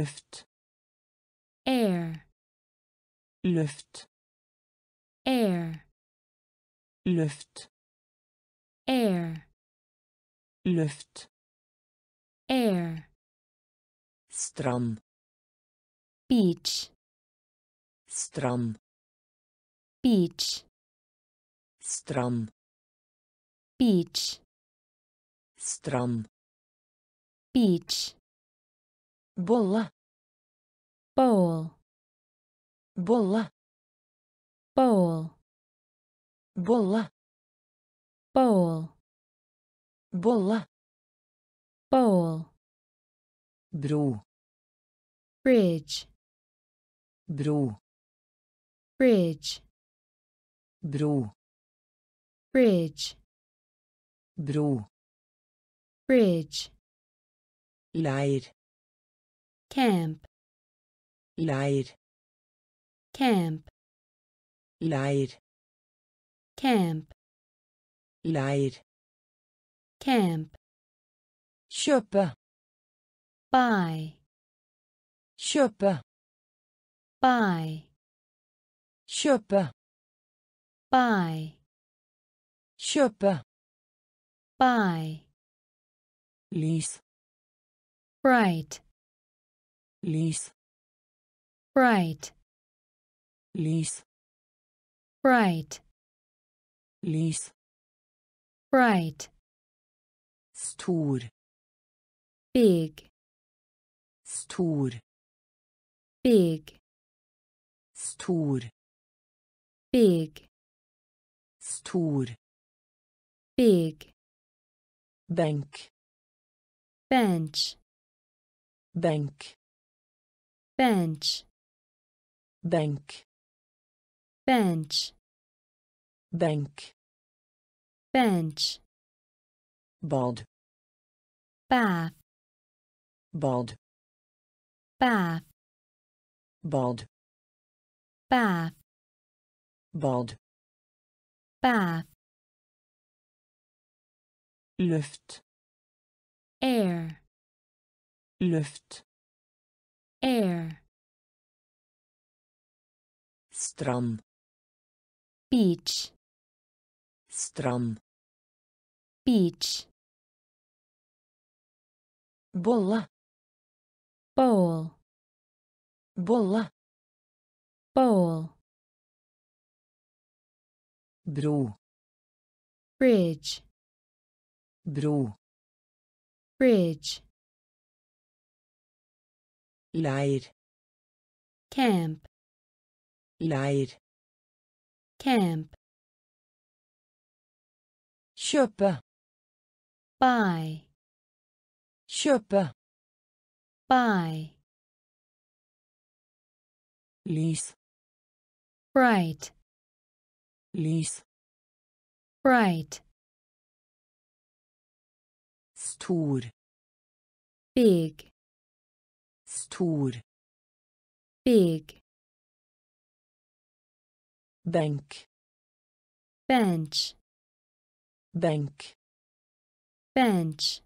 luft. Air. Luft. Air. Luft. Air. Luft. Air. Strand. Beach. Strand. Beach. Strand. Beach. Strand. Beach bolle bowl. Bolle bowl. Bolle bowl. Bolle bowl. Bro. Bridge. Bro. Bridge. Bro. Bridge. Bro. Bridge. Leir camp. Leir. Camp. Leir. Camp. Leir. Camp. Kjøpe buy. Kjøpe buy. Kjøpe buy. Kjøpe buy. Lys. Bright lys. Bright. Lease. bright. Lease. bright. Stor. Big. Stor. Big. Stor. Big. Stor. Big. Benk bench. Benk bench. Benk bench. Benk bench. Bad bath. Bad bath. Bad bath. Bad bath. Luft. Air. Luft air. Strand. Beach. Strand. Beach. Bolle. Bowl. Bolle. Bowl. Bro. Bridge. Bro. Bridge leir. Camp. Leir. Camp. Kjøpe buy. Kjøpe buy. Lys bright lys bright stor. Big stor. Big. Benk bench. Benk bench.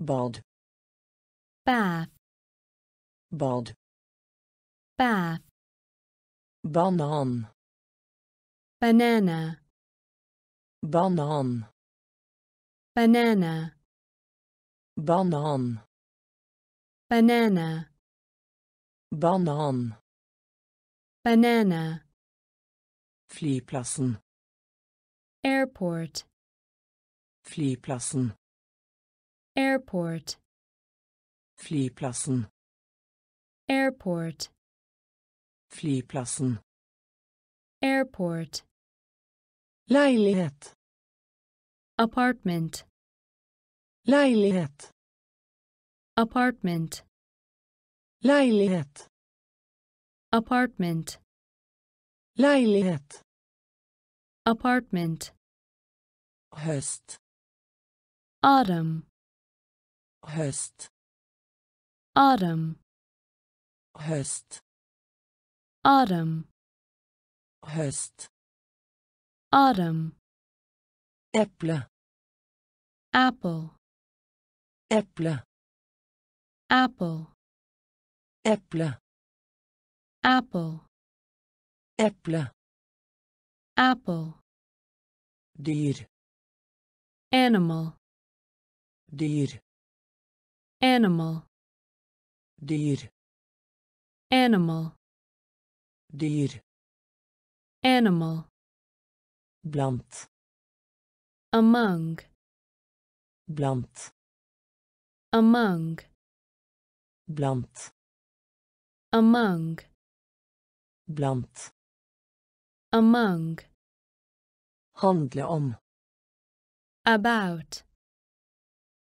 Bad. Bath. Bad. Bath. Banan. Banana. Banan. Banana. Banan banana. Banan. Banana. Flyplassen. Airport. Flyplassen. Airport. Flyplassen. Airport. Flyplassen. Airport. Leilighet. Apartment. Leilighet apartment. Leilighet apartment. Leilighet apartment. Høst autumn. Høst autumn. Høst autumn. Høst autumn. Eple, apple. Eple, apple, Eple. apple, Eple. apple, Dyr. animal, Dyr. animal, Dyr. animal, Dyr. animal, Blant. among, Blant. among, Blant. among, Blant. among, Handle om. about,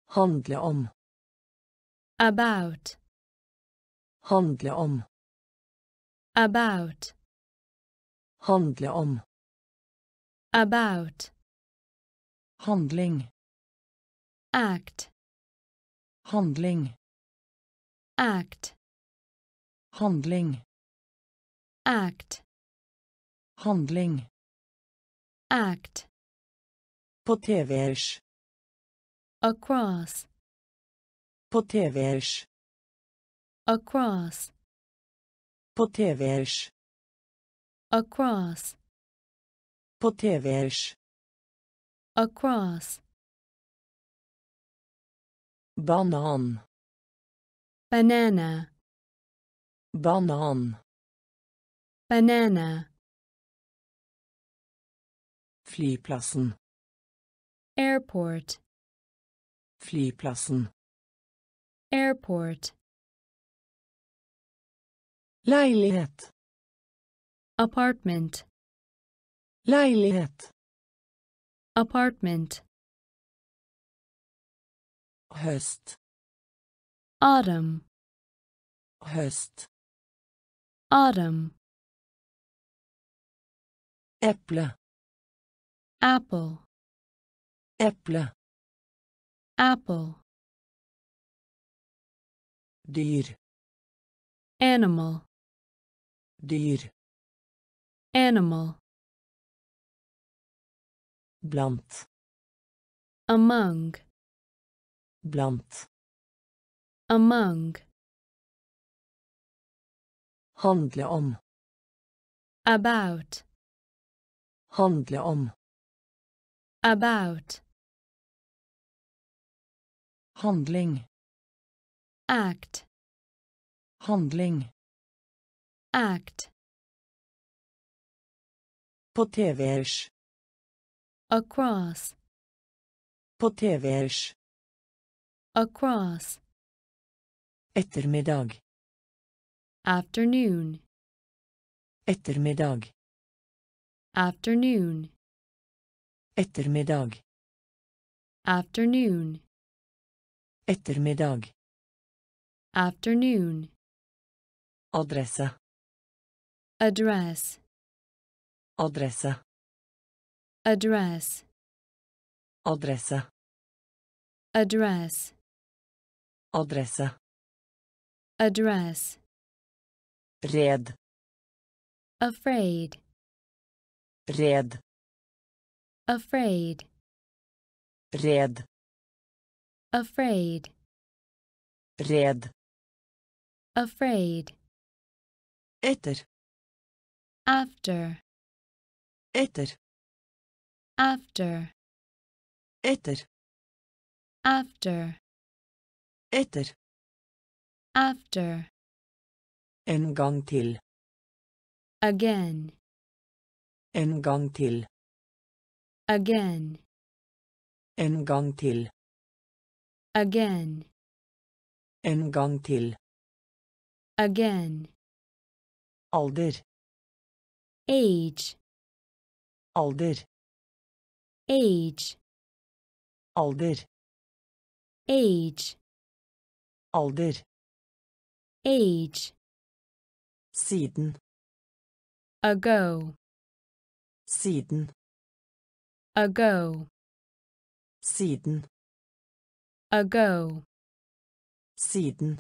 Handle om. about, Handle om. about, Handle om. about, Handling. act, Handling. Act, Handling. act, Handling. act, På TV-ers. across, På TV-ers. across, På TV-ers. across, På TV-ers. across, Banan. Banana, Banan. banana, Flyplassen. airport, Flyplassen. airport, Leilighet. apartment, Leilighet. apartment, Høst. Autumn, Høst. autumn, Eple. apple, Eple. apple, Dyr. animal, Dyr. animal, Blant. among, Blant. Among, Handle om. about, Handle om. about, Handling. act, Handling. act, På TV-ers. across, På TV-ers. across, Ettermiddag. afternoon, Ettermiddag. afternoon, Ettermiddag. afternoon, Ettermiddag. afternoon, Adresse. address, Adresse. address, Adresse. address, Adresse. Address, Red. afraid, Red. afraid, Red. afraid, Red. afraid, Etter. after, Etter. after, Etter. after, Etter. After, En gang til. again, En gang til. again, En gang til. again, En gang til. again, Alder. age, Alder. age, Alder. age, Alder. Age, Siden. ago, Siden. ago, Siden. ago, Siden.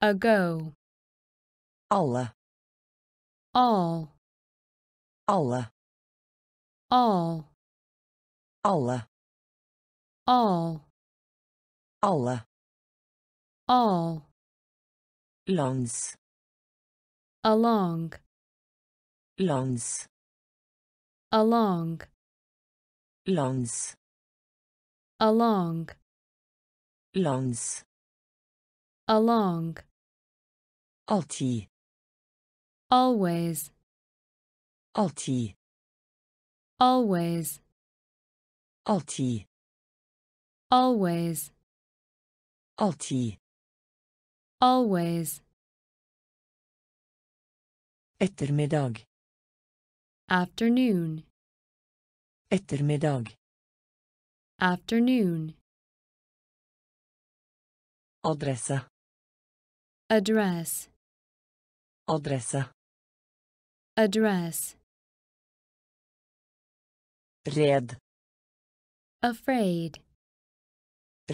ago, Alle. all, Alle. all, Alle. all, Alle. all, langs, along, langs, along, langs, along, langs, along, alltid, always, alltid, always, alltid, always, alltid, always, ettermiddag, afternoon, ettermiddag, afternoon, adresse, address, adresse, address, red, afraid,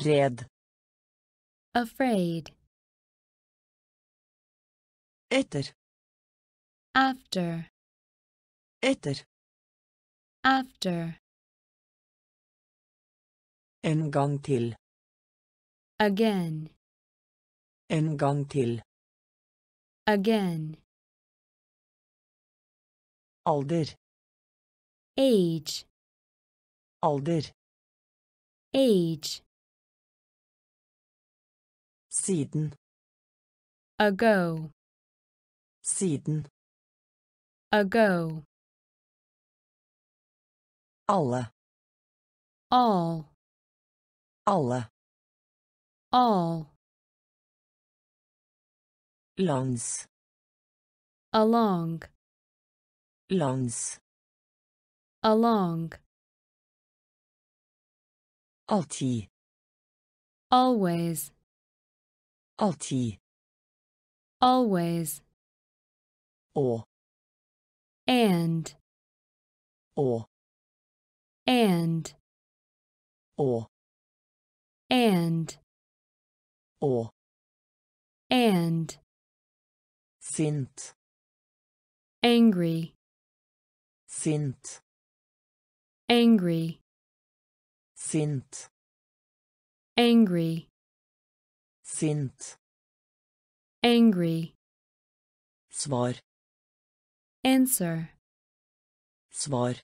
red, afraid, etter, after, etter, after, en gang til, again, en gang til, again, alder, age, alder, age, siden, ago, siden, ago, alle, all, alle, all, langs, along, langs, along, alltid, always, alltid, always, og, and, or and, or and, or and, sint, angry, sint, angry, sint, angry, sint, angry, svar, answer, svar,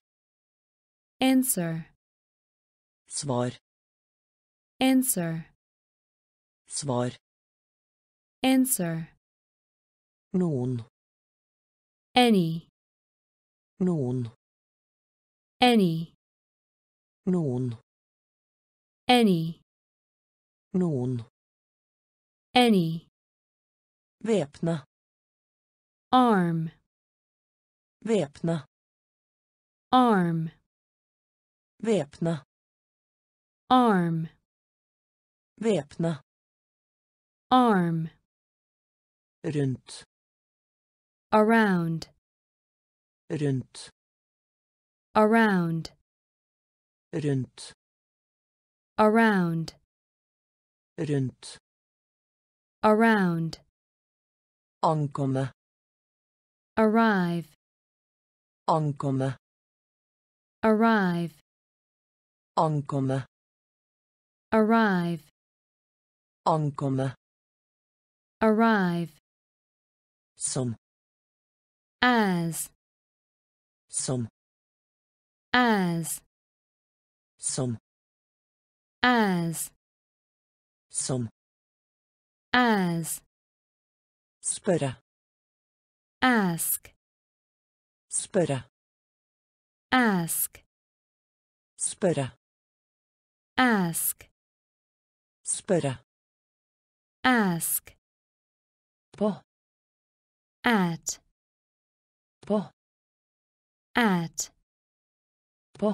answer, svar, answer, svar, answer, noen, any, noen, any, noen, any, noen, any, væpne, arm, væpne, arm, væpne, arm, væpne, arm, rundt, around, rundt, around, rundt, around, rundt, around, ankomme, arrive, ankomme, arrive, ankomme, arrive, ankomme, arrive, som, as, som, as, som, as, som, as, spørre, ask, spørre, ask, spørre, ask, spørre, ask, på, at, på, at, på,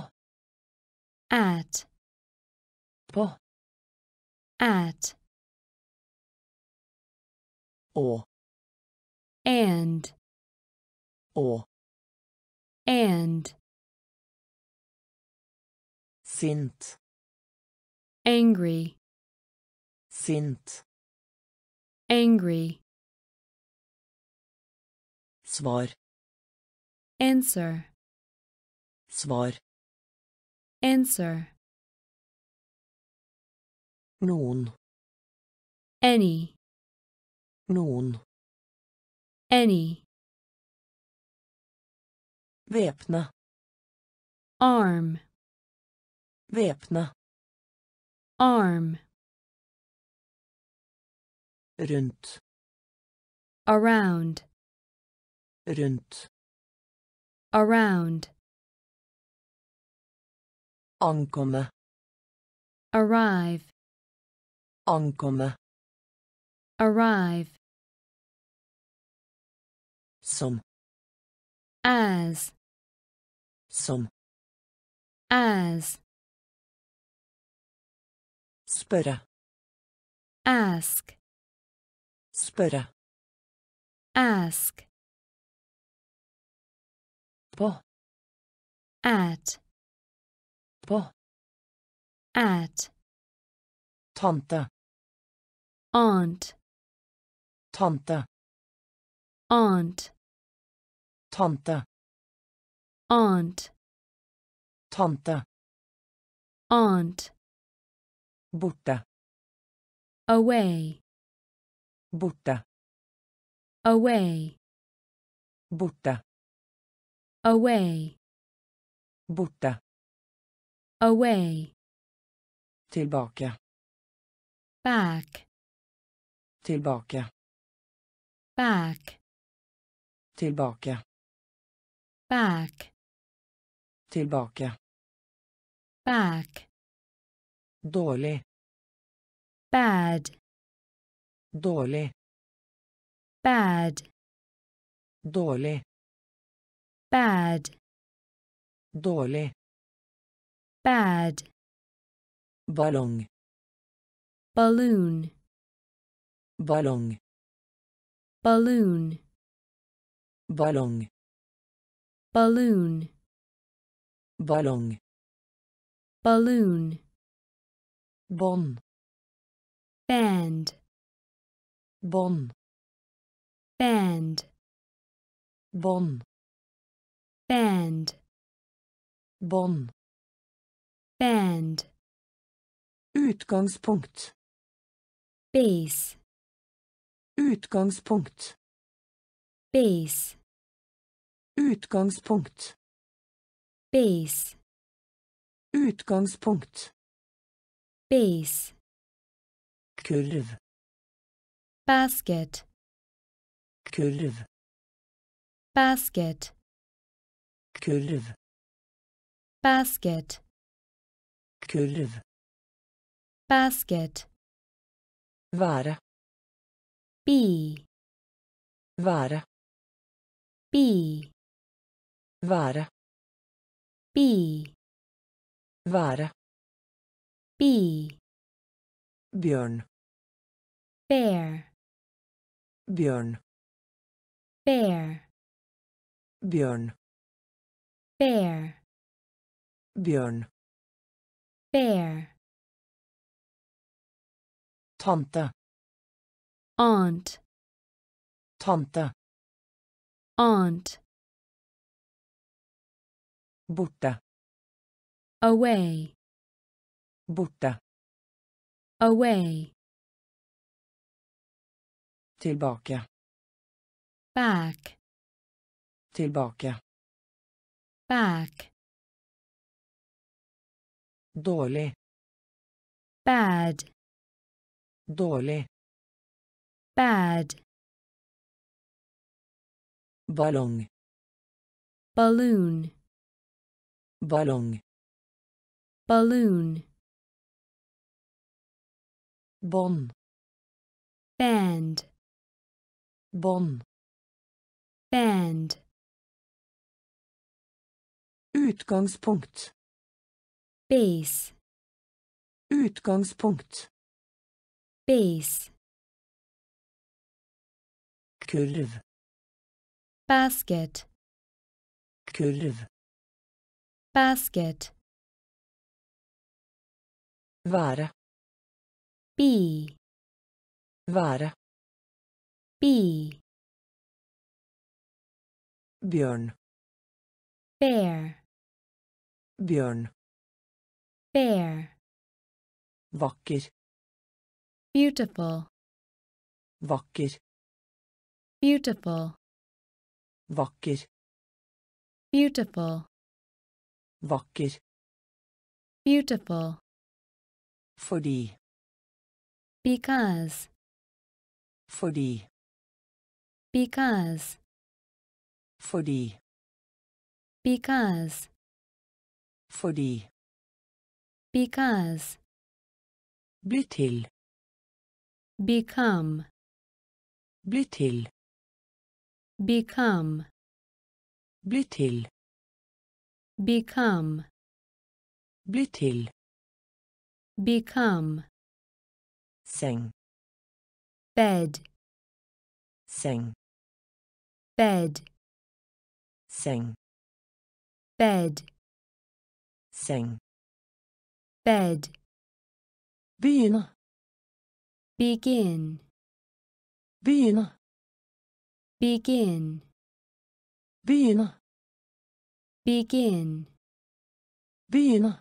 at, på, at, Or. and, og, and, sint, angry, sint, angry, svar, answer, svar, answer, noen, any, Noen. any, Væpne. arm, Væpne. arm, Rundt. around, Rundt. around, Ankomme. arrive, Ankomme. arrive, Som. as, Som. as, Spørre. ask, Spørre. ask, På. at, På. at, Tante. aunt, Tante. aunt, Tante. Aunt, Tante. aunt, Borte. away, Borte. away, Borte. away, Borte. away, Tilbake. back, Tilbake. back, Tilbake. back, Tilbake. back, Dårlig. bad, Dårlig. bad, Dårlig. bad, Dårlig. bad, Ballong. balloon, Ballong. balloon, Ballong. balloon, Ballong. balloon, Bånd. band, Bånd. band, Bånd. band, Bånd. band, Utgangspunkt. base, Utgangspunkt. base, Utgangspunkt. Base, Utgangspunkt. base, Kurv. basket, Kurv. basket, Kurv. basket, Kurv. basket, Være. be, Være. be, Være. Be, Være. be, Bjørn. bear, Bjørn. bear, Bjørn. bear, Bjørn. bear, Tante. aunt, Tante. aunt, Borte. away, Borte. away, Tilbake. back, Tilbake. back, Dårlig. bad, Dårlig. bad, Ballong. balloon, Ballong. balloon, Bånd. band, Bånd. band, Utgangspunkt. base, Utgangspunkt. base, Kurv. basket, Kurv. Basket, Være. be, Være. be, Bjørn. bear, Bjørn. bear, Vakker. beautiful, Vakker. beautiful, Vakker. beautiful, Vakker. beautiful, Fordi. because, Fordi. because, Fordi. because, Fordi. because, Bli til. become, Bli til. become, Bli til. Become, Bli til. become, Seng. bed, Seng. bed, Seng. bed, Seng. bed, Begynne. begin, Begynne. begin, Begynne. Begin, Begynne.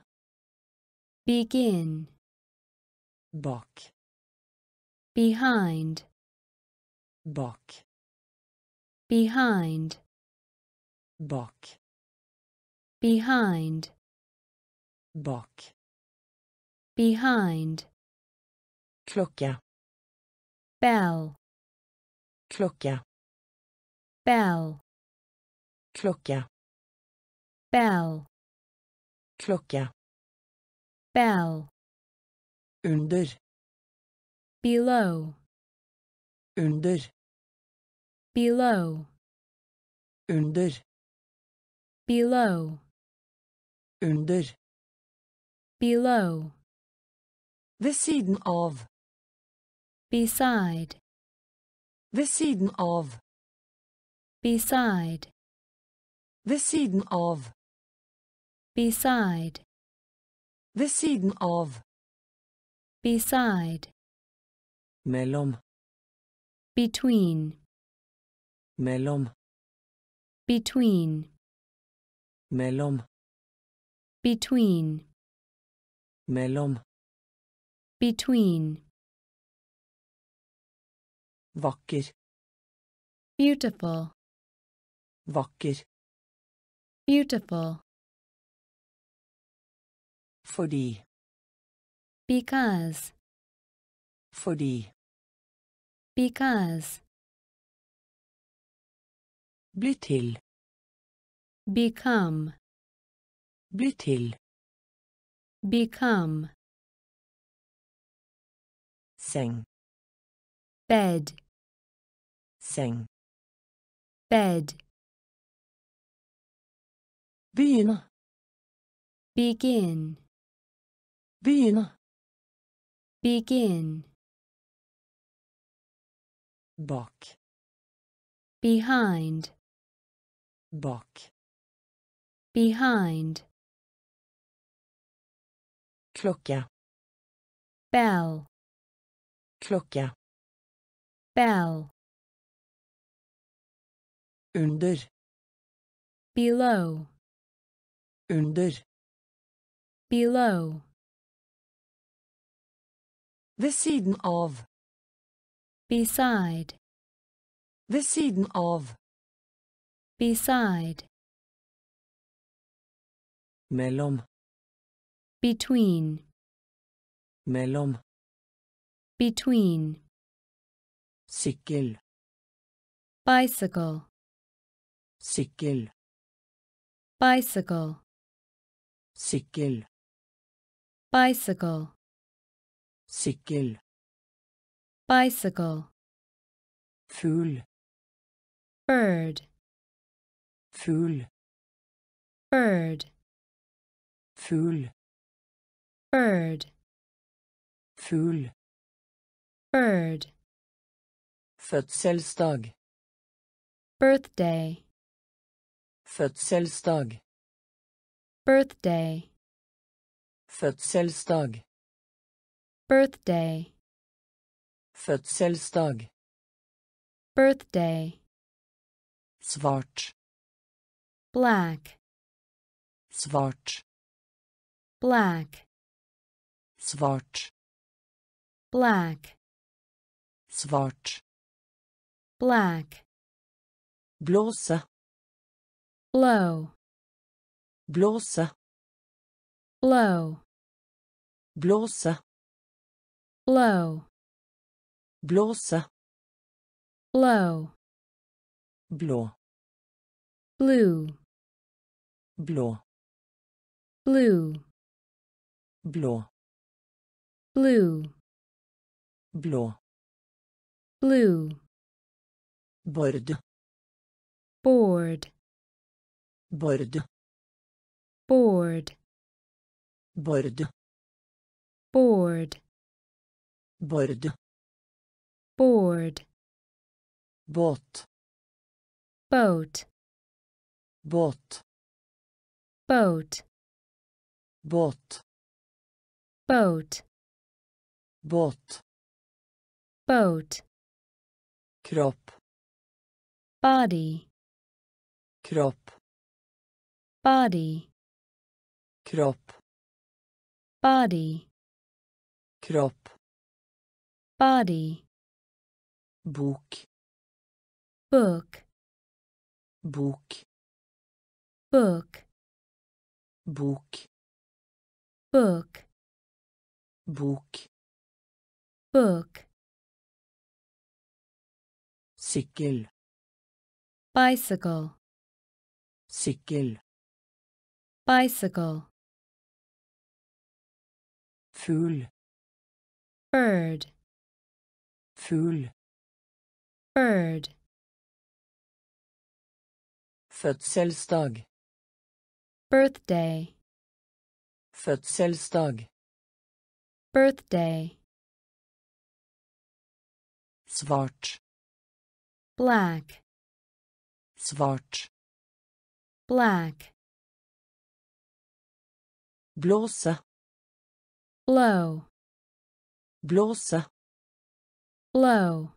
begin, Bak. behind, Bak. behind, Bak. behind, Bak. behind, Klokke. bell, Klokke. bell, Klokke. Bell, Klokke. bell, Under. below, Under. below, Under. below, Under. below, Ved siden av. beside, Ved siden av. beside, Ved siden av. beside, Ved siden av. beside, Mellom. between, Mellom. between, Mellom. between, Mellom. between, Vakker. beautiful, Vakker. beautiful, Fordi. because, Fordi. because, Bli til. become, Bli til. become, Seng. bed, Seng. bed, Begynne. begin, Begynne. begin, Bak. behind, Bak. behind, Klokke. bell, Klokke. bell, Under. below, Under. below, Ved siden av. beside, Ved siden av. beside, Mellom. between, Mellom. between, Sykkel. bicycle, Sykkel. bicycle, Sykkel. bicycle, Sykkel. bicycle, Fugl. bird, Fugl. bird, Fugl. bird, Fugl. bird, Fødselsdag. birthday, Fødselsdag. birthday, Fødselsdag. Birthday, Fødselsdag. birthday, Svart. black, Svart. black, Svart. black, Svart. black, blåse, blow, blåse, blow, blåse, blow, blåse, blow, blå, blue, blå, blue, blå, blue, blå, blue, bord, board, bord, board, bord, board, bord, board, båt, boat, båt, boat, båt, boat, båt, boat, kropp, body, kropp, body, kropp, body, kropp, body, bok, book, bok, book, bok, book, bok, book, sykkel, bicycle, sykkel, bicycle, fugl, bird, fugl, bird, fødselsdag, birthday, fødselsdag, birthday, svart, black, svart, black, blåse, blow, blåse, blow,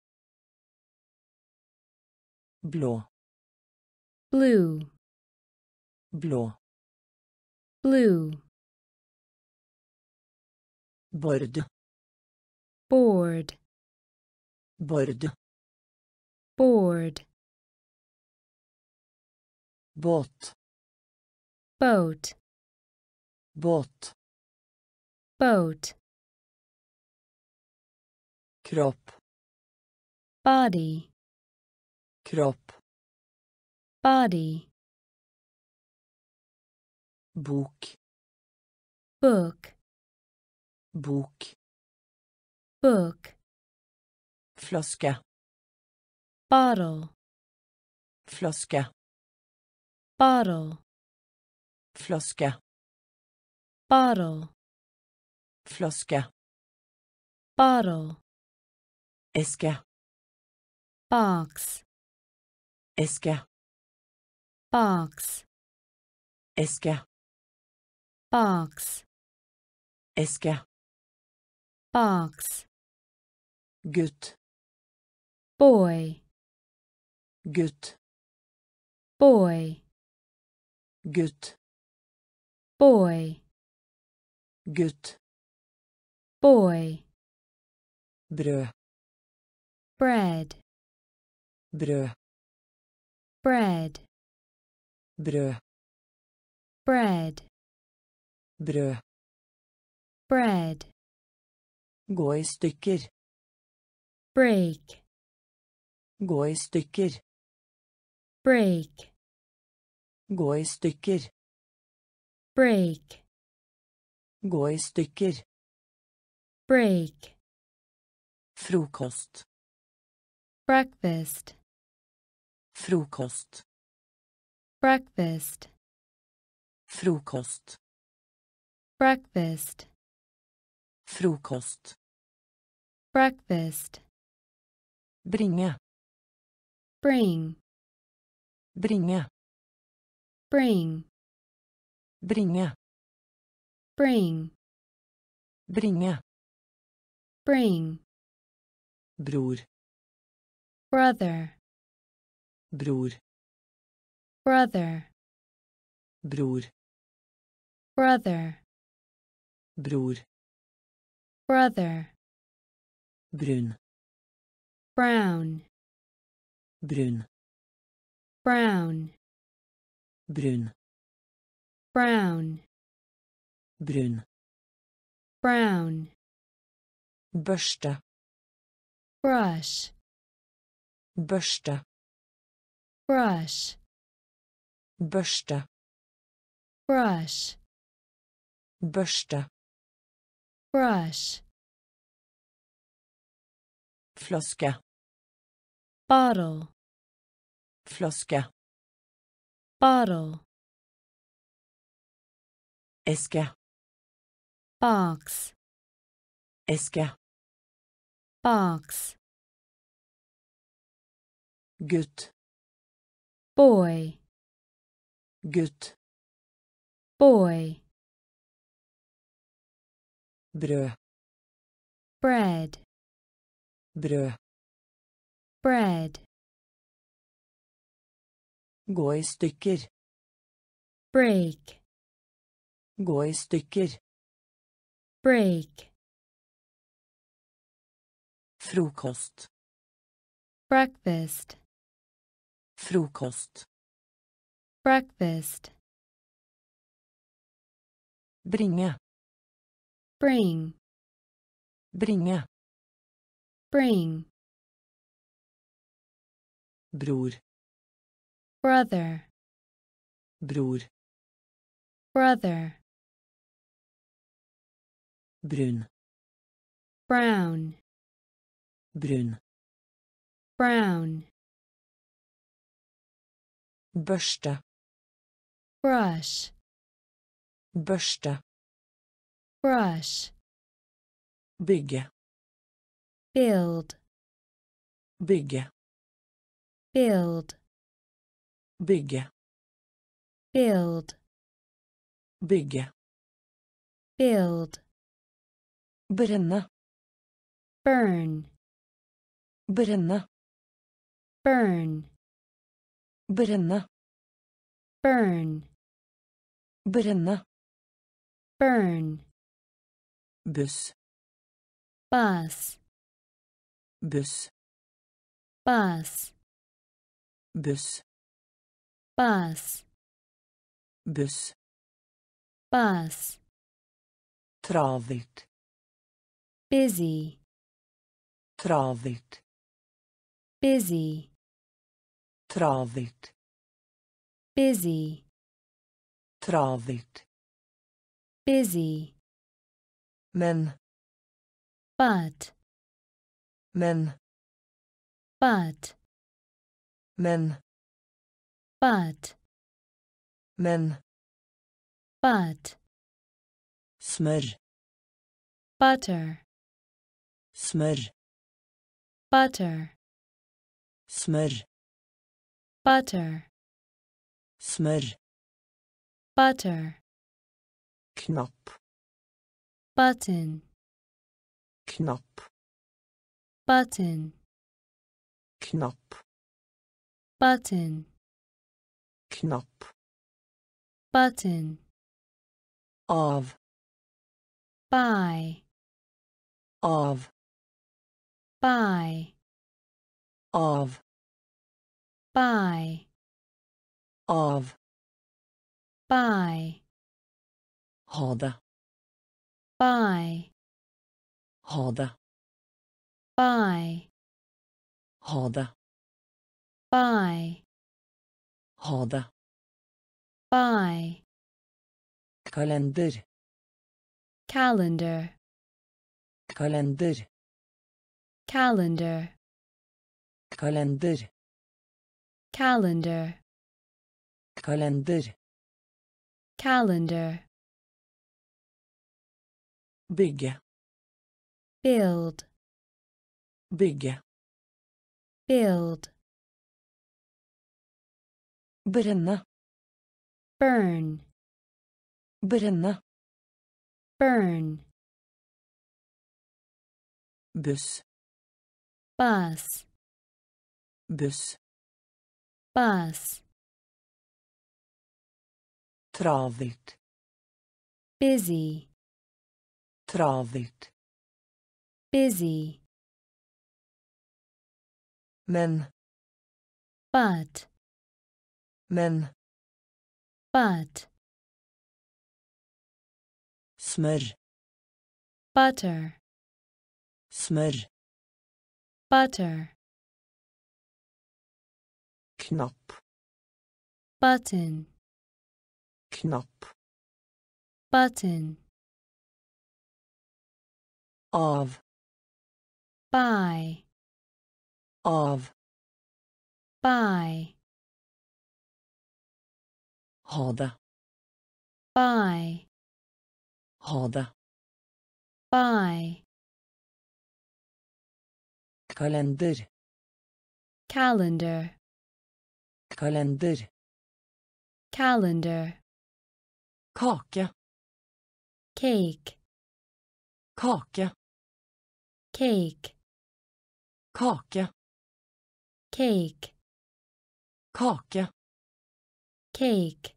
blå, blue, blå, blue, bord, board, bord, board, båt, boat, båt, boat, kropp, body, kropp, body, bok, book, bok, book, flaske, bottle, flaske, bottle, flaske, bottle, flaske, bottle, eske, box, eske, box, eske, box, eske, box, gutt, boy, gutt, boy, gutt, boy, gutt, boy, brød, bread, brød, bread, brød, bread, brød, bread, gå i stykker, break, gå i stykker, break, gå i stykker, break, gå i stykker, break, frokost, breakfast, frokost, breakfast, frokost, breakfast, frokost, breakfast, bringe, bring, bringe, bring, bringe, bring, bringe, bring, bror, brother, bror, brother, bror, brother, bror, brother, brun, brown, brun brown, brun brown, brun brown, børste. Brush, børste brush, børste. Brush, børste. Brush, flaske bottle, flaske bottle, eske. Box, eske. Box, gutt boy, gutt. Boy, brød. Bread, brød. Bread, gå i stykker. Break, gå i stykker. Break, frokost. Breakfast, frokost. Breakfast, bringe. Bring, bringe. Bring, bror. Brother, bror. Brother, brun. Brown, brun. Brown, børste brush, børste brush, bygge build, bygge build, bygge build, bygge build, brenne burn, brenne burn, brenne. Burn, brenne. Burn, buss. Bus, buss. Bus, buss. Bus, buss. Bus, travelt. Busy, travelt. Busy, travelt busy, travelt busy, men. But, men. But, men. But, men. But, smør. Butter, smør. Butter, smør butter, smør. Butter, knapp. Button, knapp. Button, knapp. Button, knapp. Button, av. By, av. By, av by, av by, ha det by, ha det by, ha det by, ha det by, kalender. Calendar, kalender. Calendar, kalender calendar, kalender. Calendar, bygge. Build, bygge. Build, brenne. Burn, brenne. Burn, buss. Bus, buss bus, travelt. Busy, travelt. Busy, men. But, Men. but, Smør. butter, Smør. butter, Knapp. button, Knapp. button, Av. by Av. by Ha det. buy, Ha det. buy, Kalender. calendar, Kalender. calendar, Kake. cake, Kake. cake, Kake. cake, Kake. cake,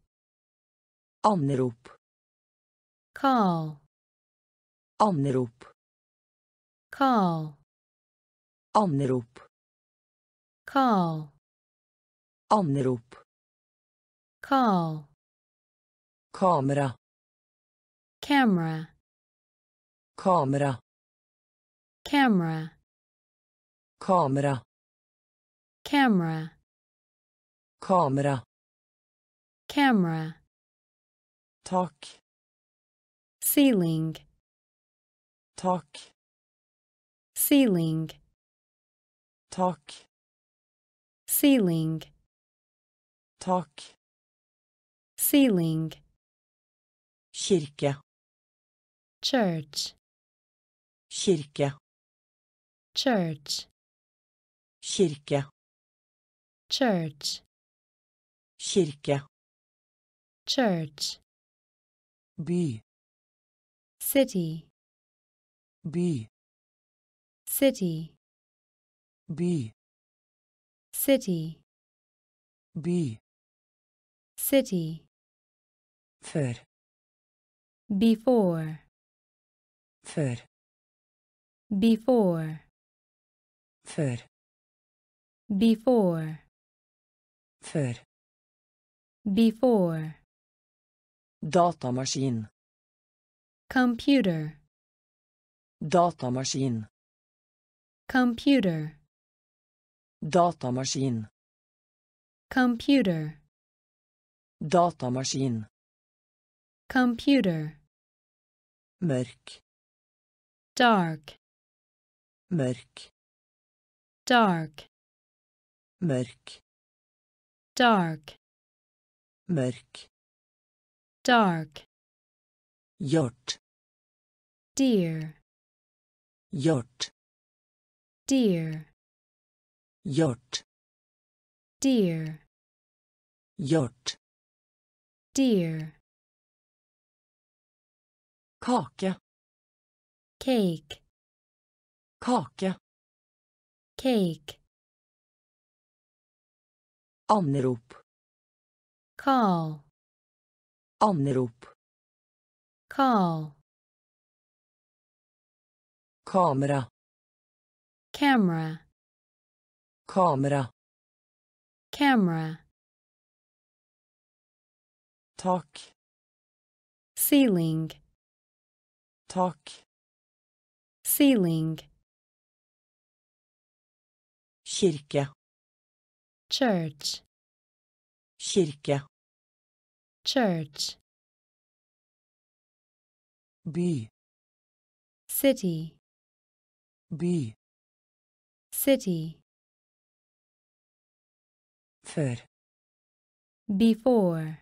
Anrop. call, Anrop. call, Anrop. call, Anrop. call, Kamera. camera, Kamera. camera, Kamera. camera, Kamera. camera, Tak. ceiling, Tak. ceiling, Tak. ceiling, Tak. ceiling, Kirke. church, Kirke. church, Kirke. church, Kirke. church, By. city, By. city, By. city, By. City, Før. before, Før. before, Før. before, Før. before, Datamaskin. computer, Datamaskin. computer, Datamaskin. computer, Datamaskin. computer, Mørk. dark, Mørk. dark, Mørk. dark, Mørk. dark, Hjort. dear, Hjort. dear, Hjort. dear, Hjort. Dear, Kake. cake, Kake. cake, Anrop. call, Anrop. call, Kamera. camera, Kamera. camera, Tak. ceiling, Tak. ceiling, Kirke. church, Kirke. church, By. city, By. city, Før. before,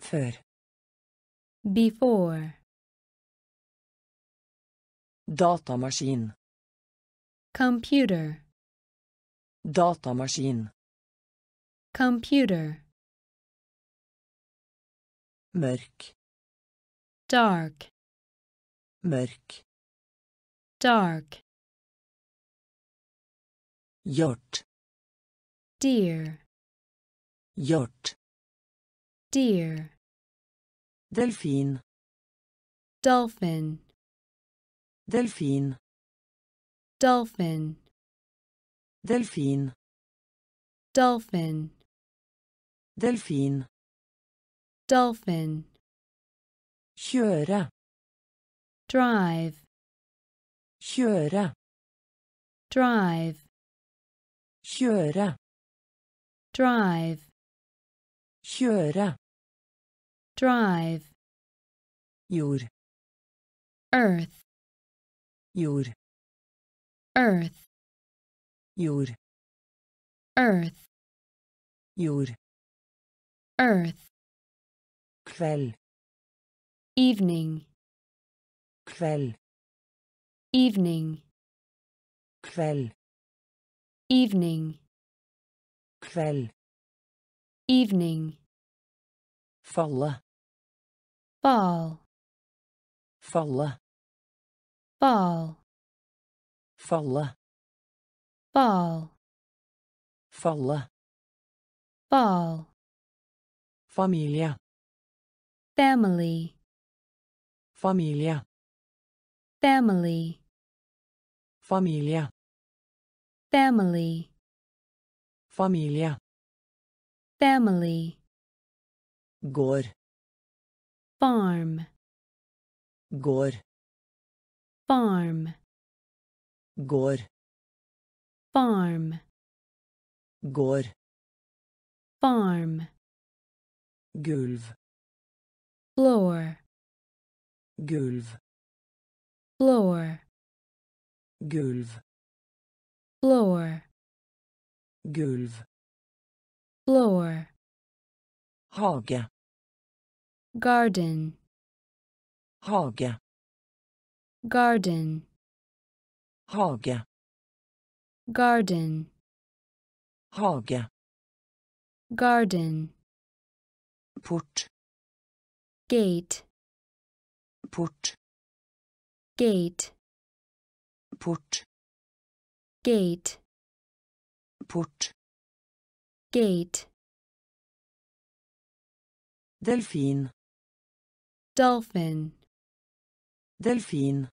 Før. before, Datamaskin. computer, Datamaskin. computer, Mørk. dark, Mørk. dark, Hjort. dear, Hjort. Dear, Delfin. dolphin, Delfin. dolphin, Delfin. dolphin, delfin, dolphin, kjøre, drive, kjøre, drive, kjøre, drive, kjøre, drive, jord, earth, jord, earth, jord, earth, jord, earth, kveld, evening, kveld, evening, kveld, evening, kveld, evening, falle, fall, falle, fall, falle, fall, falle, fall, familie, family, familie, family, familie, family, familie, family, gård, farm, gård, farm, gård, farm, gård, farm, gulv, floor, gulv, floor, gulv, floor, gulv, floor, hage, garden, hage, garden, hage, garden, hage, garden, port, gate, port, gate, port, gate, port, gate, delfin, dolphin, delfin,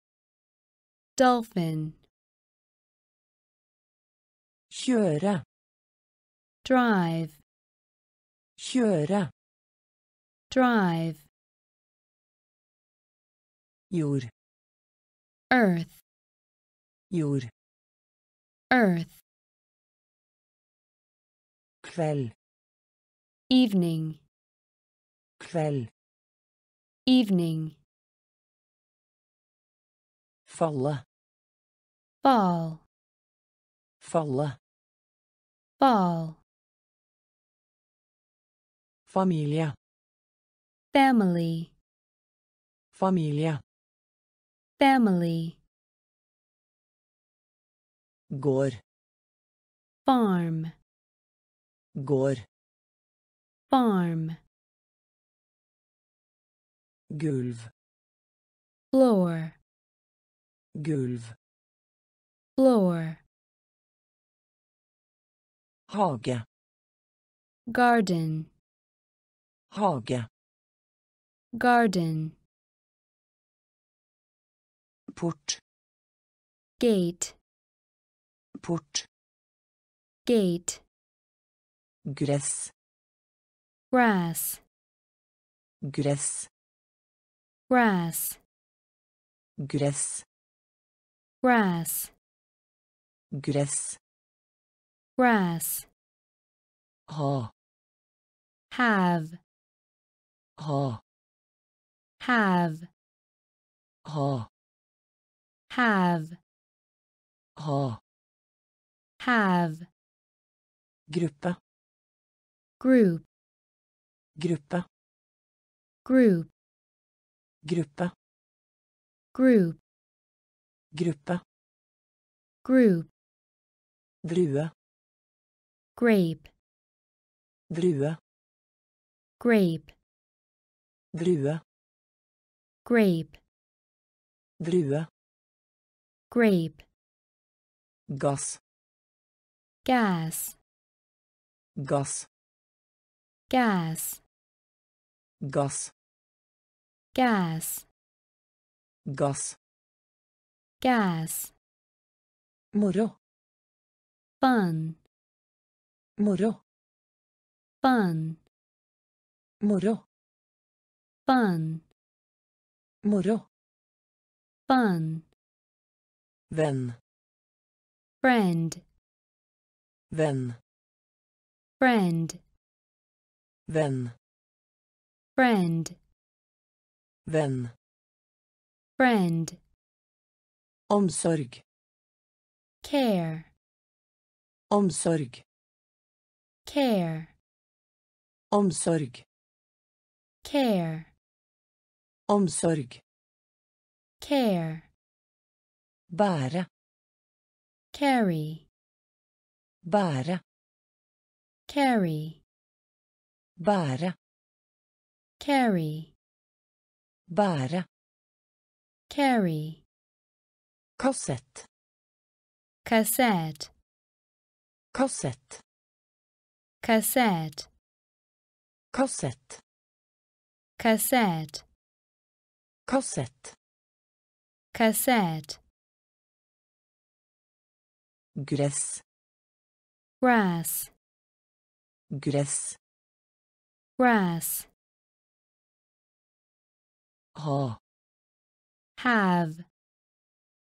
dolphin, kjøre, drive, kjøre, drive, jord, earth, jord, earth, kveld, evening, kveld, evening, falle, fall, falle, fall, familie, family, familie, family, gård, farm, gård, farm, gulv, floor, gulv, floor, hage, garden, hage, garden, port, gate, port, gate, gress, grass, gress, grass, grass grass, grass grass, ha, have, ha, have, ha, have, ha, have, gruppe, group, gruppe, group, gruppe, group, gruppe, group, drue, grape, drue, grape, drue, grape, drue, grape, gass, gas, gass, gas, gass, gas, gas gas, moro, fun, Moro. fun, Moro. fun, Moro. fun, Venn. friend, Venn. friend, Venn. friend, Venn. friend, Omsorg. care, Omsorg. care, Omsorg. care, Omsorg. care, Bære. carry, Bære. carry, Bære. carry, Bære. carry, Kassett. cassette, Kassett. cassette, Kassett. cassette, Kassett. cassette, Gress. grass, Gress. grass, Ha. have,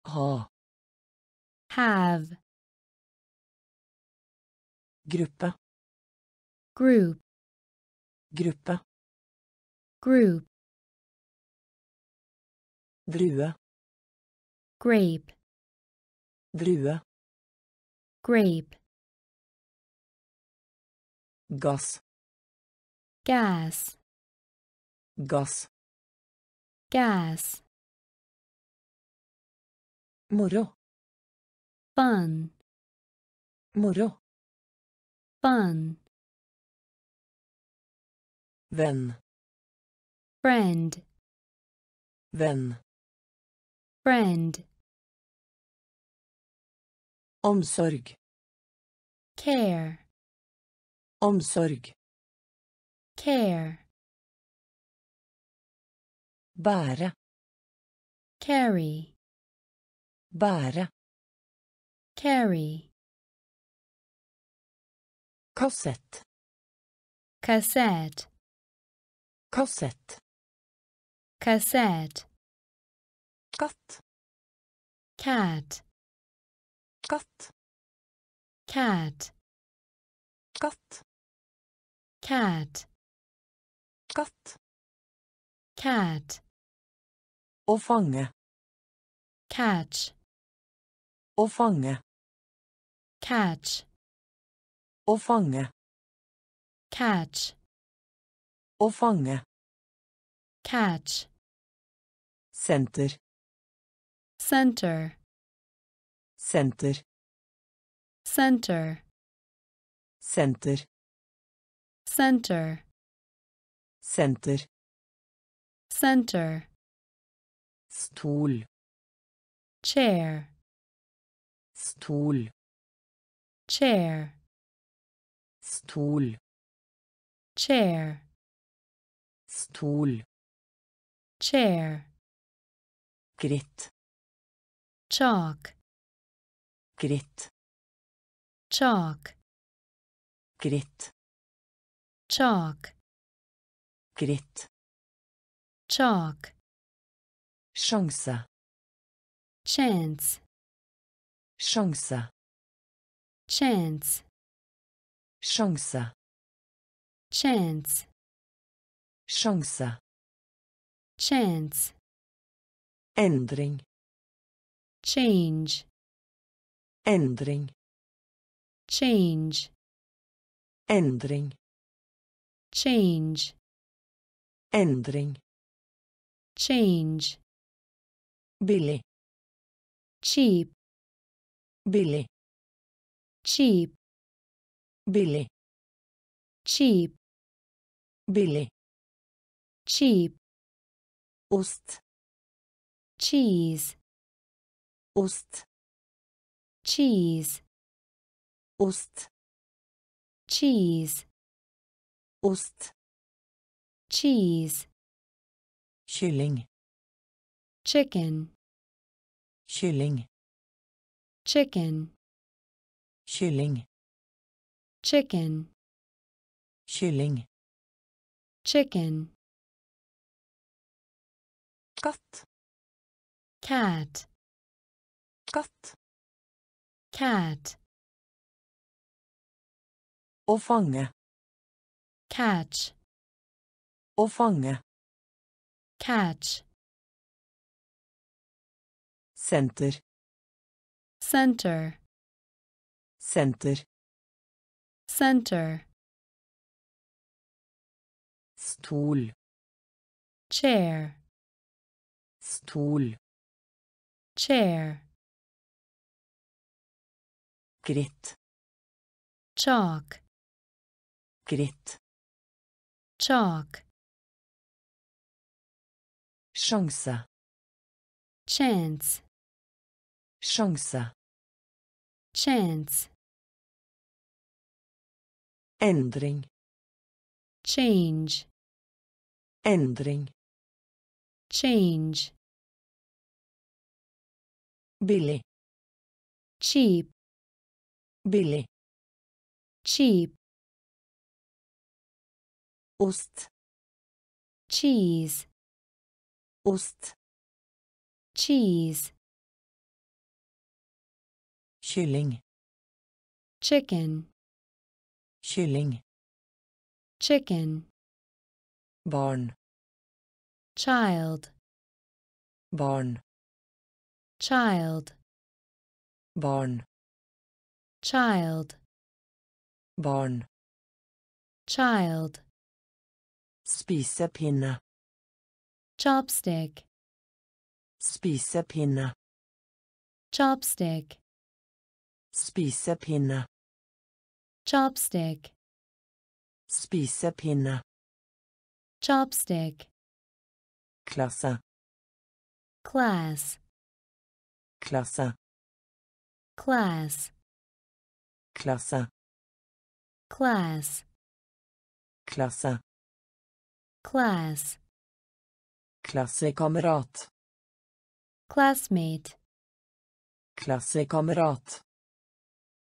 Ha. have, Gruppe. group, Gruppe. group, Drue. grape, Drue. grape, Gass. gas, Gass. Gas, Moro. fun, Moro. fun, Venn. friend, Venn. friend, Omsorg. care, Omsorg. care, Bære. carry, Bære. carry, Kassett. cassette, Kassett. cassette, Katt. cat, Katt. cat, Katt. cat, Katt. cat, Å fange. catch, Å fange. catch, Å fange. catch, Å fange. catch, Senter. center, Senter. center, Senter. center, Senter. center, Stol. chair, Stol. chair, Stol. chair, Stol. chair, Kritt. chalk, Kritt. chalk, Kritt. chalk, Kritt. chalk, Sjanse. chance, Sjanse. chance, Sjanse. chance, Sjanse. chance, Endring. change, Endring. change, Endring. change, Endring. change, Billig. cheap, Billig. cheap, Billig. cheap, Billig. cheap, Ost. cheese, Ost. cheese, Ost. cheese, Ost. cheese, Kylling. Chicken, Kylling. chicken, Kylling. chicken, kylling, chicken, katt, cat, katt, cat, å fange, catch, å fange, catch, senter, center, senter, center, stol, chair, stol, chair, gritt, chalk, gritt, chalk, sjanse, chance, sjanse, chance, endring, change, endring, change, billig, cheap, billig, cheap, ost, cheese, ost, cheese, kylling, chicken, kylling, chicken, barn, child, barn, child, barn, child, barn, child, spisepinne, chopstick, spisepinne, chopstick, spisepinne, chopstick, spisepinne, chopstick, klasse, class, klasse, class, klasse, class, klasse, class, klassekamerat, classmate, klassekamerat,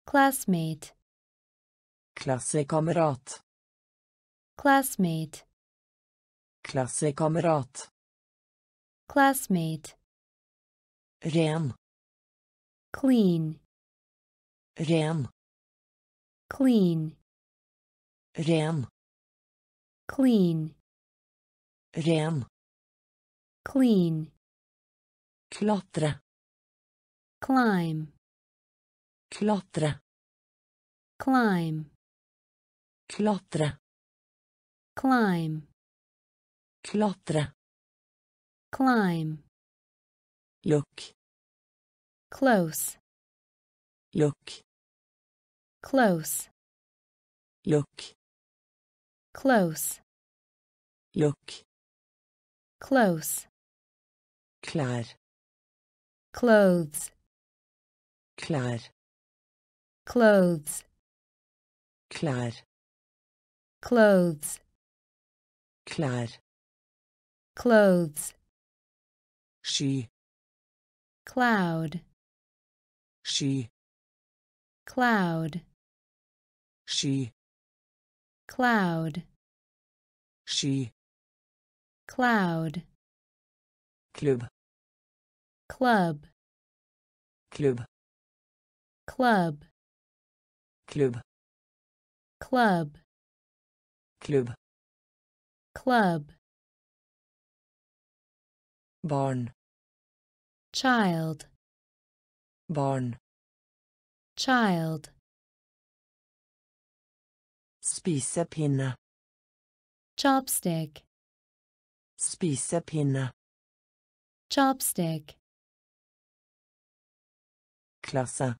classmate, klassekamerat, classmate, klassekamerat, classmate, ren, clean, ren, clean, ren, clean, ren, clean, klatre, climb, klatre, climb, klatre, climb, klatre, climb, Look. close, Look. close, Look. close, Look. close, klær, clothes, klær, clothes, klær, clothes, klær, clothes, sky, cloud, sky, cloud, sky, cloud, sky, cloud, klubb, club, klubb, club, klubb, club, Club. club, barn, child, barn, child, spisepinne, chopstick, spisepinne, chopstick, klasse,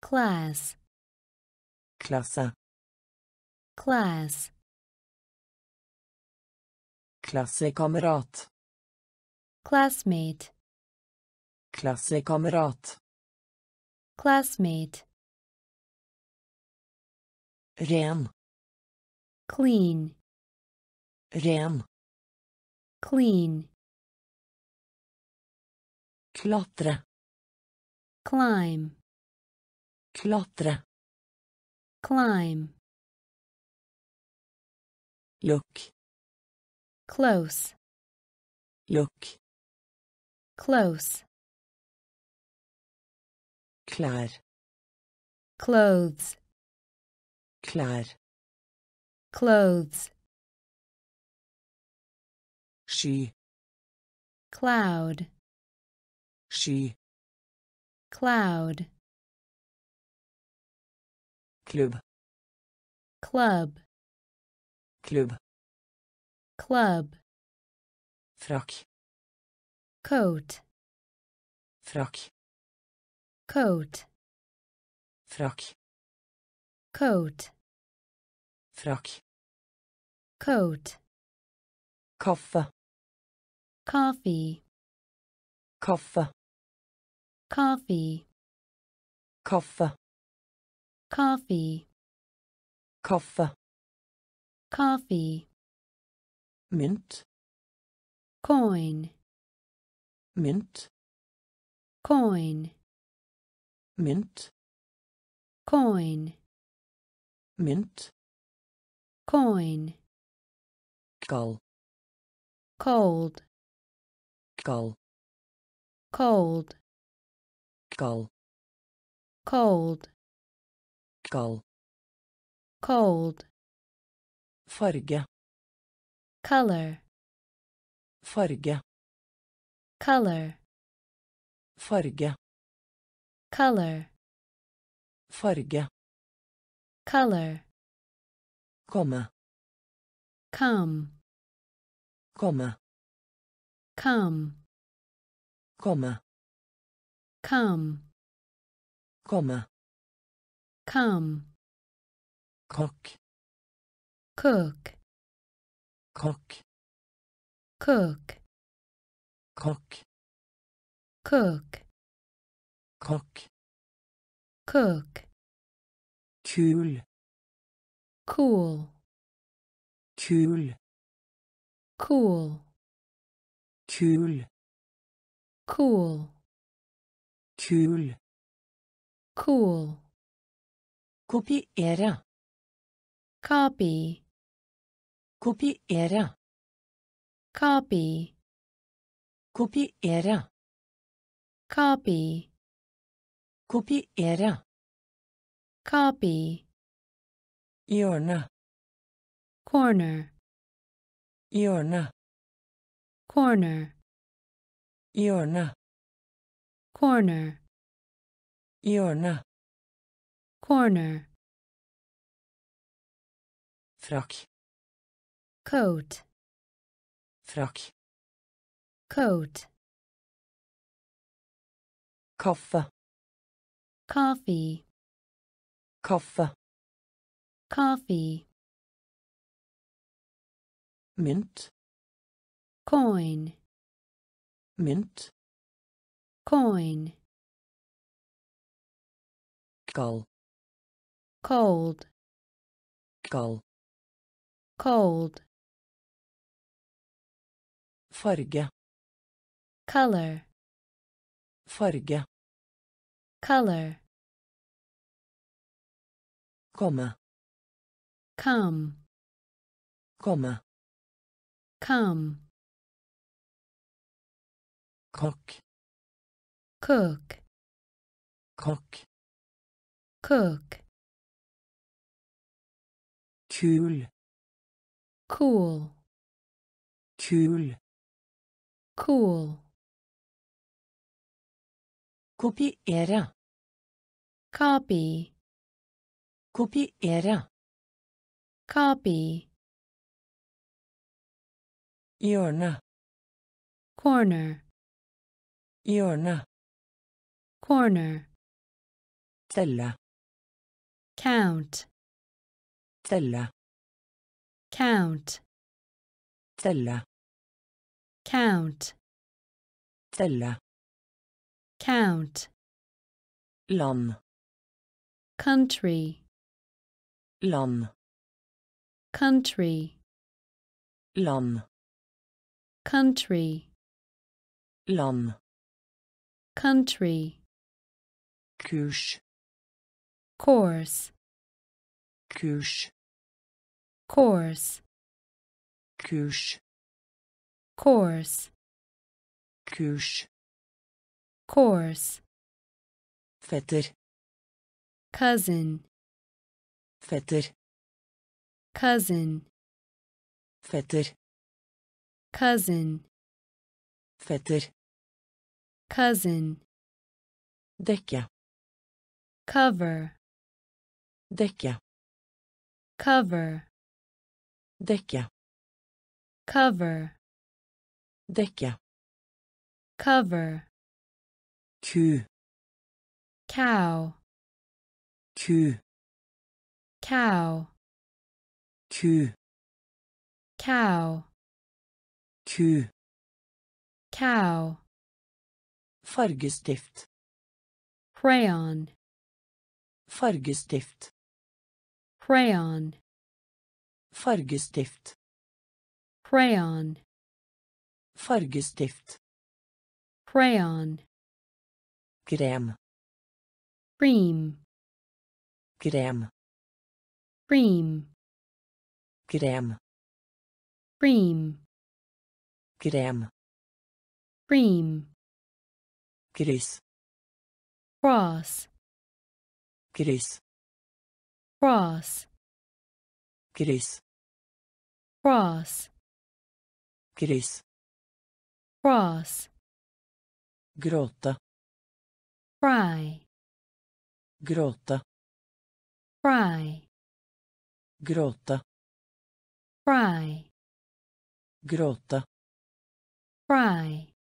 class, klasse, class, klassekamerat, classmate, klassekamerat, classmate, ren, clean, ren, clean, klatre, climb, klatre, climb, Look. close, Look. close, klær, clothes, klær, clothes, She. cloud, She. cloud, klubb, club, Club. club, frakk, coat, frakk, coat, frakk, coat, frakk, coat, kaffe, coffee, kaffe, coffee, kaffe, coffee, kaffe, coffee, mynt, coin, mynt, coin, mynt, coin, mynt, coin, gal, cold, gal, cold, cold, gal, cold, farge, color, farge, color, farge, color, farge, color, komme, come, komme, come, komme, come, komme, come, kokk, cook, kokk, cook, kokk, cook, kokk, cook, kul, cool, kul, cool, kul, cool, kul, cool, kopiere, copy, kopiere, copy, kopiere, copy, kopiere, copy, hjørne, corner, hjørne, corner, hjørne, corner, hjørne, corner, frakk, coat, frakk, coat, kaffe, coffee, kaffe, coffee, mynt, coin, mynt, coin, gal, cold, gal, cold, farge, color, farge, color, komme, come, komme, come, kokk, cook, kokk, cook, kul, cool, kul, cool, kopiere, copy, kopiere, copy, hjørne, corner, hjørne, corner, telle, count, telle, count, telle, count, telle, count, land, country, land, country, land, country, land, country, kurs, course, kurs course, kurs. Course, kurs. Course, fetter. Cousin, fetter. Cousin, fetter. Cousin, fetter. Cousin, dekke. Cover, dekke. Cover, dekke. Cover, dekke. Cover, ku. Cow, ku. Cow, ku. Cow, ku. Cow, fargestift. Crayon, fargestift. Crayon, fargestift. Crayon, fargestift. Crayon, krem cream, krem cream, krem cream, krem cream, kryss cross, kryss cross, kryss cross, kryss cross, gråte cry, gråte cry, gråte cry, gråte cry,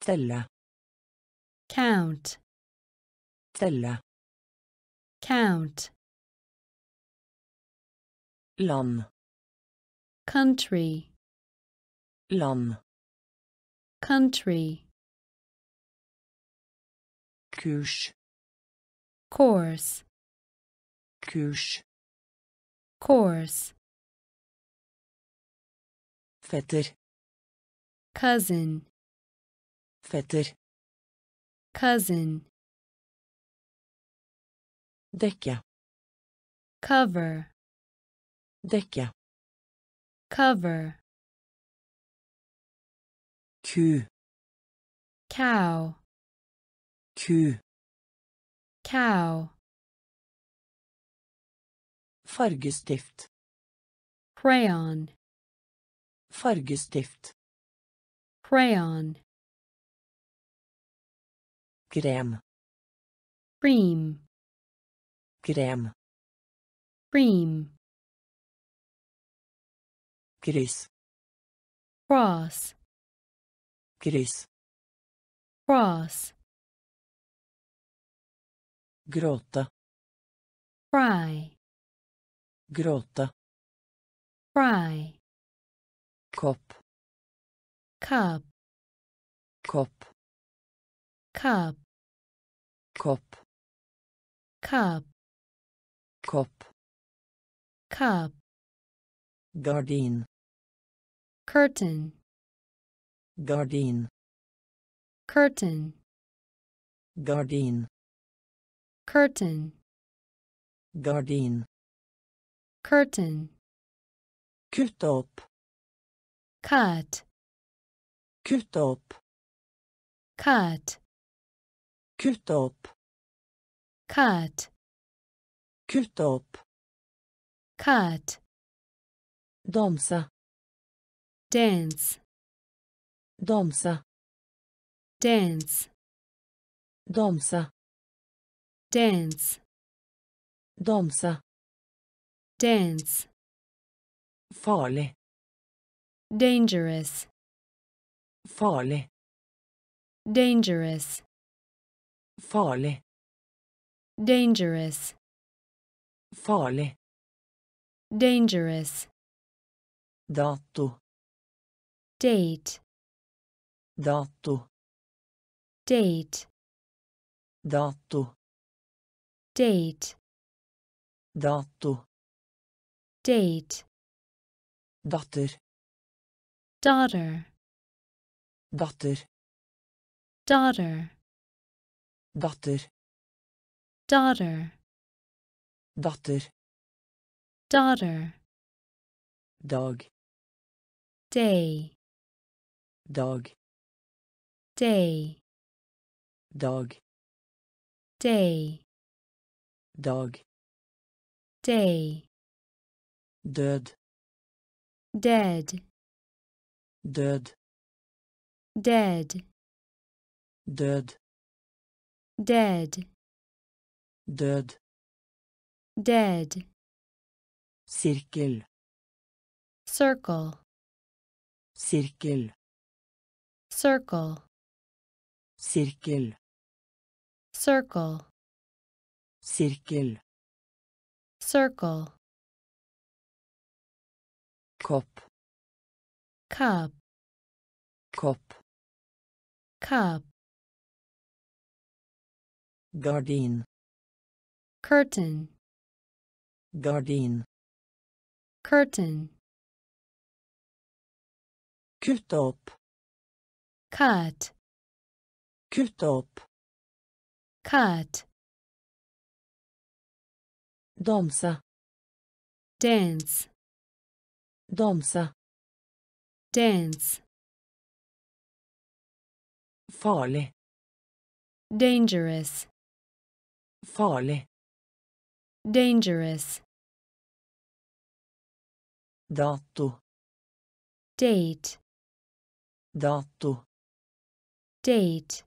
telle count, telle count, land. Country, land. Country, kurs course, kurs course, fetter. Cousin, fetter. Cousin, dekke. Cover, dekke. Cover, ku. Cow, ku. Cow, fargestift. Crayon, fargestift. Crayon, krem. Cream, krem. Cream, kryss cross, kryss cross, gråte cry, gråte cry, kopp cup, kopp cup, kopp cup, kopp cup, gardin curtain, gardin. Curtain, gardin. Curtain, gardin. Curtain, kutte opp cut, kutte opp cut, kutte opp cut, kutte opp cut, danse dance, danse dance, danse dance, danse dance, farlig. Dangerous, farlig. Dangerous, farlig. Dangerous, farlig. Dangerous, dato date, dato. Date, dato. Date, dato. Date, datter. Daughter, datter. Daughter, datter. Daughter, datter, daughter, dag, day, dag, day, dag, day, dag, day, død, dead, død, dead, død, dead, død, dead, sirkel, circle, sirkel, circle, sirkel, circle, sirkel, circle, kopp, cup, kopp, cup, gardin, curtain, gardin, curtain, kutte opp, cut, kutte opp, cut, danse, dance, danse, dance, farlig, dangerous, farlig, dangerous, dato, date, dato, date,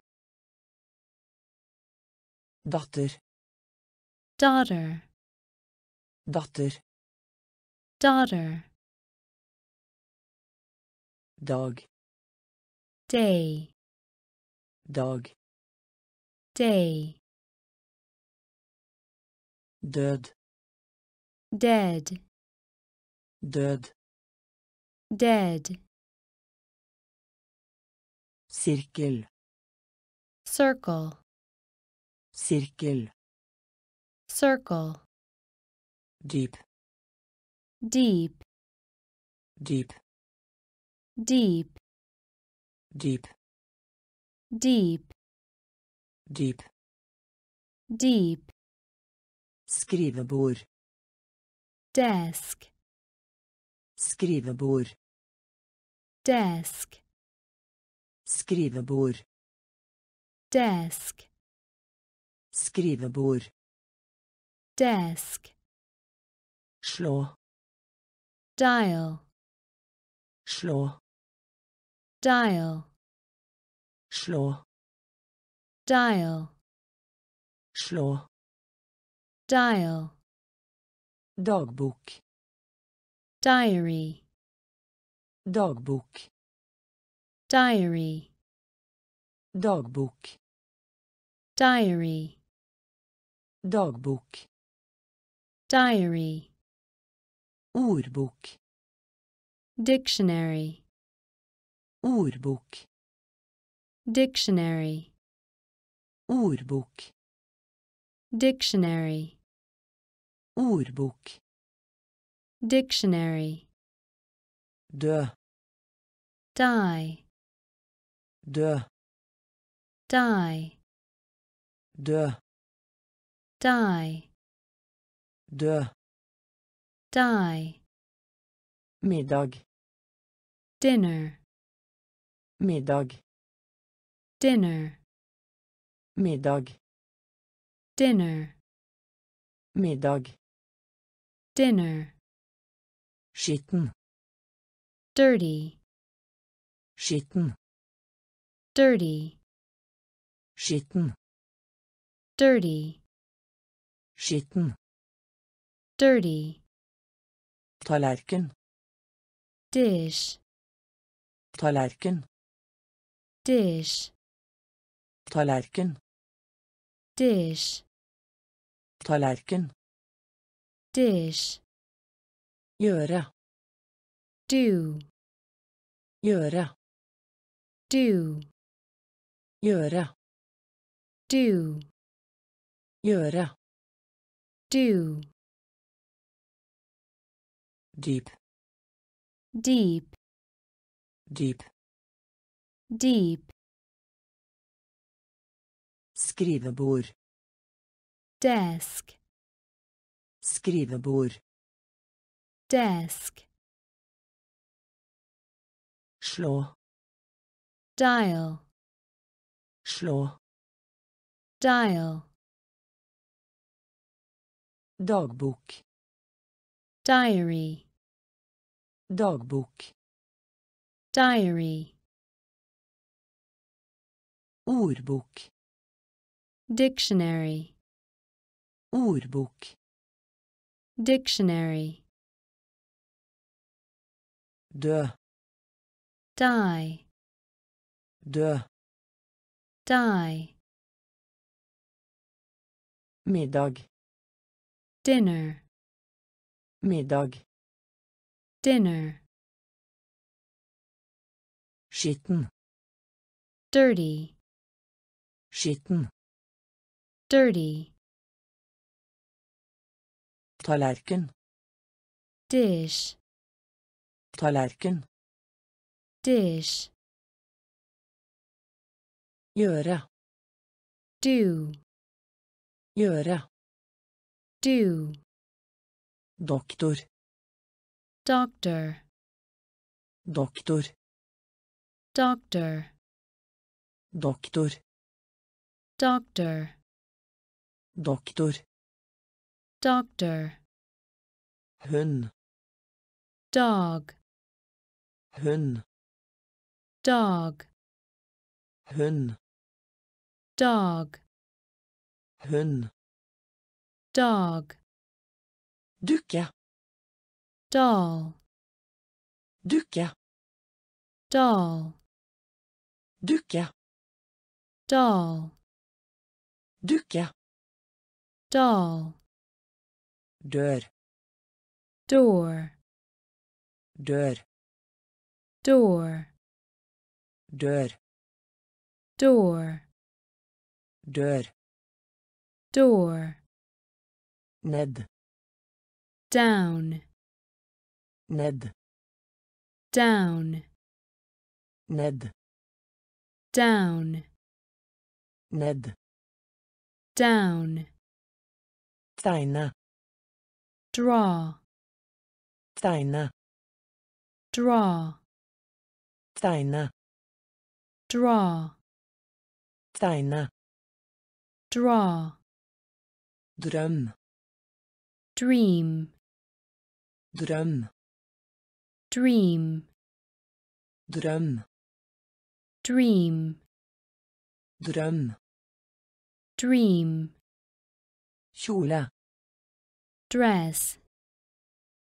datter, daughter, datter, daughter, dag, day, dag, day, død, dead, død, dead, sirkel, circle, sirkel, circle, dyp, deep, dyp, deep, dyp, deep, dyp, deep, skrivebord, desk, skrivebord, desk, skrivebord, desk, skrivebord, desk, slå, dial, slå, dial, slå, dial, slå, dial, dagbok, diary, dagbok, diary, dagbok, diary, dagbok, diary, ordbok, dictionary, ordbok, dictionary, ordbok, dictionary, ordbok, dictionary, dø, die, dø, die, dø, die, dø, die, middag, dinner, middag, dinner, middag, dinner, middag, dinner, skitten, dirty, skitten, dirty, skitten, dirty, skitten, dirty, tallerken, dish, tallerken, dish, tallerken, dish, tallerken, dish, gjøre, do, gjøre, do, gjøre, do, gjøre, do, dyp, deep, dyp, deep, skrivebord, desk, Skrivebord. desk, Slå. dial, Slå. dial, Dagbok. diary, Dagbok. diary, Ordbok. dictionary, Ordbok. dictionary, Dø. die, Dø. Die, Middag. dinner, Middag. dinner, Skitten. dirty, Skitten. dirty, Tallerken. dish, Tallerken. dish, Gjøre. do, Gjøre. do, Doktor. doctor, Doktor. doctor, Doktor. doctor, Doktor. doctor, Hund. dog, Hund. dog, Hund. Dog, Hund. dog, Dukke. doll, Dukke. doll, Dukke. doll, Dukke. doll, Dør. door, Dør. door, Dør. door, Dør. door, Ned. down, Ned. down, Ned. down, Ned. down, Tegne. draw, Tegne. draw, Tegne. draw, Tegne. Draw, Drøm. dream, Drøm. dream, Drøm. dream, Drøm. dream, Kjole. dress,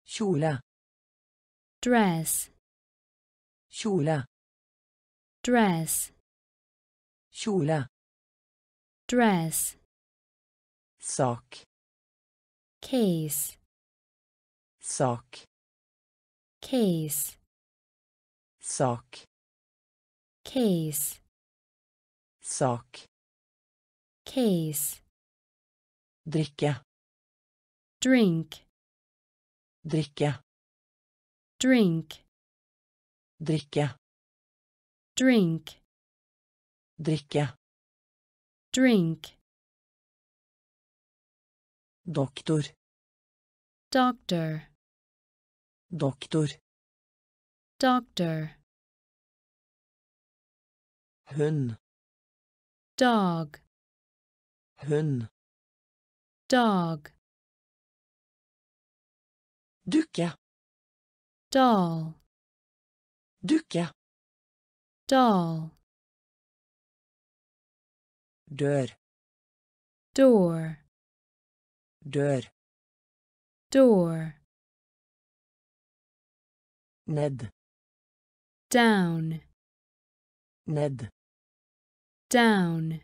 Kjole. dress, Kjole. dress, Kjole. Dress, Sak. case, Sak. case, Sak. case, Sak. case, Drikke. drink, Drikke. drink, Drikke. drink, Drikke. Drink, Doktor. doctor, Doktor. doctor, Hund. dog, Hund. dog, Dukke. doll, Dukke. doll, Dør. door, Dør. door, Ned. down, Ned. down,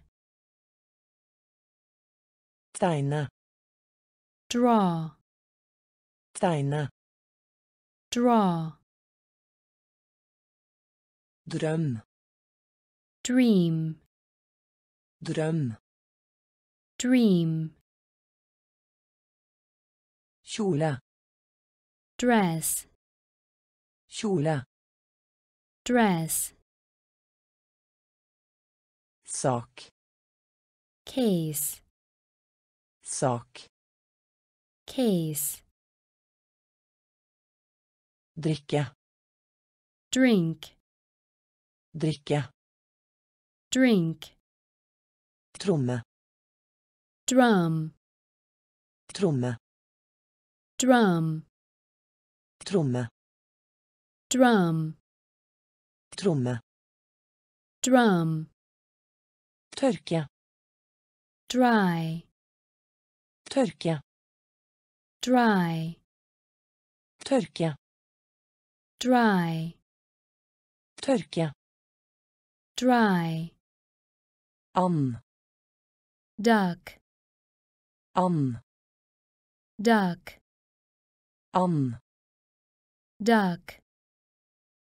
Tegne. draw, Tegne. draw, Drøm. dream, Drøm. dream, Kjole. dress, Kjole. dress, Sak. case, Sak. case, drikke, drink, drikke, drink, tromme, drum, tromme, drum, tromme, drum, tromme, drum, tørke, dry, tørke, dry, tørke, dry, tørke, dry, and, duck, and, duck, and, duck,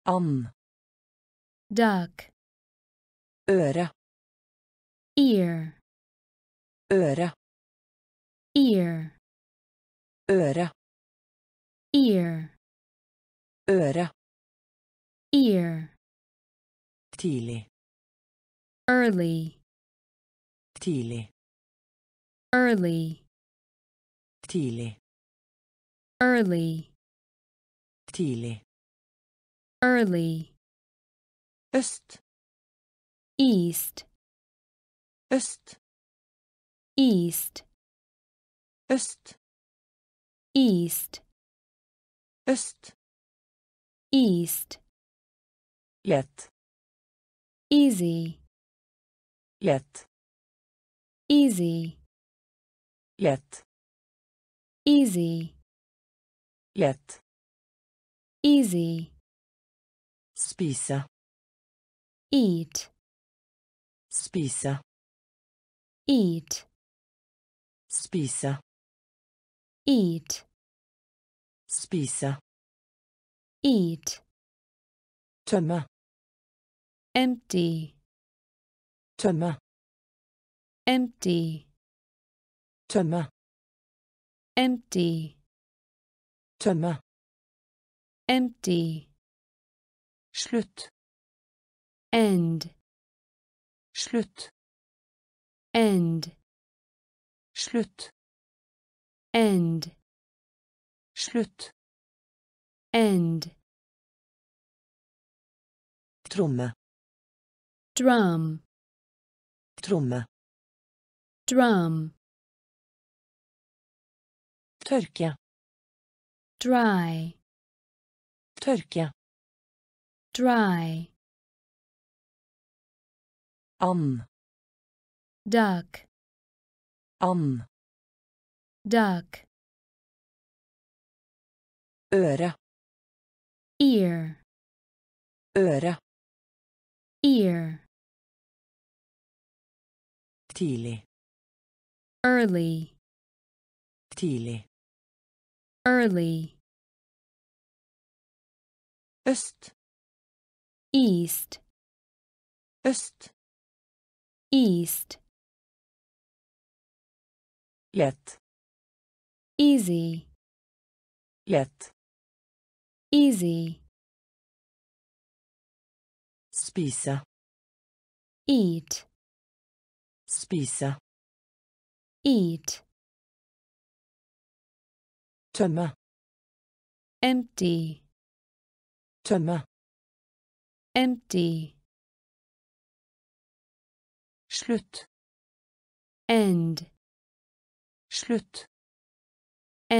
and, duck, øre, ear, øre, ear, øre, ear, øre, ear, tidlig, early, tidlig, early, tidlig, early, tidlig, early, øst, east, øst, east, øst, east, øst, east, lett, easy, lett, easy, lett, easy, lett, easy, spise, eat, spise, eat, spise, eat, spise, eat, tømme, empty, tømme, empty, tømme, empty, tømme, empty, slutt, end, slutt, end, slutt, end, slutt, end, tromme, drum, tromme, drum, tørke, dry, tørke, dry, and, duck, and, duck, øre, ear, øre, ear, tidlig, early, tidlig, early, øst, east, øst, east, lett, easy, lett, easy, spise, eat, spise, eat, tømme, empty, tømme, empty, slutt, end, slutt,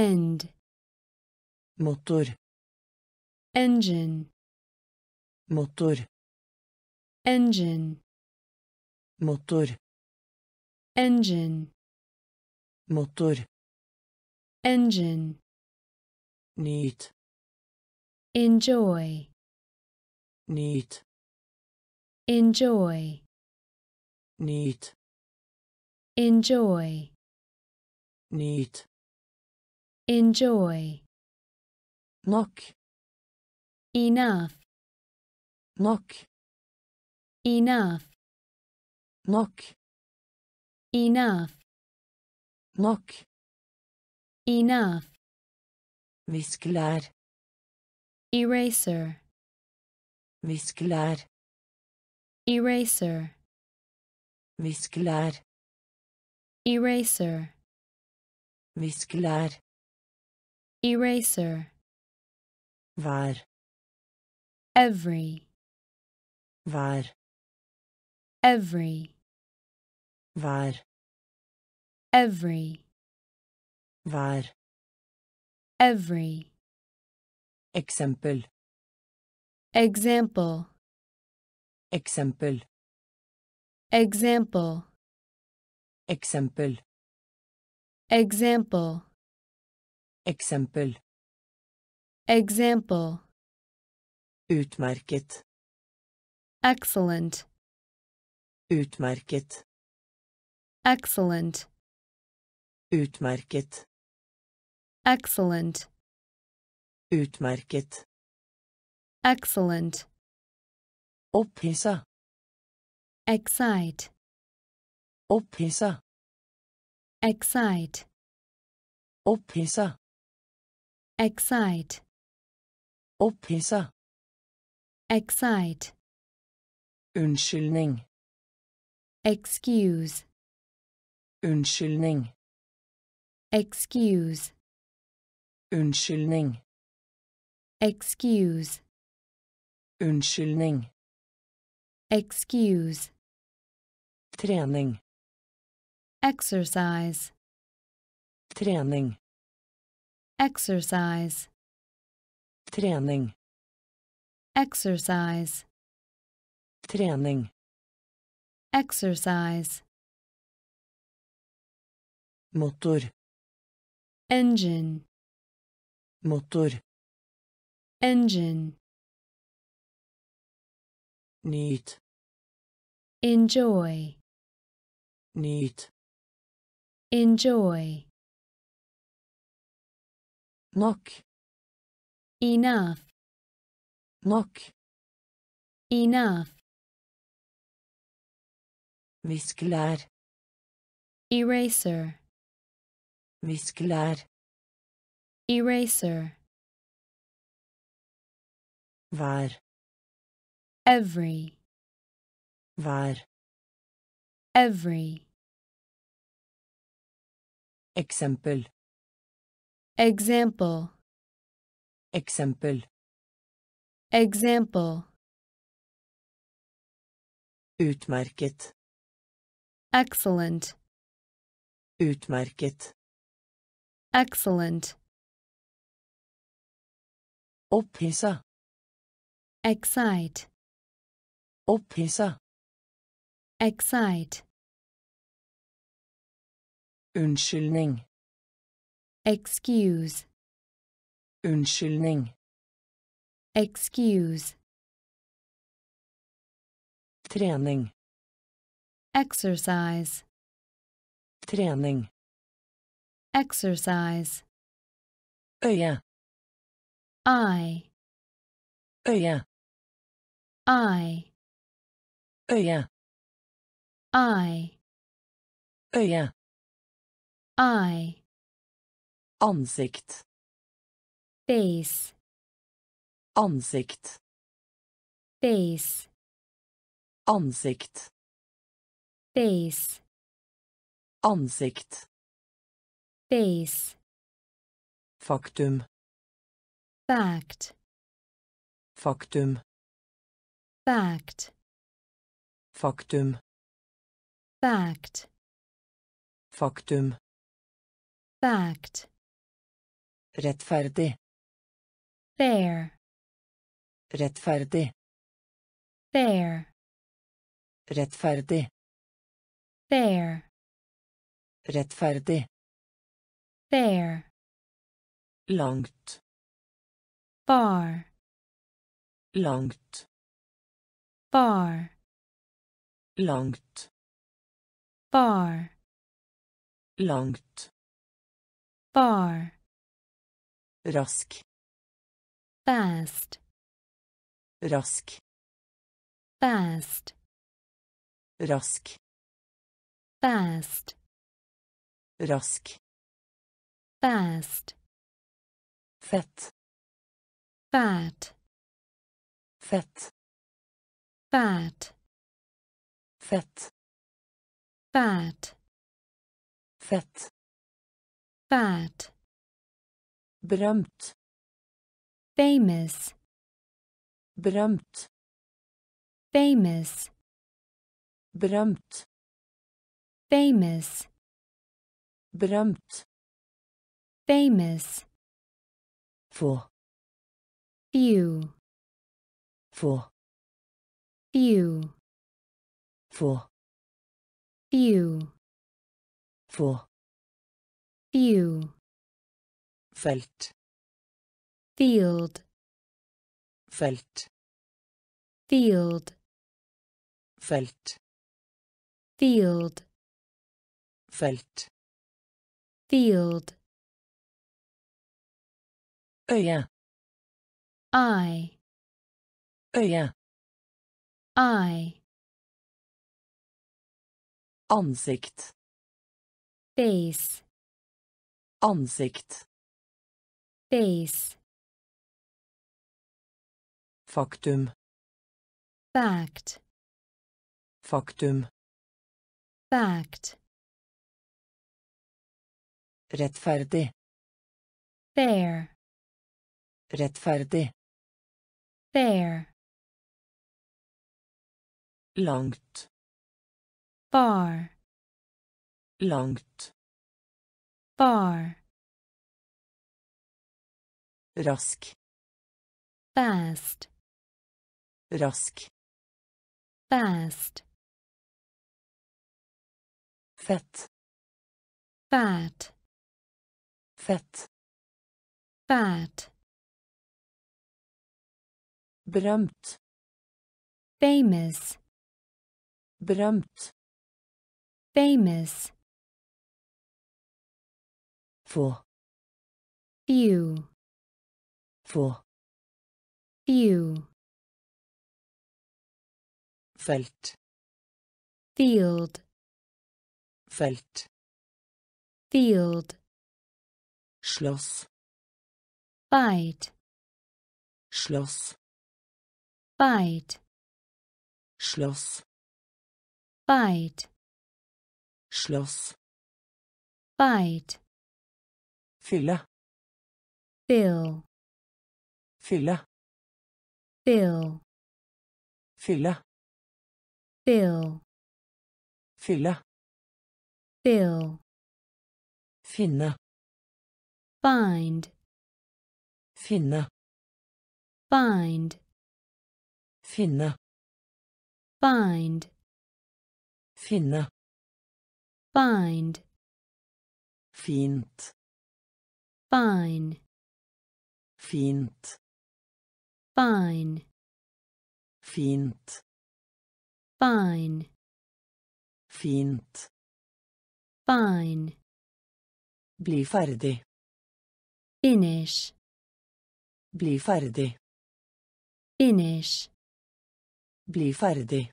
end, motor, engine, motor, engine, motor, engine, motor, engine, nyt, enjoy, nyt, enjoy, nyt, enjoy, nyt, enjoy, nok, enough, nok, enough, nok, enough, nok, enough, viskelær, eraser, viskelær, eraser, viskelær, eraser, viskelær, eraser, Hver. every, Hver. every, Hver. every, Hver. Every. Eksempel. Example, Eksempel. example, Eksempel. example, example. Utmerket. Excellent, Utmerket. excellent. Excellent, Utmerket. excellent. Opphissa. Excite, Opphissa. excite, Opphissa. excite, Opphissa. excite. Unnskyldning. Excuse, Unnskyldning. excuse, Unnskyldning. excuse, Unnskyldning. excuse. Trening. Exercise, Trening. exercise, Trening. exercise, Trening. exercise. Motor. Engine, Motor. engine. Nyt. Enjoy, Nyt. enjoy. Nok. Enough, Nok. enough. Visk lær. Eraser, Visk lær. Eraser. Hver. Every, Hver. every. Eksempel. Example, Eksempel. example. Utmerket. Excellent, Utmerket. excellent. Opphissa. Excite, Opphissa. excite. Unnskyldning. Excuse, Unnskyldning. excuse. Trening. Exercise, Trening. exercise. Øye. Eye, oh, Øye. Eye, oh, Øye. Eye, oh, Øye. Eye. Ansikt. Face, Ansikt. face, Ansikt. face, Ansikt. face. Faktum. Fact, Faktum. fact, Faktum. fact, Faktum. fact. Rettferdig. Fair, Rettferdig. fair, Rettferdig. fair, Rettferdig. fair. Langt. Far, Langt. far, Langt. far, Langt. far. Rask. Fast, Rask. fast, Rask. fast, Rask. fast. Fett. Fat, Fett. fat, Fett. fat, Fett. fat. Berømt. famous, Berømt. famous, Berømt. famous, Berømt. famous, Få. Few, Få. few, Få. few, Få. few, Felt. field, Felt. field, Felt. field, Felt. field, Øye. Eye, Øye. eye, Ansikt. face, Ansikt. face, Faktum. fact, Faktum. fact, Rettferdig. fair, Rettferdig. Fair, Langt. far, Langt. far, Rask. fast, Rask. fast, Fett. fat, Fett. fat, Berømt. famous, Berømt. famous, Få. few, Få. few, Felt. field, Felt. field, Slåss. fight, Slåss. Fight, Slåss. fight, Slåss. fight, Fylle. fill, Fylle. fill, Fylle. fill, Fylle. fill, Finne. find, Finne. find, Finne. find, Finne. find, Fint. fine, Fint. fine, Fint. fine, Fint. fine, Bli ferdig. finish, Bli ferdig. finish, Bli ferdig.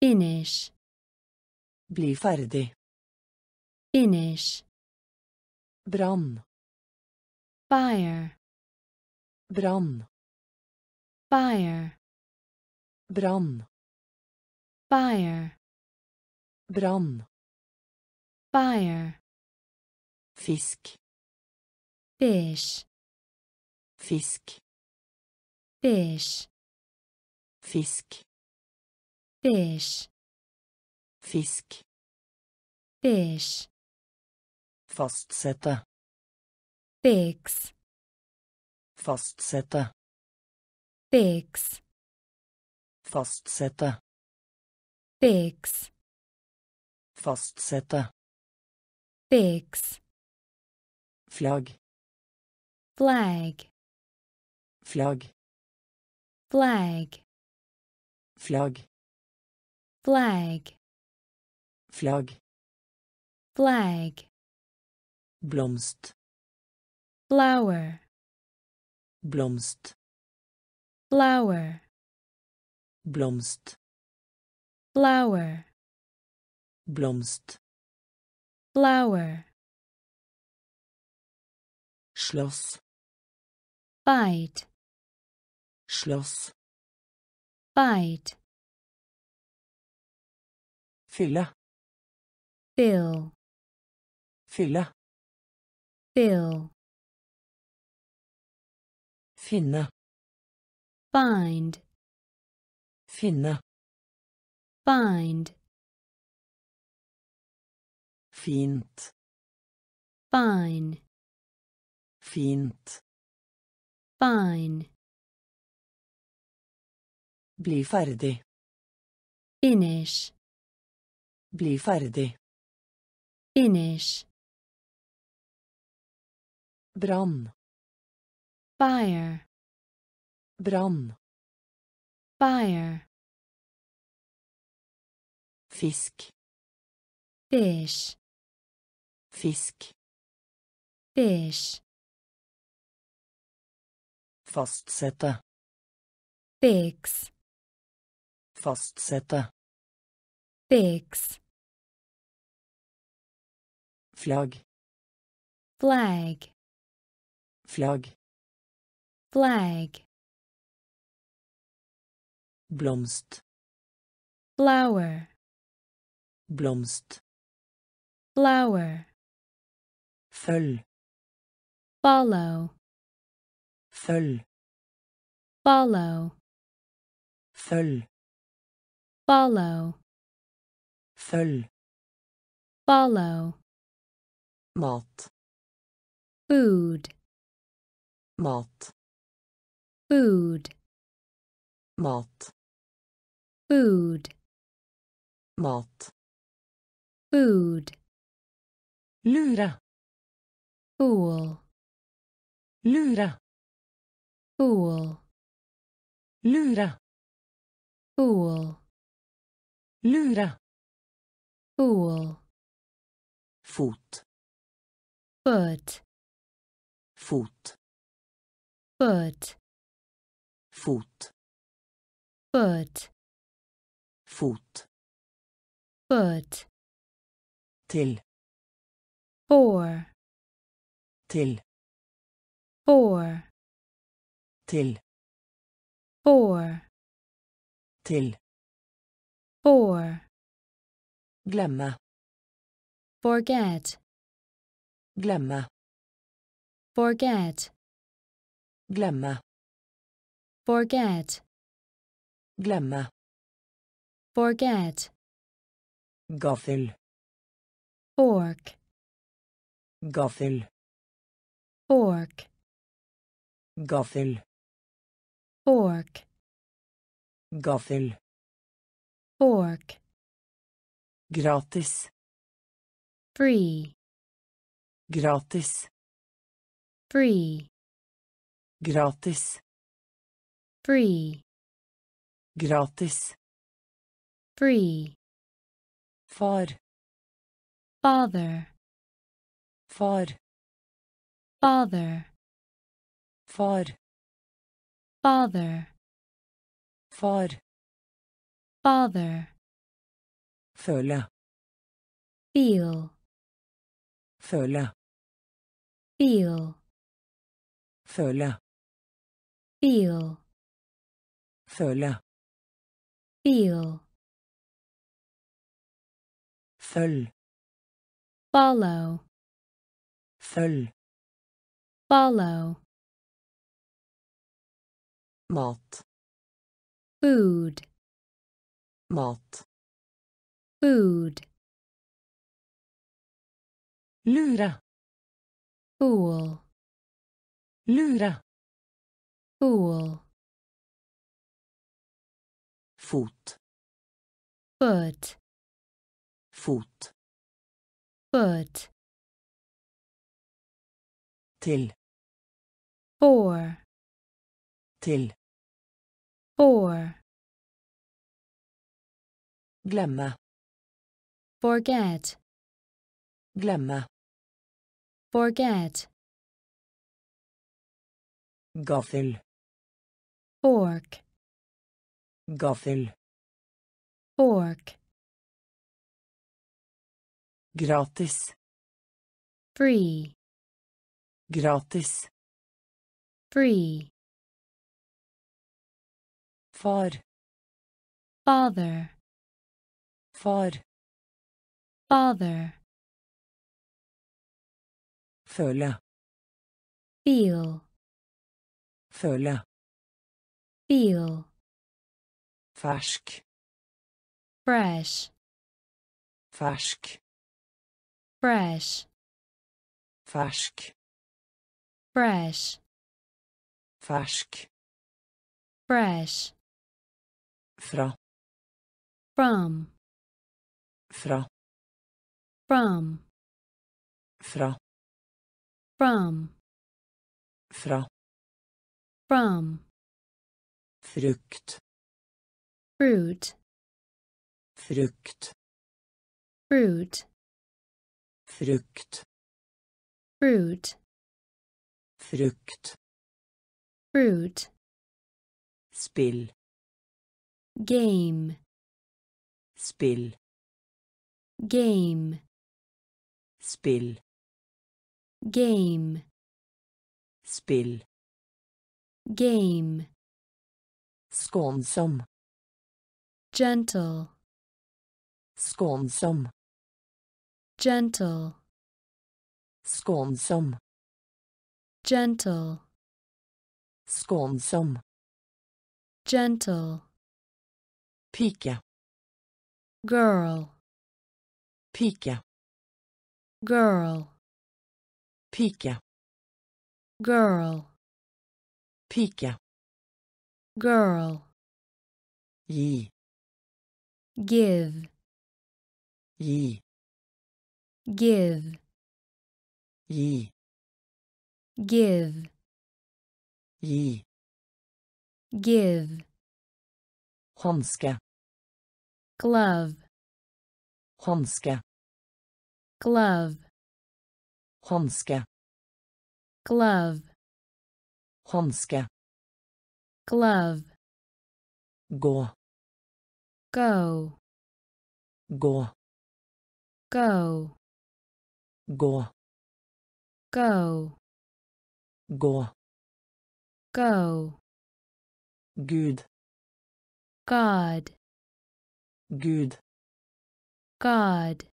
finish, Bli ferdig. finish, Brann. fire, Brann. fire, Brann. fire, Brann. fire, Fisk. fish, Fisk. fish, Fisk. fish, Fisk. fish, Fastsette. fix, Fastsette. fix, Fastsette. fix, Fastsette. fix, Flagg. flag, Flagg. flag, Flagg. flag, Flagg. flag, Blomst. flower, Blomst. flower, Blomst. flower, Blomst. flower, Slåss. fight, Slåss. Fight, Fylle. fill, Fylle. fill, Finne. find, Finne. find, Fint. fine, Fint. fine, Bli ferdig. finish, Bli ferdig. finish, Brann. fire, Brann. fire, Fisk. fish, Fisk. fish, Fastsette. fix, Fastsette. fix, Flagg. flag, Flagg. flag, Blomst. flower, Blomst. flower, Følg. follow, Følg. follow, Følg. Follow, Følg. follow, Mat. food, Mat. food, Mat. food, Mat. food, Lure. fool, Lure. fool, Lure. fool, Lure. fool, Fot. foot, Fot. foot, Fot. foot, Fot. foot, Til. four, Til. four, Til. four, Til. Four, Glemme. forget, Glemme. forget, Glemme. forget, Glemme. forget, Gaffel. fork, Gaffel. fork, Gaffel. fork, Gaffel. Fork, Gratis. free, Gratis. free, Gratis. free, Gratis. free, Far. father, Far. father, Far. father, Far. Father, Føle. feel, Føle. feel, Føle. feel, Føle. feel, Følg. follow, Følg. follow, Mat. food, Mat. food, Lure. fool, Lure. fool, Fot. foot, Fot. foot, Till. four, Till. four, Glemme. forget, Glemme. forget, Gaffel. fork, Gaffel. fork, Gratis. free, Gratis. free, Far. father, Far. father, Føle. feel, Føle. feel, Fersk. fresh, Fersk. fresh, Fersk. fresh, Fersk. fresh, Fra. from, Fra. from, Fra. from, Fra. from, Frukt. fruit, Frukt. fruit, Frukt. fruit, Frukt. fruit, Spill. game, Spill. Game, Spill. game, Spill. game, Skånsom. gentle, Skånsom. gentle, Skånsom. gentle, Skånsom. gentle, Pike. girl, Pike. girl, Pike. girl, Pike. girl, Gi. give, Gi. give, Gi. give, Gi. give, Hanske. glove, Hanske. glove, Hanske. glove, Hanske. glove, Gå. go, Gå. go, Gå. go, Gå. go, Gud. God, Gud. God,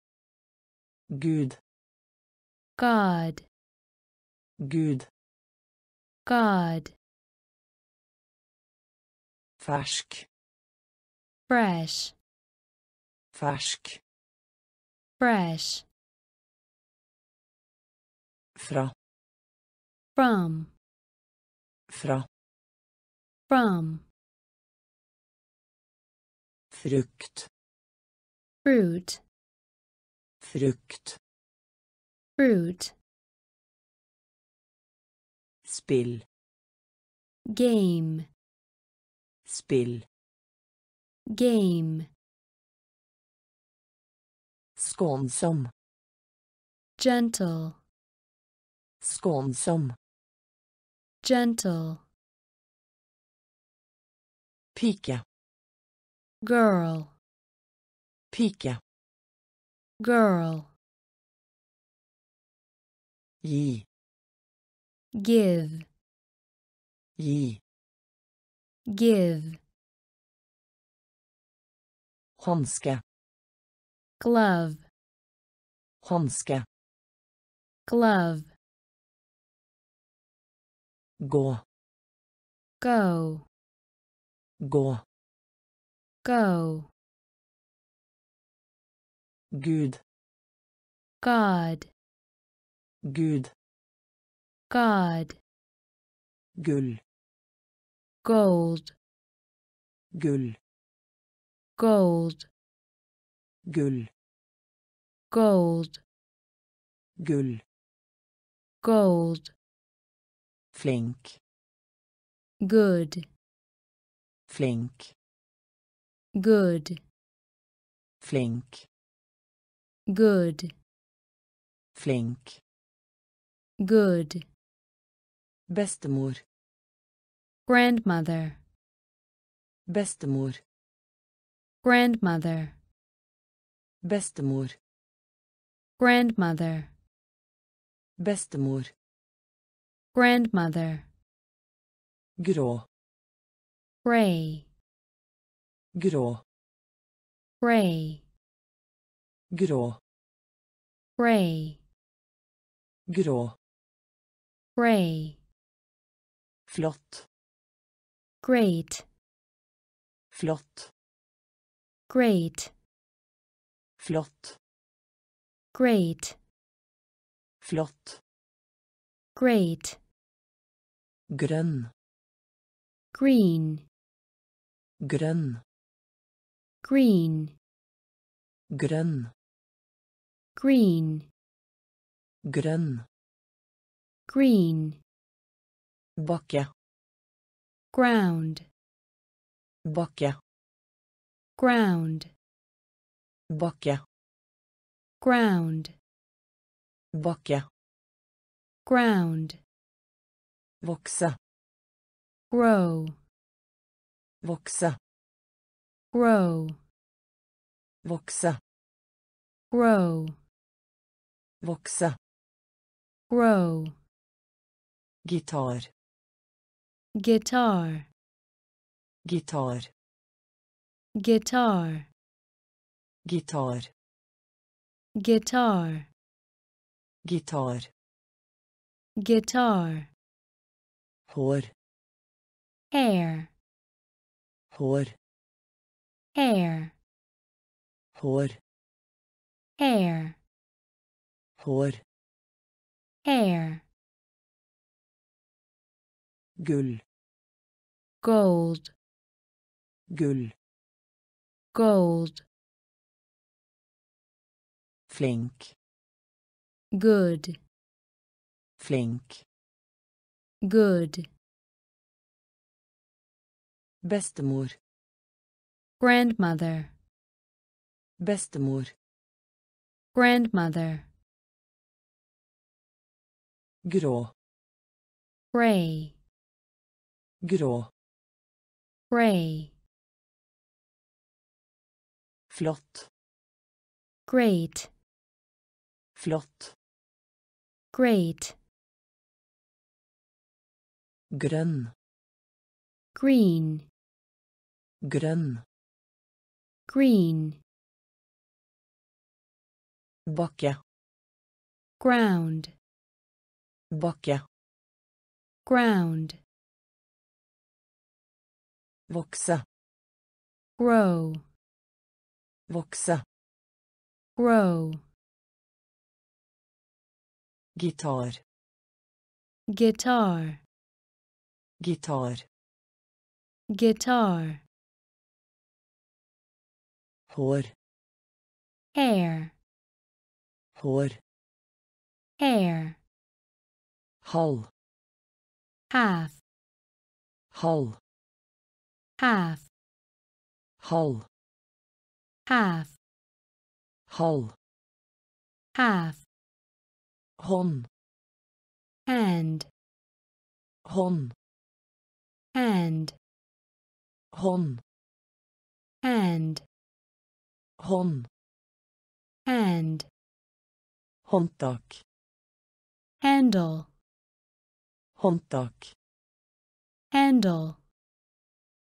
Gud. God, Gud. God, Fersk. fresh, Fersk. fresh, Fra. from, Fra. from, Frukt. Fruit, Frukt. fruit, Spill. game, Spill. game, Skånsom. gentle, Skånsom. gentle, pika girl, Pike. girl, Gi. give, Gi. give, Hanske. glove, Hanske. glove, Gå. go, Gå. go, Gud. God, Good. God, Gull. gold, Gull. gold, Gull. gold, Gull. gold, Flink. good, Flink. good, Flink. Good, Flink. good, Bestemor. grandmother, Bestemor. grandmother, Bestemor. grandmother, Bestemor. grandmother, Grå. gray, Grå. gray, Grå. gray, Grå. gray, Flott. great, Flott. great, Flott. great, Flott. great, Grønn. green, Grønn. green, Grønn. Green, Grønn. green, Bakke. ground, Bakke. ground, Bakke. ground, Bakke. ground, Vokse. grow, Vokse. grow, Vokse. grow, Vokse. grow, Gitar. guitar, Gitar. guitar, Gitar. guitar, Gitar. guitar, Hår. hair, Hår. hair, Hår. hair, Hår. hair, Gull. gold, Gull. gold, Flink. good, Flink. good, Bestemor. grandmother, Bestemor. grandmother, Grå. gray, Grå. gray, Flott. great, Flott. great, Grønn. green, Grønn. green, Bakke. ground, Bakke. ground, Vokse. grow, Vokse. grow, Gitar. guitar, Gitar. guitar, Hår. hair, Hår. hair, Halv. half, Halv. half, Halv. half, Halv. half, Hånd. hand, Hånd. hand, Hånd. hand, Hånd. hand, Håndtak. handle, Håndtak. handle,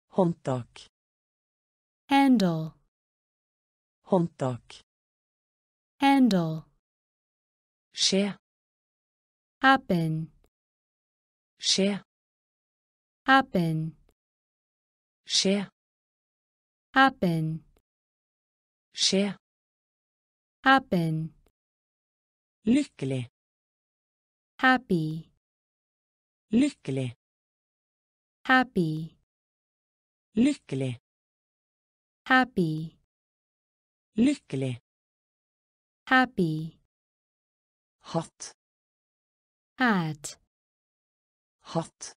Håndtak. handle, Håndtak. handle, Skje. happen, Skje. happen, Skje. happen, Skje. happen, Lykkelig. happy, Lykkelig. happy, Lykkelig. happy, Lykkelig. happy, Hatt. hat, Hatt.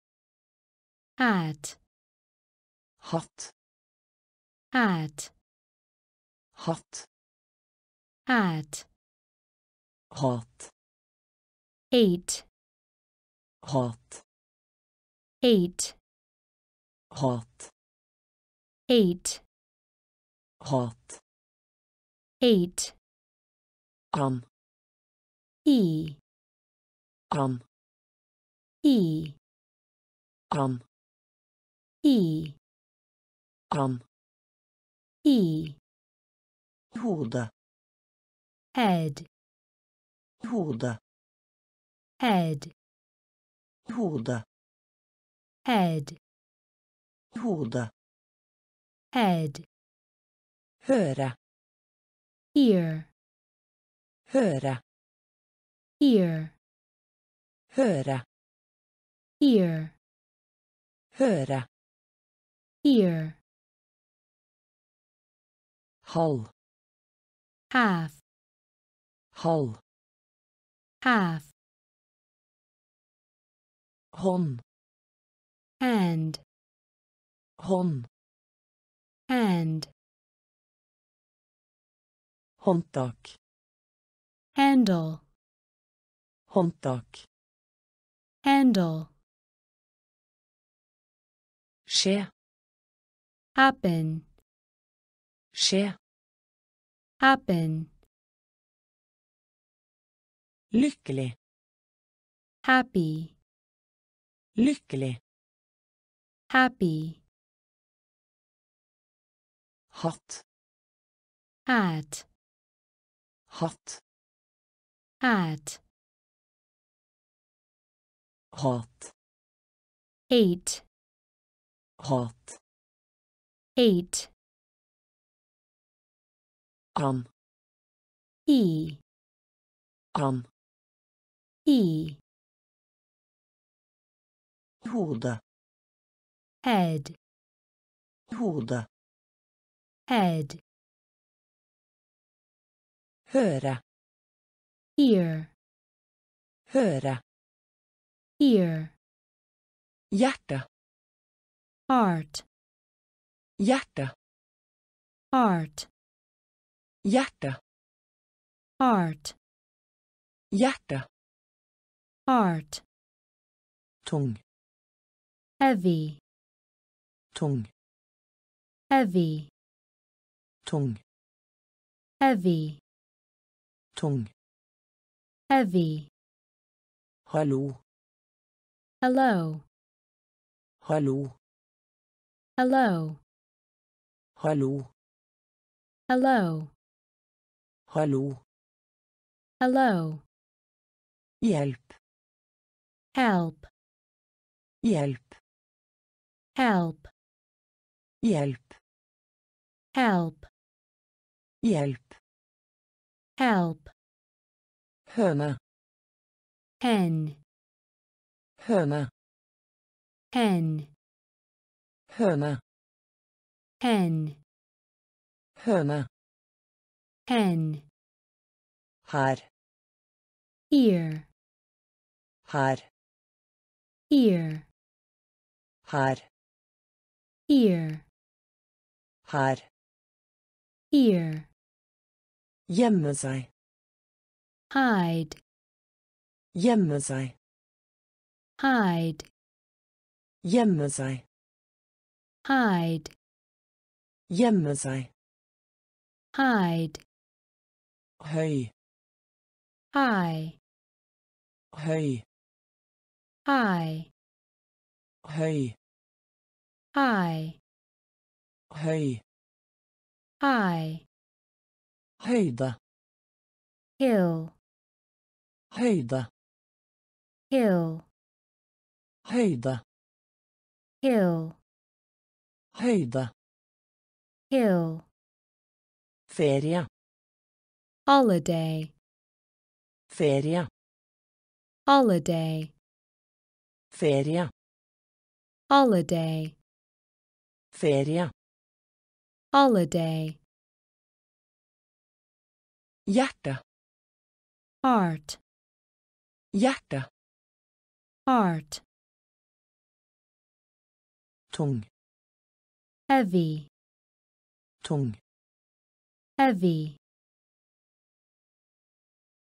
hat, Hatt. hat, Hatt. hat, Hat. eight, Hat. Eight, hot eight, hot eight, An. e, An. e, An. e, An. e, Hode. head, Hode. head, Hode. Head, Hode. head, Høre. ear, Høre. ear, Høre. ear, Høre. ear, Halv. half, Halv. half, Hånd. Hand, Hånd. hand, Håndtak. handle, Håndtak. handle, Skje. happen, Skje. happen, Lykkelig. happy, Lykkelig. Happy, Hatt. hat, Hatt. hat, Hat. hate, Hat. hate, An. he, An. he, Hode. Head, Hode. head, Høre. ear, Høre. ear, Hjerte. heart, Hjerte. heart, Hjerte. heart, Hjerte. heart, Tung. heavy, Tung. heavy, Tung. heavy, Tung. heavy, Hallo. hello, Hallo. hello, Hallo. hello, Hallo. hello, Hjelp. help, Hjelp. help, Hjelp. help, Hjelp. help, Høne. hen, Høne. hen, Høne. hen, Høne. hen, Her. ear, Her. ear, Her. ear, Her. ear, Gjemme seg. hide, Gjemme seg. hide, Gjemme seg. hide, Gjemme seg. hide, Høy. high, Høy. high, Høy. high, Høy. high, Høyde. hill, Høyde. hill, Høyde. hill, Høyde. hill, Ferie. holiday, Ferie. holiday, Ferie. holiday, Ferie. Holiday, Hjerte. heart, Hjerte. heart, Tung. heavy, Tung. heavy,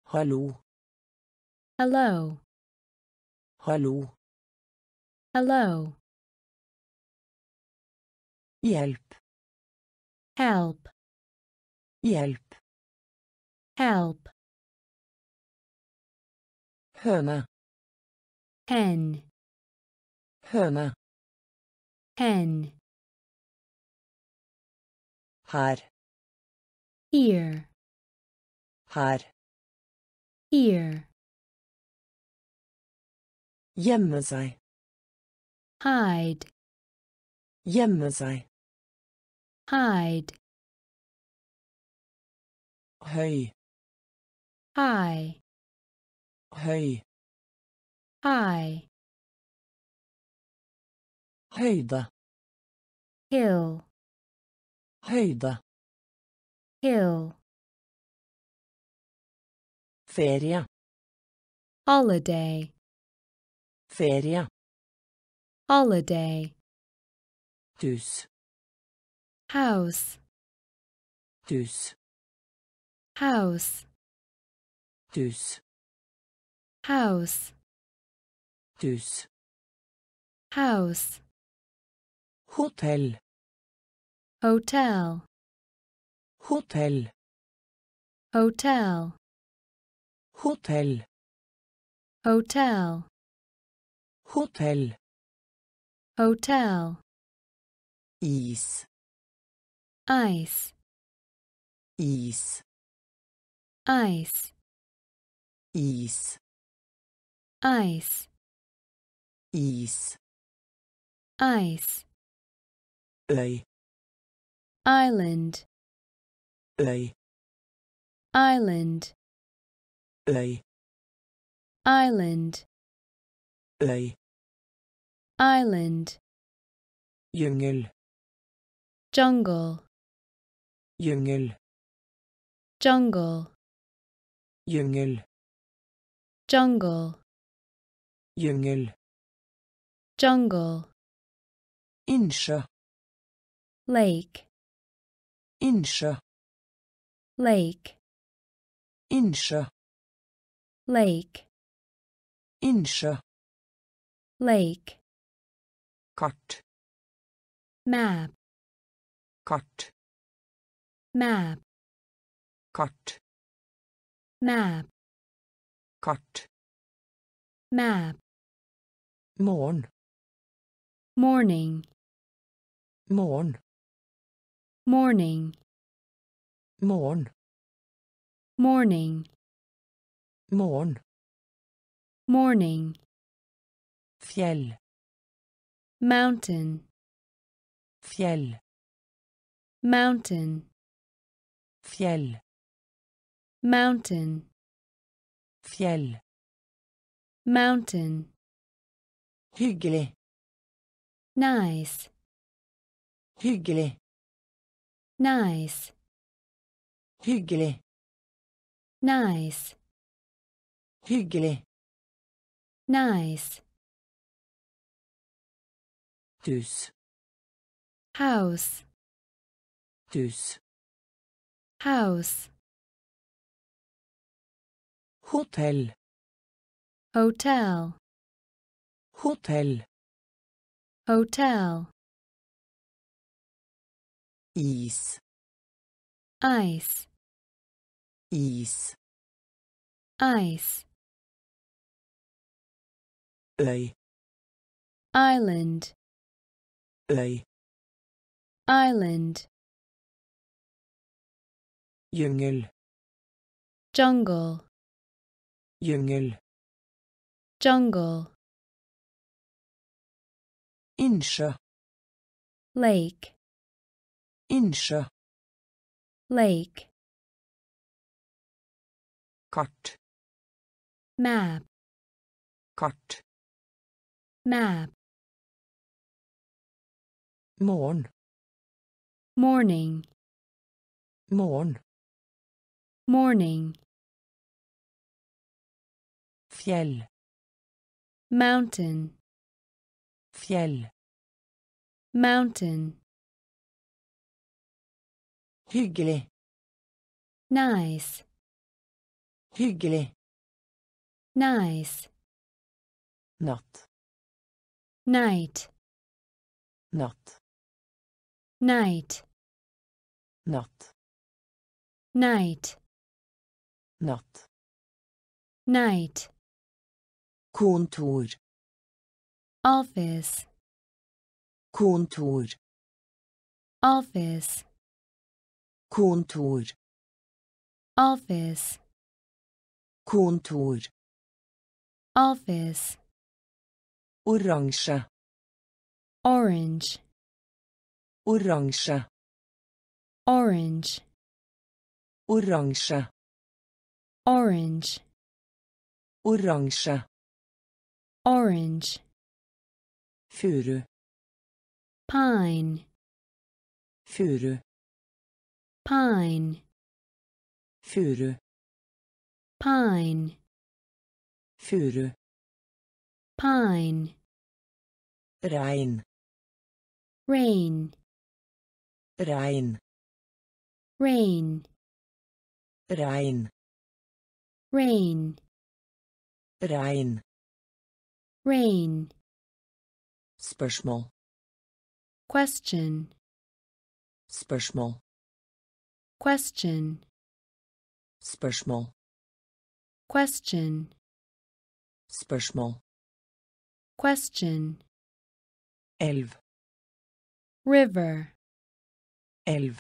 Hallo. hello, Hallo. hello, Hjelp. Help, Hjelp. help, Høne. hen, Høne. hen, Her. ear, Her. ear, Gjemme seg. hide, Gjemme seg. Hide, Høy. high, Høy. high, Høyde. hill, Høyde. hill, Ferie. holiday, Ferie. holiday, Hus. House, Hus. house, Hus. house, Hus. house, Hotel. hotel, Hotel. hotel, Hotel. hotel, Hotell. hotel, Is. Ice, Is. ice, Is. ice, Is. ice, Øy. island, Øy. island, Øy. island, Øy. island, Jungel. jungle, Jungel. jungle, Jungel. jungle, Jungel. jungle, Innsjø. lake, Innsjø. lake, Innsjø. lake, Innsjø. lake, Kart. map, Kart. Map, Kart. map, Kart. map, morn. Morning, morn. Morning, morn. Morning, morn. Morning, Fjell. mountain, Fjell. mountain, Fjell. mountain, Fjell. mountain, Hyggelig. nice, Hyggelig. nice, Hyggelig. nice, Hyggelig. nice, Hus. house, Hus. House, Hotel. hotel, Hotell. hotel, Is. ice, Is. ice, Øy. island, Øy. island, Jungel. jungle, Jungel. jungle, Innsjø. lake, Innsjø. lake, Kart. map, Kart. map, Morgen. morning, Morgen. Morning, Fjell. mountain, Fjell. mountain, Hyggelig. nice, Hyggelig. nice, Natt. night, Natt. night, Natt. night, Natt. night, Kontor. office, Kontor. office, Kontor. office, Kontor. office, Oransje. orange, Oransje. orange, Oransje. Orange, Oransje. orange, Furu. pine, Furu. pine, Furu. pine, Furu. pine, Regn. rain, Regn. rain, Regn. Rain, Regn. rain, Spørsmål. question, Spørsmål. question, Spørsmål. question, Spørsmål. question, Elv. river, Elv.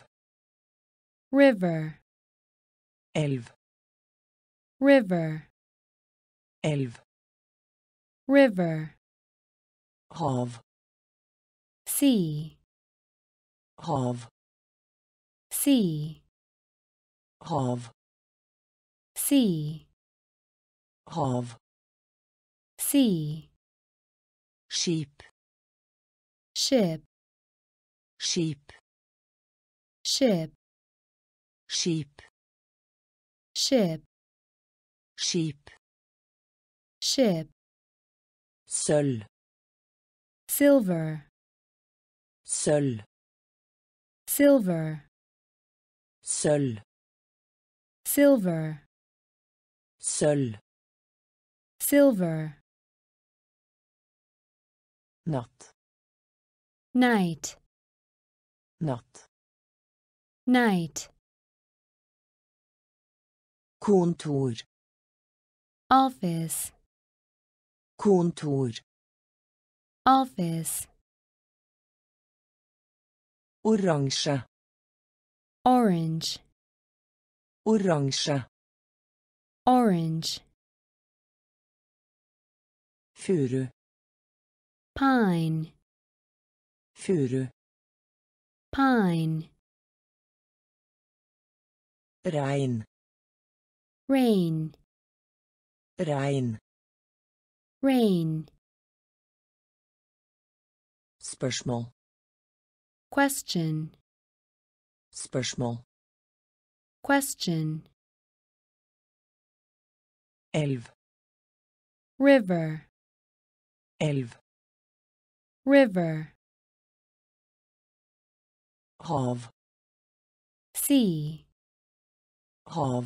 river, Elv. River, Elv. river, Hav. sea, Hav. sea, Hav. sea, Hav. sea, sheep ship, sheep ship, Skip. ship, Skip. ship, Sølv. silver, Sølv. silver, Sølv. silver, Sølv. silver, Natt. night, Natt. night, Kontor. Office, Kontor. office, Oransje. orange, Oransje. orange, Furu. pine, Furu. pine, Regn. rain, Regn. rain, Spørsmål. question, Spørsmål. question, Elv. river, Elv. river, Hav. sea, Hav.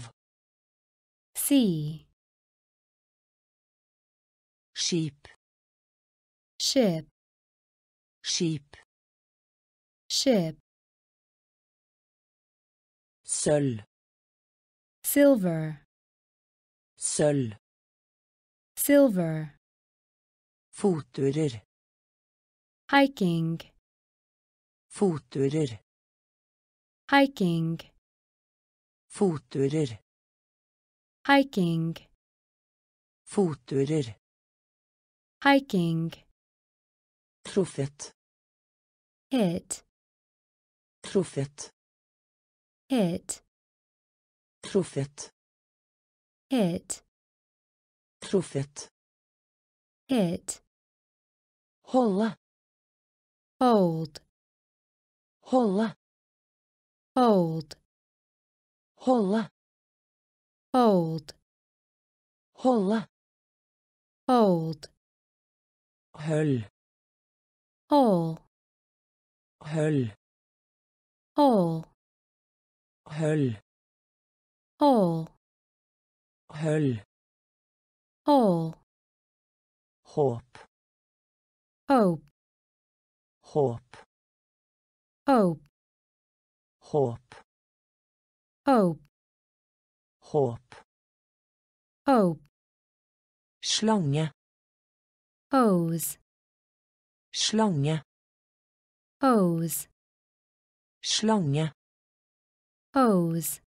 sea, Skip. ship, Skip. ship, Sølv. silver, Sølv. silver, Fotturer. hiking, Fotturer. hiking, Fotturer. hiking, Fotturer. Hiking, Truffet. hit, Truffet. hit, Truffet. hit, Truffet. hit, Holde. hold, Holde. hold, Holde. hold, Holde. hold, Høll. hole, Høll. hole, Høll. hole, Høll. hole, Håp. hope, Håp. hope, Håp. hope, Håp. hope, Slange. Hose, Slange. hose, Slange. hose,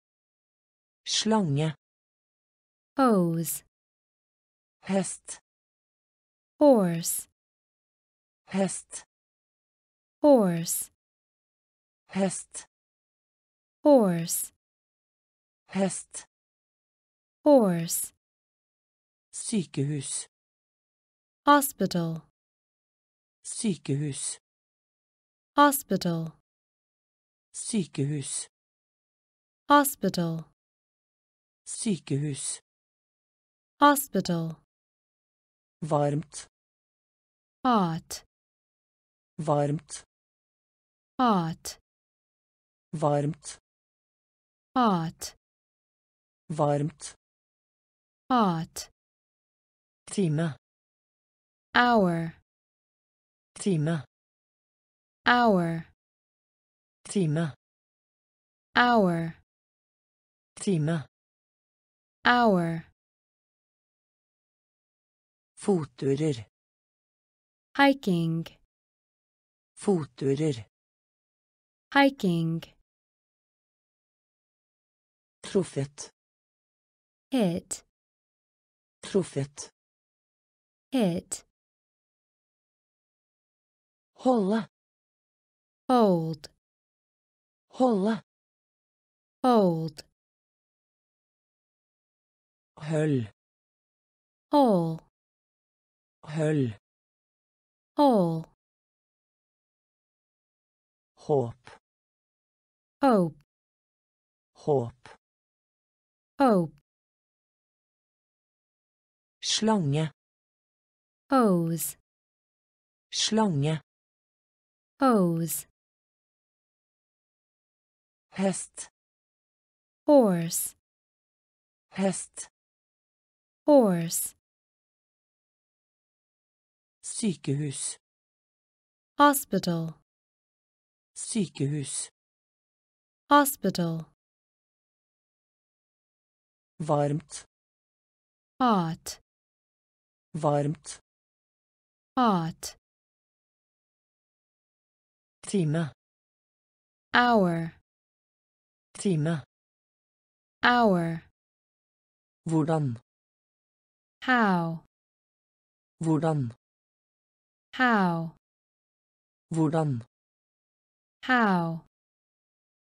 Slange. hose, Hest. horse, Hest. horse, Hest. horse, Hest. horse, Sykehus. Hospital, Sykehus. hospital, Sykehus. hospital, Sykehus. hospital, Varmt. hot, Varmt. hot, Varmt. hot, Varmt. hot, Time. Hour, Time. hour, Time. hour, Time. hour, Fotturer. hiking, Fotturer. hiking, Truffet. hit, Truffet. hit, Holde. hold, Holde. hold, Høll. hole, Høll. hole, Håp. hope, Håp. hope, Slange. hose, Slange. Hose, Hest. horse, Hest. horse, Sykehus. hospital, Sykehus. hospital, Varmt. hot, Varmt. hot, Time. hour, Time. hour, Hvordan. how, Hvordan. how, Hvordan. how,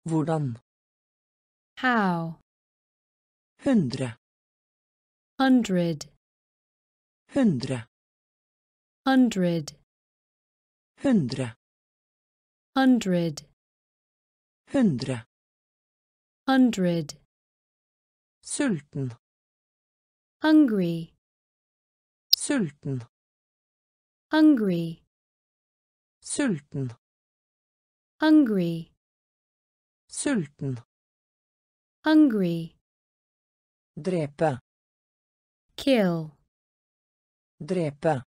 Hvordan. how, Hundre. hundred, Hundre. hundred, Hundre. Hundred, Hundre. hundred, Sulten. hungry, Sulten. hungry, Sulten. hungry, Sulten. hungry, Drepe. kill, Drepe.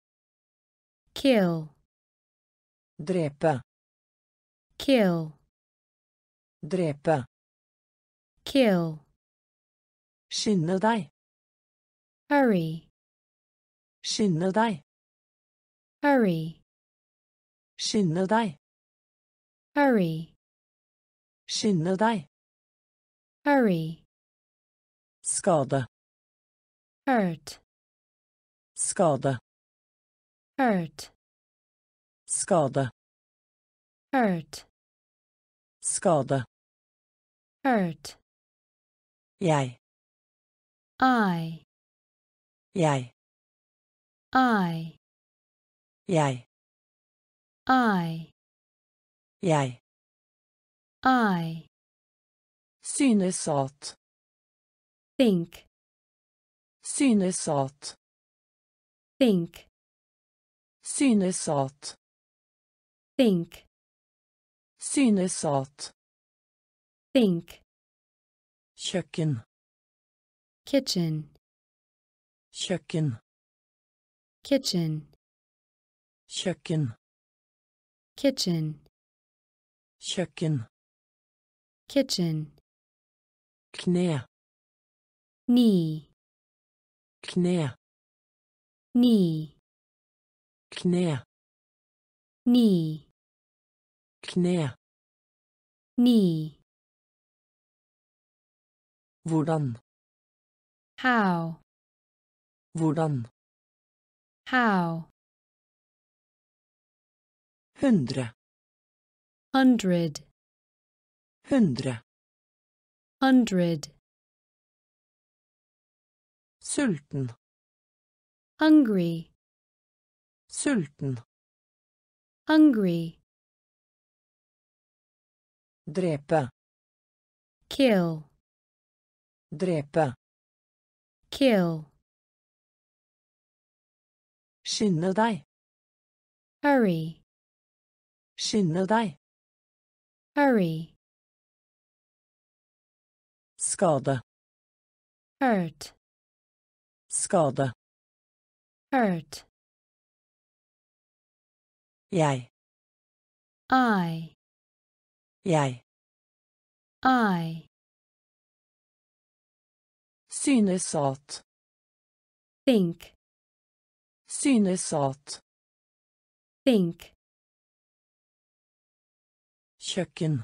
kill, Drepe. Kill, Drepe. kill, Skynde deg. hurry, Skynde deg. hurry, Skynde deg. hurry, Skynde deg. hurry, Skade. hurt, Skade. hurt, Skade. hurt, Skade. hurt, Jeg. I, Jeg. I, Jeg. I, Jeg. I, Synes at. think, Synes at. think, Synes at. think, Synes at. think, Kjøkken. kitchen, Kjøkken. kitchen, Kjøkken. kitchen, Kjøkken. kitchen, Kne. knee, Kne. knee, Kne. knee, Kne. knee, Hvordan. how, Hvordan. how, Hundre. hundred, Hundre. hundred, Sulten. hungry, Sulten. hungry, Drepe. kill, Drepe. kill, Skynde deg. hurry, Skynde deg. hurry, Skade. hurt, Skade. hurt, Jeg. I, Jeg. I, Synes at. think, Synes at. think, Kjøkken.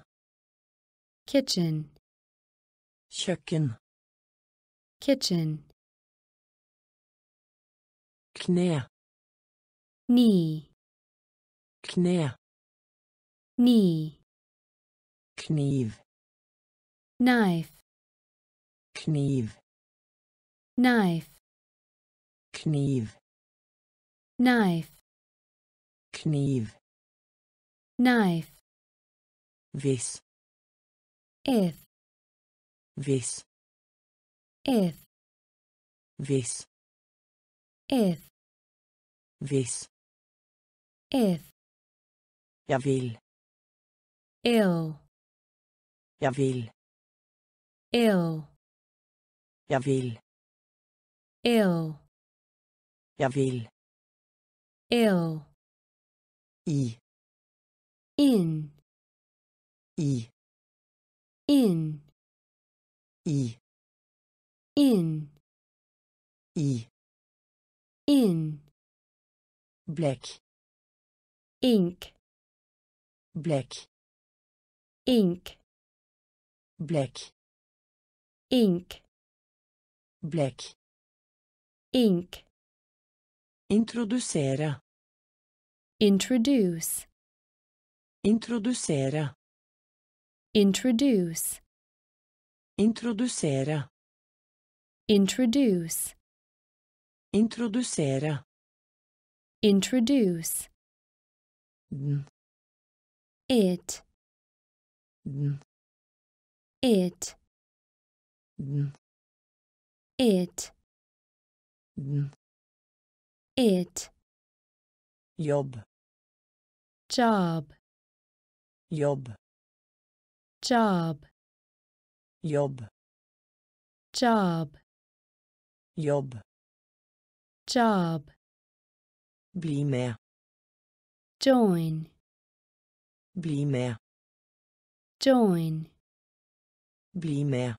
kitchen, Kjøkken. kitchen, Kne. knee, Kne. knee, Kniv. knife, Kniv. knife, Kniv. knife, Kniv. knife, Hvis. if, Hvis. if, Hvis. if, Hvis. if, Jeg vil. ill, Jeg vil. ill, Jeg vil. ill, Jeg vil. ill, I. in, I. in, I. in, I. in, Black. ink, Black. ink, Blekk. ink, Blekk. ink, Introdusere. introduce, Introdusere. introduce, Introdusere. introduce, Introdusere. introduce, Den. it, Den. It, Den. it, Den. it, Job. job, Job. job, Jobb. job, Jobb. job, Bli med. join, Bli med. join, Bli med.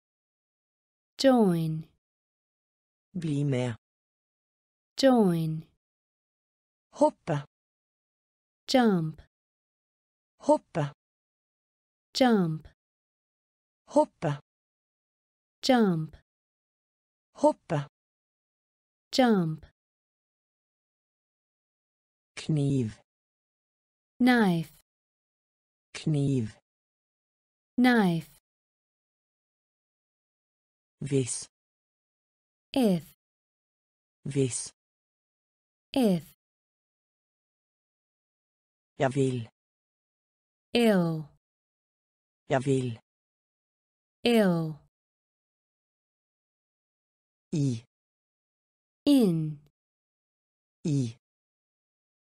join, Bli med. join, Hoppe. jump, Hoppe. jump, Hoppe. jump, Hoppe. jump, Kniv. knife, Kniv. knife, Hvis. if, Hvis. if, Jeg vil. ill, Jeg vil. ill, I. in, I.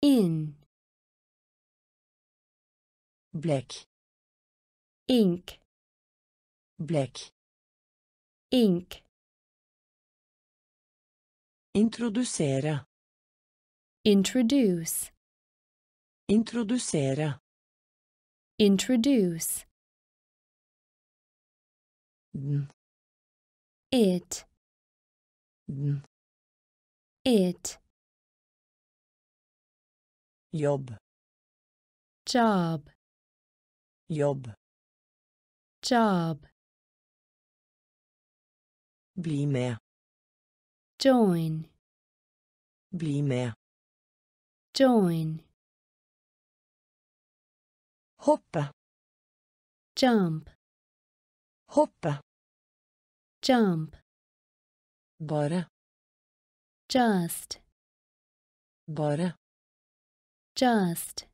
in, Blekk. ink, Blekk. Ink, Introdusere. introduce, Introdusere. introduce, Den. it, Den. it, Jobb. job, Jobb. job, Bli med. join, Bli med. join, Hoppe. jump, Hoppe. jump, Bare. just, Bare. just,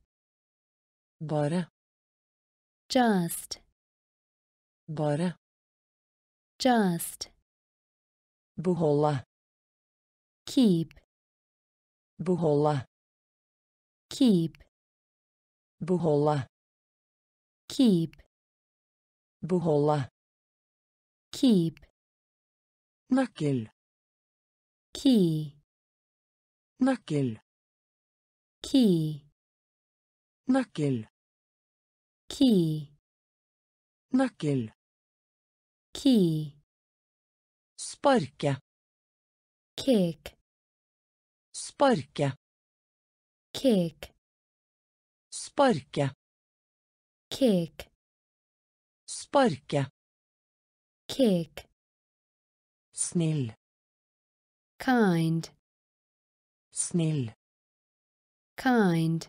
Bare. just, Bare. just, Beholde. keep, Beholde. keep, Beholde. keep, Beholde. keep, Nøkkel. key, Nøkkel. key, Nøkkel. key, Nøkkel. key, Sparke. kick, Sparke. kick, Sparke. kick, Sparke. kick, Snill. kind, Snill. kind,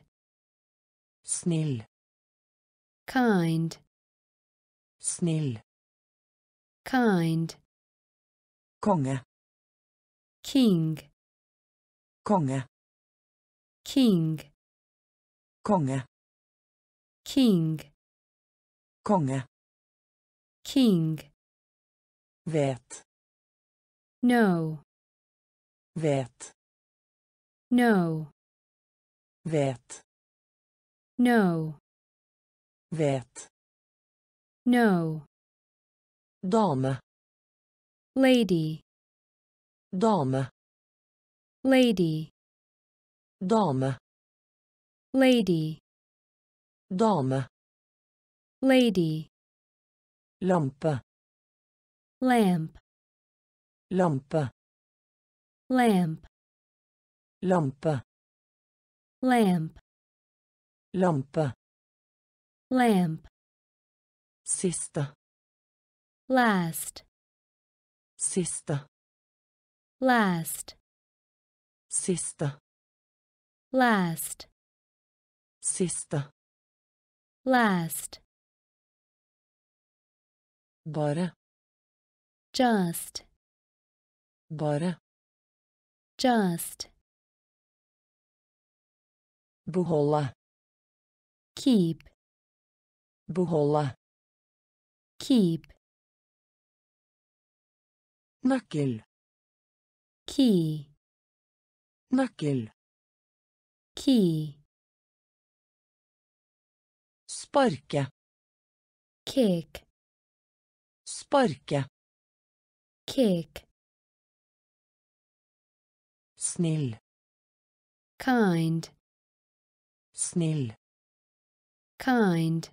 Snill. kind, Snill. kind, Konge. king, Konge. king, Konge. king, Konge. king, Vet. no, Vet. no, Vet. no, Vet. no, Dame. Lady, Dame. lady, Dame. lady, Dame. lady, Lampe. lamp, Lampe. lamp, Lampe. lamp, Lampe. lamp, Siste. last, Siste. last, Siste. last, Siste. last, Bare. just, Bare. just, Beholde. keep, Beholde. keep, Nøkkel. key, Nøkkel. key, Sparke. kick, Sparke. kick, Snill. kind, Snill. kind,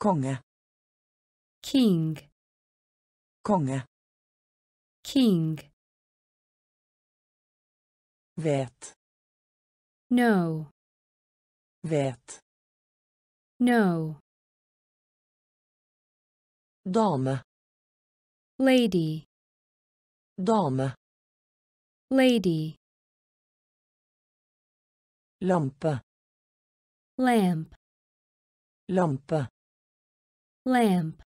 Konge. king, Konge. king, Vet. know, Vet. know, Dame. lady, Dame. lady, Lampe. lamp, Lampe. lamp,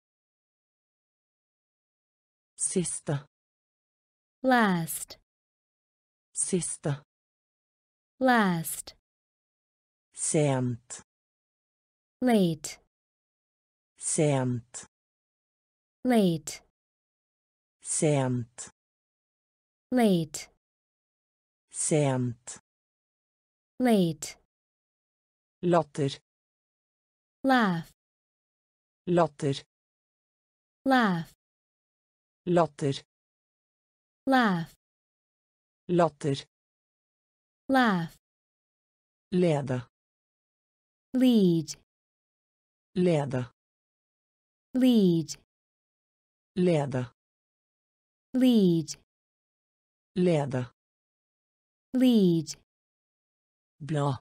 Siste. last, Siste. last, Sent. late, Sent. late, Sent. late, Sent. late, Latter. laugh, Latter. laugh, Latter. laugh, Latter. laugh, Lede. lead, Lede. lead, Lede. lead, Lede. lead, Blad.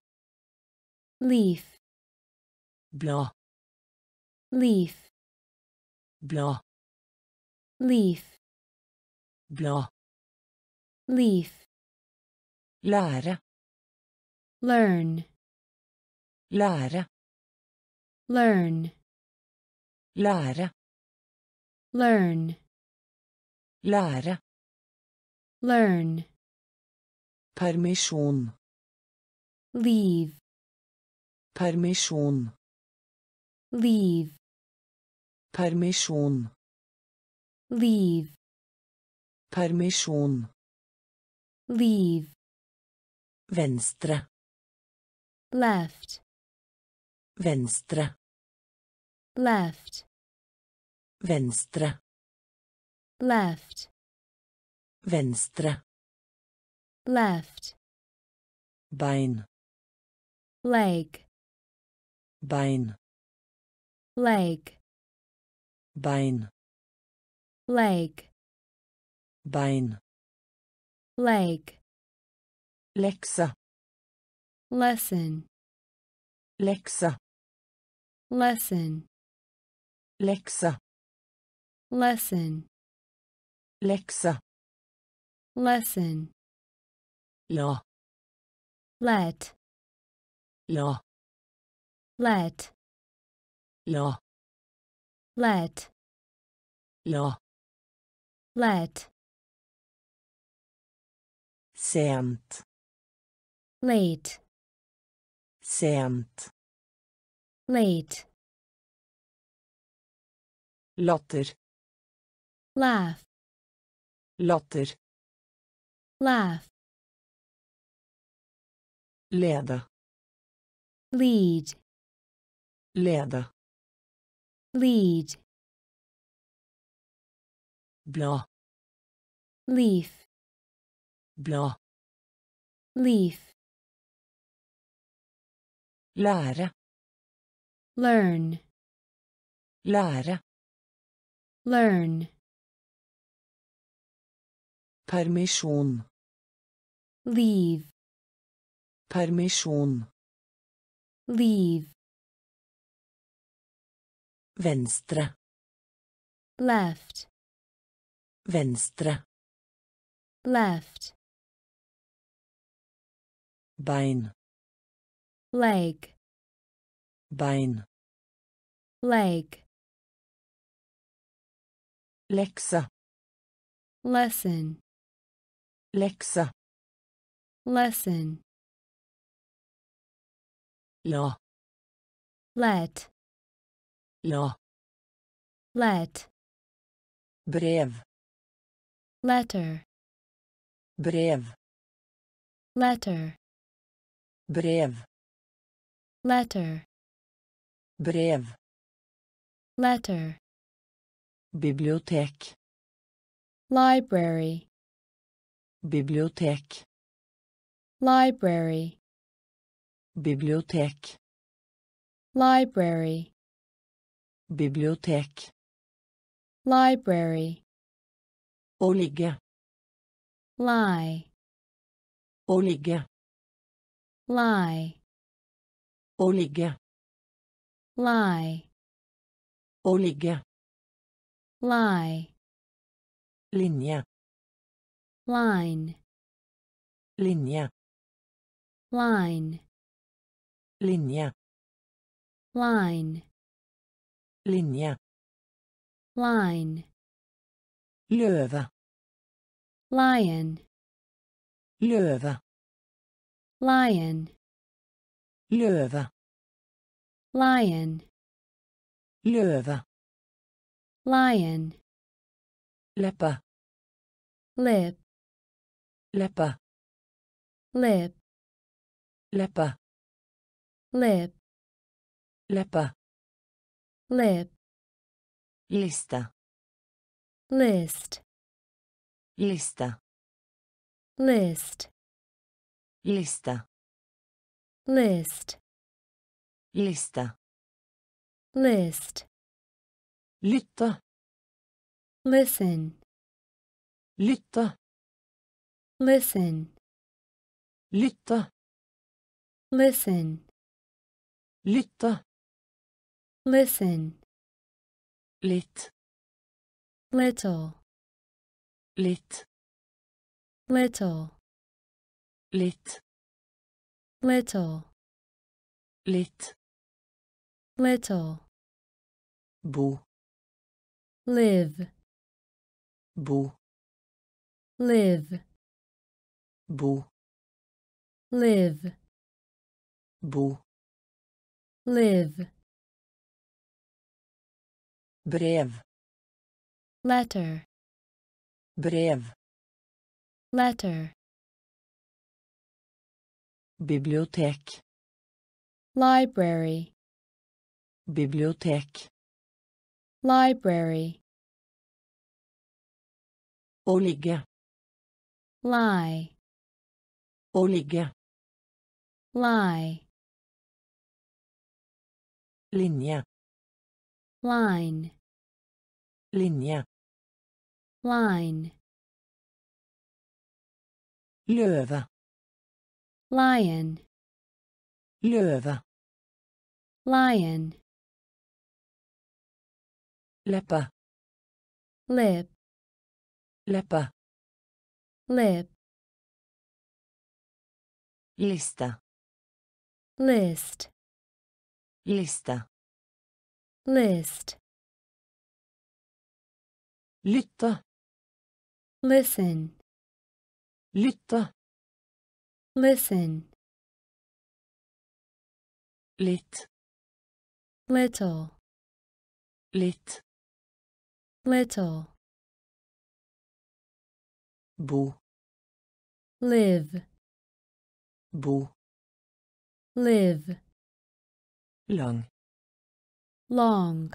leaf, Blad. leaf, Blad. Leaf, Blad. leaf, Lære. learn, Lære. learn, Lære. learn, Lære. learn, Permisjon. leave, Permisjon. leave, Permisjon. Leave, Permisjon. leave, Venstre. left, Venstre. left, Venstre. left, Venstre. left, Bein. leg, Bein. leg, Bein. Leg, Bein. leg, Lekse. lesson, Lekse. lesson, Lekse. lesson, Lekse. lesson, La. let, La. let, La. let, La. Let, Sent. late, Sent. late, Latter. laugh, Latter. laugh, Lede. lead, Lede. lead, Blad. leaf, Blad. leaf, Lære. learn, Lære. learn, Permisjon. leave, Permisjon. leave, Venstre. left, Venstre. left, Bein. leg, Bein. leg, Lekse. lesson, Lekse. lesson, La. let, La. let, Brev. Letter, Brev. letter, Brev. letter, Brev. letter, Bibliotek. library, Bibliotek. library, Bibliotek. library, Bibliotek. library, Å ligge. lie, Å ligge. lie, Å ligge. lie, Å ligge. lie, Linje. line, Linje. line, Linje. line, Linje. line, Løve. lion, Løve. lion, Løve. lion, Løve. lion, Leppe. lip, Leppe. lip, Leppe. lip, Leppe. lip, Liste. List, lista. List, lista. List, lista. List, Lytte. listen, Lytte. listen, Lytte. listen, Lytte. listen, Litt. Little, Litt. little, Litt. little, Litt. little, bo live, bo live, bo live, bo live, brev letter, brev. Letter, bibliotek. Library, bibliotek. Library, å ligge. Lie, å ligge. Lie, linje. Line, linje line, løve. Lion, løve. Lion, leppe. Lip, leppe. Lip, liste. List, liste. List, lytte listen, lytte. Listen, litt little, litt little, bo. Live, bo. Live, lang. Long,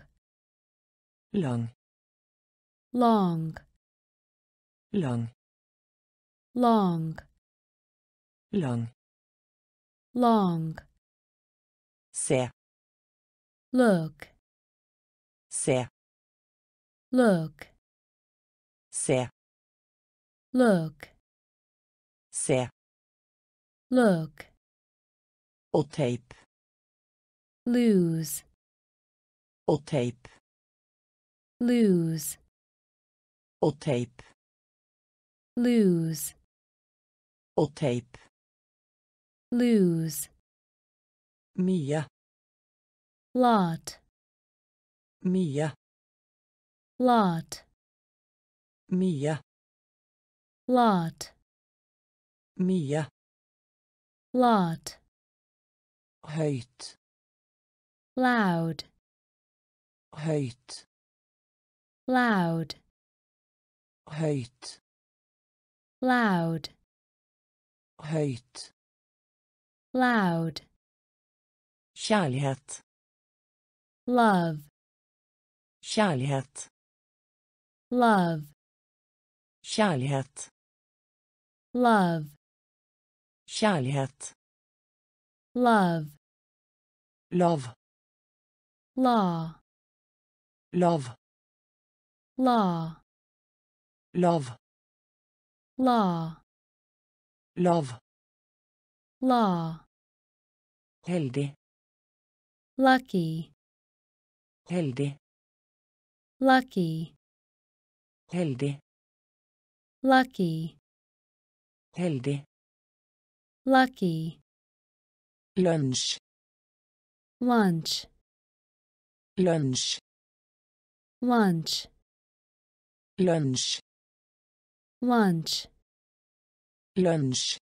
long long, lang long, Long. long, se. Look, se. Look, se. Look, se. Look, og tape. Lose, og tape. Lose, og tape lose, tape. Lose, mye. Lot, mye. Lot, mye. Lot, mye. Lot, høyt. Loud, høyt. Loud, høyt loud, høyt. Loud, kjærlighet. Love, kjærlighet. Love, kjærlighet. Love, kjærlighet. Love, lav law, love. Law, lav law, Love. law, heldig. Lucky, heldig. Lucky, heldig. Lucky, heldig. Lucky, Lunch. lunch, Lunch. lunch, lunsj lunch, lunch.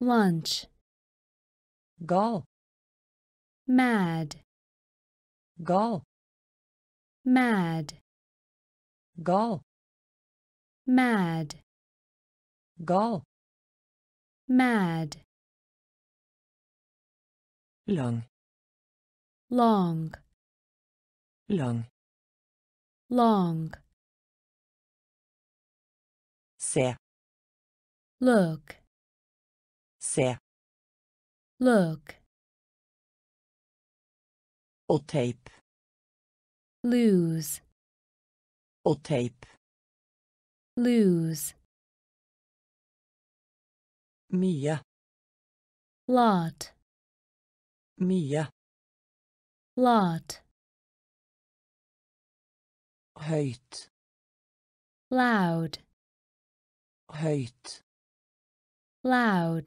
Lunch, gal mad, gal mad, gal mad, gal mad, lang long, lang long, se look, se look, og tape. Lose, og tape. Lose, mye. Lot, mye. Lot, høyt. Loud, høyt loud,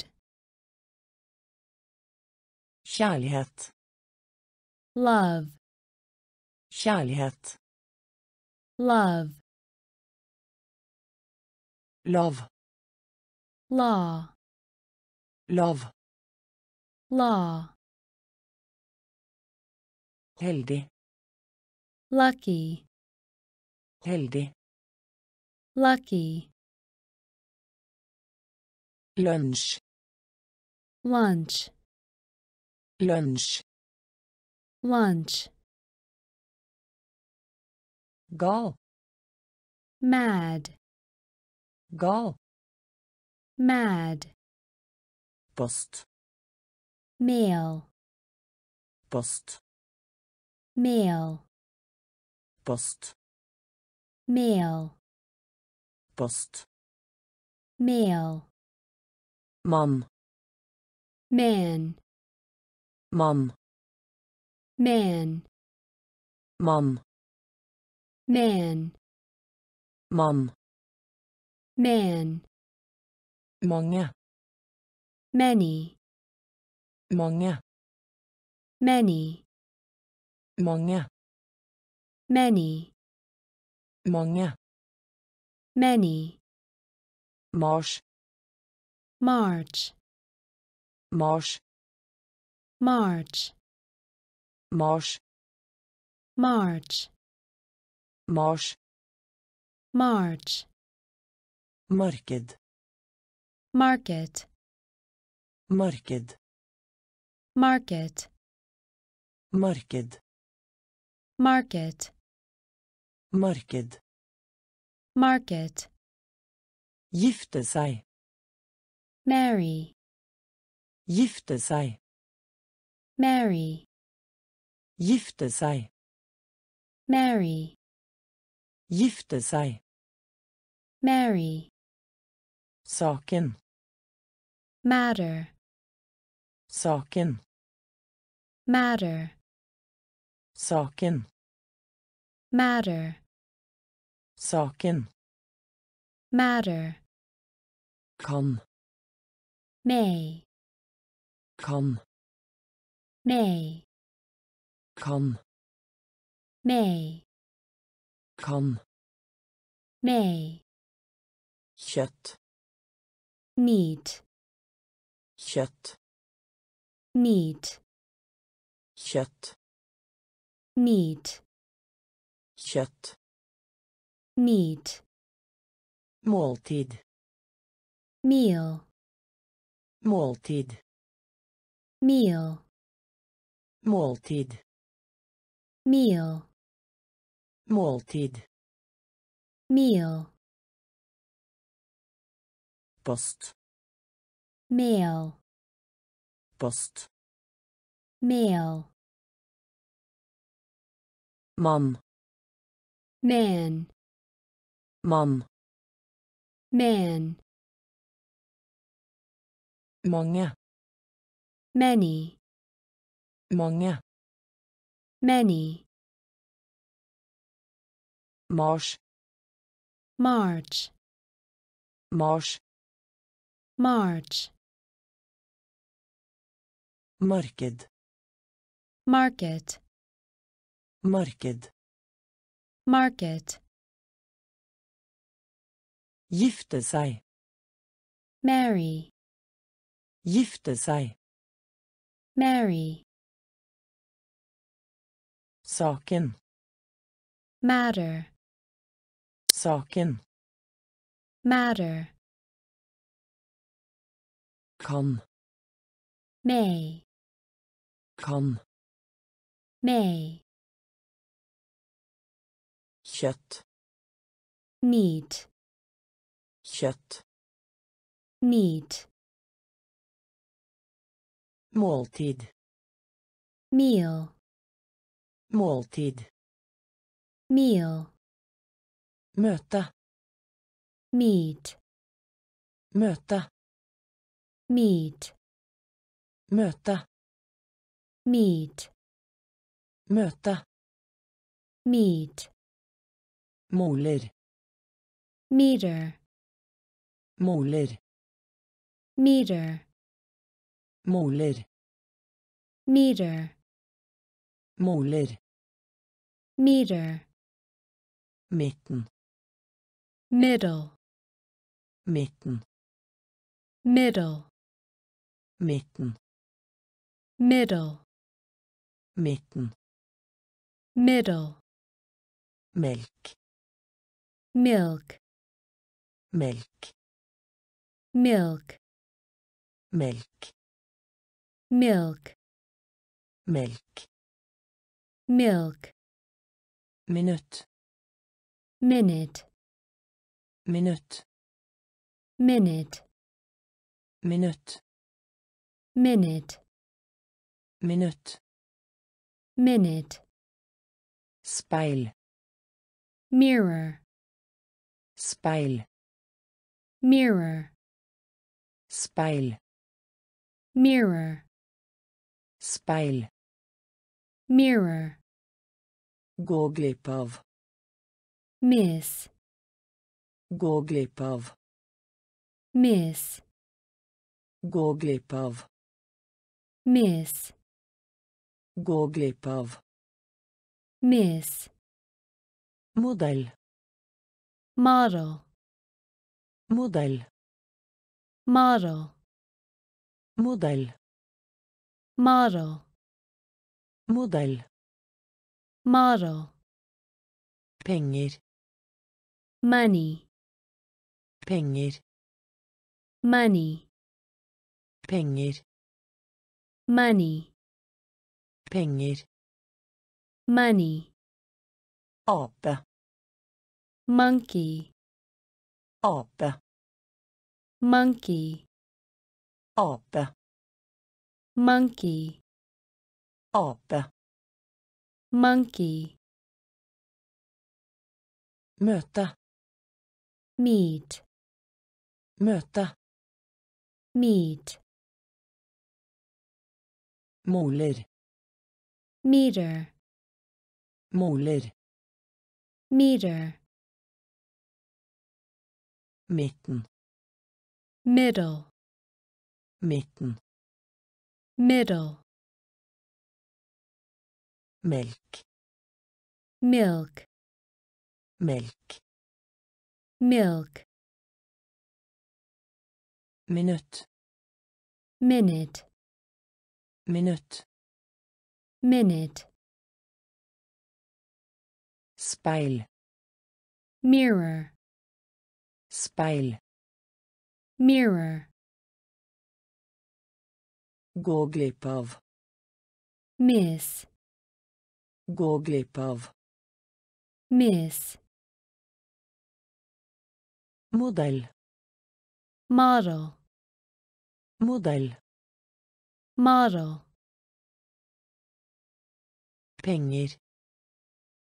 kjærlighet love, Kjærlighet. love, Lav. law, Lav. law, Heldig. lucky, Heldig. lucky, Lunsj. lunch, lunch. Lunch, go mad, go mad, Post. mail, Post. mail, Post. mail, Post. mail, Mann. man, Mann. man, Mann. man, Mann. man, Mange. many, Mange. many, Mange. many, Mange. many, Mars. March, Mars. march, Mars. march, Mars. march, Marked. market, Marked. market, Marked. market, Marked. market, Gifte seg. Marry, Gifte seg. Mary. Gifte seg. Mary. Gifte seg. Mary. Saken. matter, Saken. matter, Saken. matter, Saken. matter, Kan. May, Kan. may, Kan. may, Kan. may, Kjøtt. meat, Kjøtt. meat, Kjøtt. meat, Kjøtt. meat, Måltid. meal, Måltid. meal, Måltid. meal, Måltid. meal, Post. mail, Post. mail, Mann. man, Mann. man, Mange. many, Mange. many, Mars. march, Mars. march, Marked. market, Marked. market, Gifte seg. marry, Gifte seg. marry, Saken. matter, Saken. matter, Kan. may, Kan. may, Kjøtt. meat, Kjøtt. meat, Måltid. meal, Måltid. meal, Møte. meet, Møte. meet, Møte. meet, Møte. meet, Moler. meter, Moler. meter, Moler. Meter, Moler. meter, midten, middle, midten, middle, midten, middle, midten, middle, melk, milk, melk, milk, melk, milk, melk, milk, minutt, minute, minutt, minute, minutt, minute, minutt, minute, speil, mirror, speil, mirror, speil, mirror, speil, mirror, gå glipp av, miss, gå glipp av, miss, gå glipp av, miss, gå glipp av, miss, modell, model, modell, model, modell, model, modell, model, penger, money, penger, money, penger, money, penger, money, ape, monkey, ape, monkey, ape, monkey, ape, monkey, møte, meet, møte, meet, moler, meter, moler, meter, midten, middle, midten, middle, melk, milk, melk, milk, minutt, minute, minutt, minute, speil, mirror, speil, mirror, gå glipp av, miss, gå glipp av, miss, modell, model, modell, model, penger,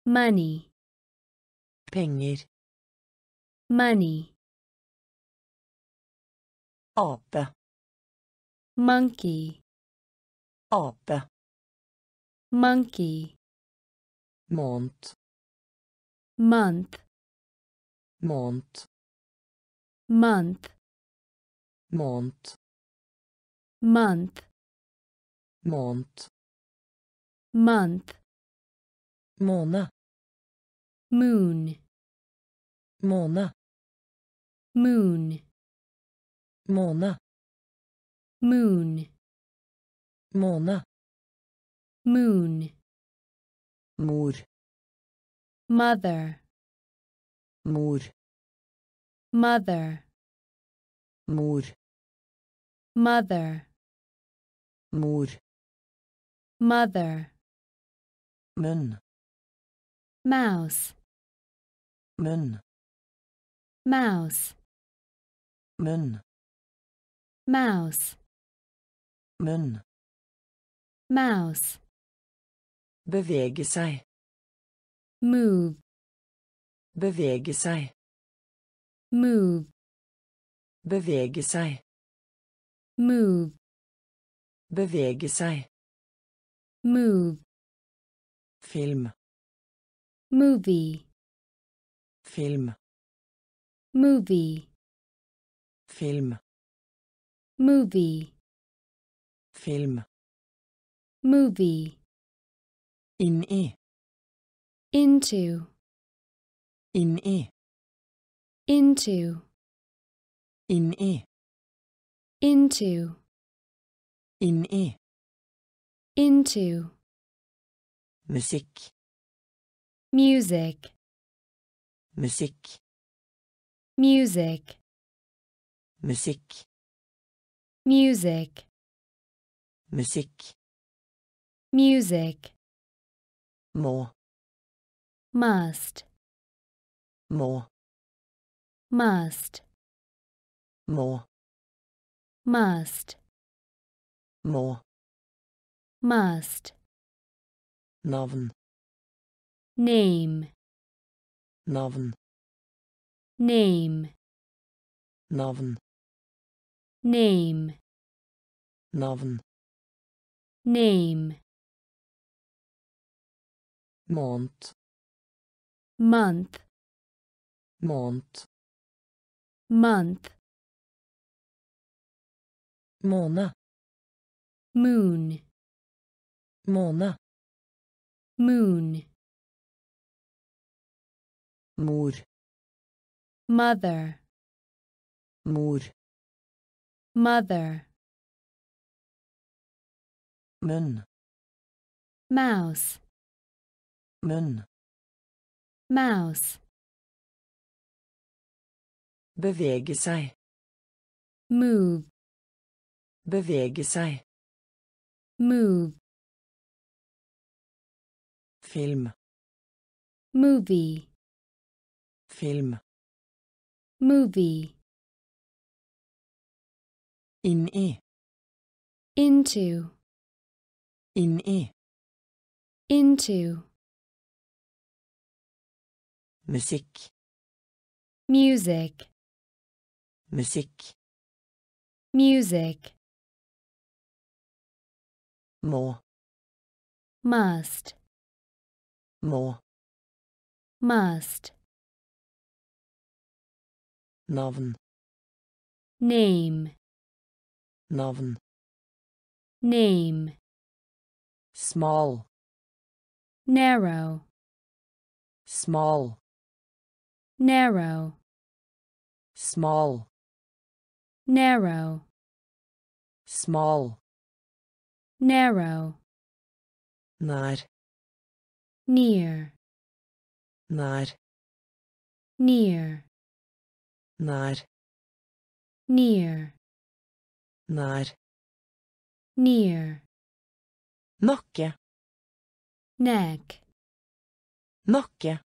money, penger, money, ape, monkey, ape, monkey, måned, month, måned, month, måned, month, måned, month, måne, moon, måne, moon, måne, moon, måne, moon, mor, mother, mor, mother, mor, mother, mor, mother, munn, mouse, munn, mouse, munn, mouse, munn, mouse, bevege seg, move, bevege seg, move, bevege seg, move, bevege seg, move, film, movie, film, movie, film, movie, film, movie, inn i, into, Inn i. into, Inn i. into, Inn i. into, Musikk. music, Musikk. music, Musikk. music, Musikk. music, Må. must, Må. must, Må. must, Må. must, Navn. name, Navn. name, Navn. name, Navn. name, Måned. month, Month. month, Måne. moon, Måne. moon, Mor. mother, Mor. mother, Munn. mouse, Munn. mouse, Bevege seg. move, Bevege seg. move, Film. movie, Film. movie, Inn i. into, Inn i. into, Musikk. music, Musikk. music, Må. must, Må. must, Navn. name, Navn. name, Small. narrow, Smal. Narrow, small narrow, small narrow, Nær. near, Nær. near, Nær. near, Nær. near, Nakke. neck, Nakke.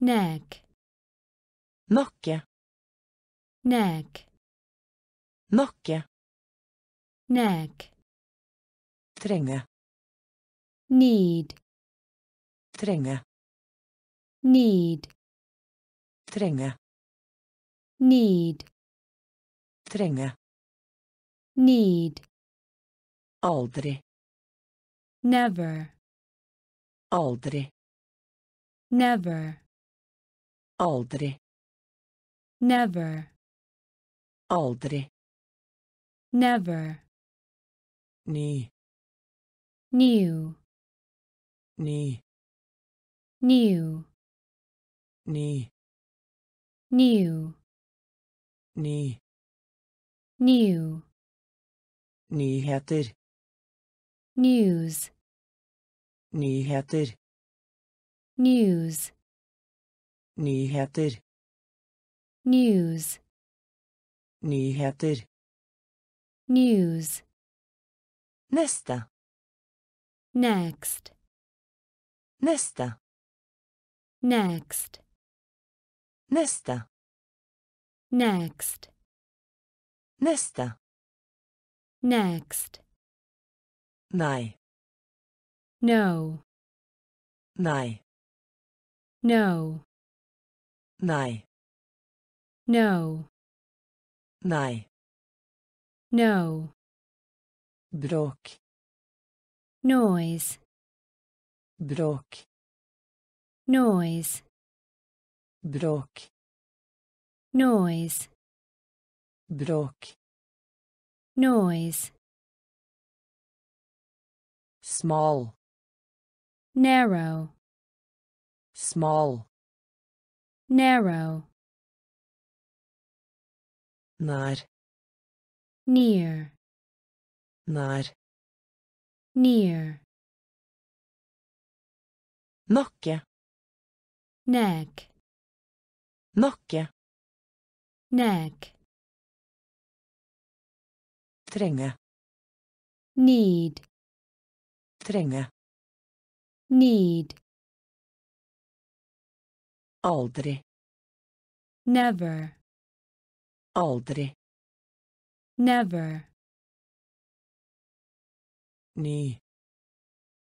neck, Nakke. neck, Nakke. neck, Trenge. need, Trenge. need, Trenge. need, Trenge. need, Aldri. never, Aldri. never, Aldri. Never, Aldri. never, Ny. new, Ny. new, Ny. new, Ny. new, Nyheter. news, Nyheter. news, Nyheter. News, Nyheter. news, Neste. next, Neste. next, Neste. next, Neste. next, Nei. no, Nei. no, Nei. No, Nei. no, Bråk. noise, Bråk. noise, Bråk. noise, Bråk. noise, Small. narrow, Small. narrow, Nær. near, Nær. near, Nakke. neck, Nakke. neck, Trenge. need, Trenge. need, Aldri. never, Aldri. never, Ny.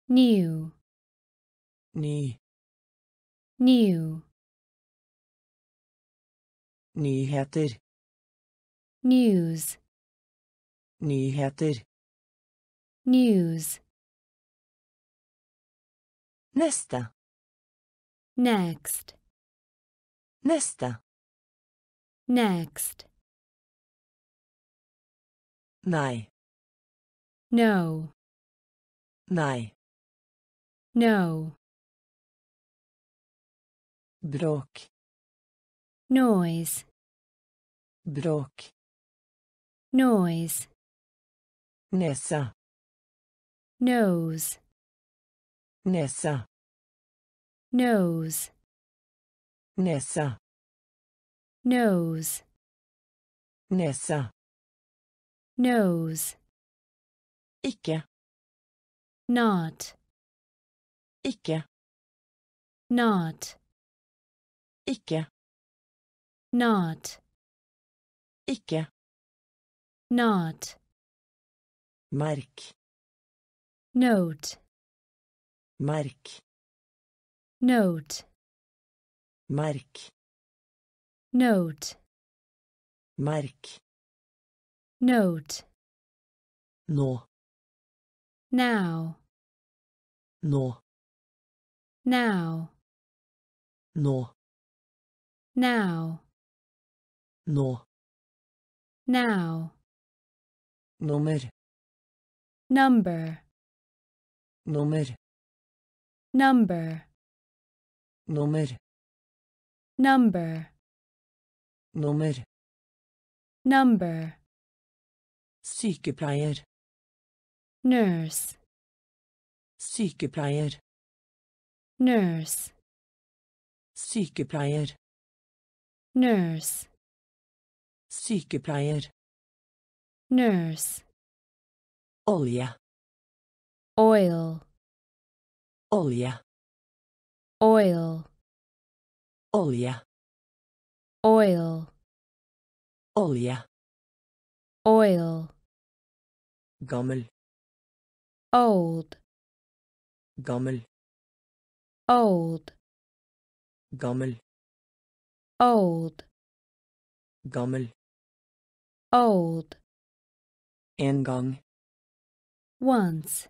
new, Ny. new, Nyheter. news, Nyheter. news, Neste. next, Neste. next, Nei. no, Nei. no, Bråk. noise, Bråk. noise, Nese. nose, Nese. nose, Nese. nose, Nese. Nose, Ikke. not, Ikke. not, Ikke. not, Ikke. not, Merk. note, Merk. note, Merk. note, Merk. Note, Nå. now, Nå. now, Nå. now, Nå. now, Nummer. number, Nummer. number, Nummer. number, Nummer. number, Sykepleier. nurse, Sykepleier. nurse, Sykepleier. nurse, Sykepleier. nurse, Olje. oil, Olje. oil, Olje. oil, Olje. Oil, Gammel. old, Gammel. old, Gammel. old, Gammel. old, En gang. once,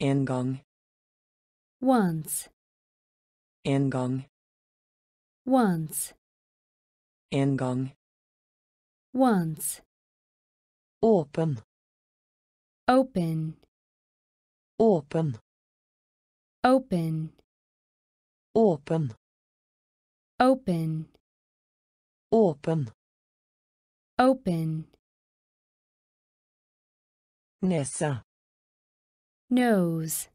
En gang. once, En gang. once, En gang. once, Åpen. open, Open. open, Open. open, Åpen. open, Nese. nose,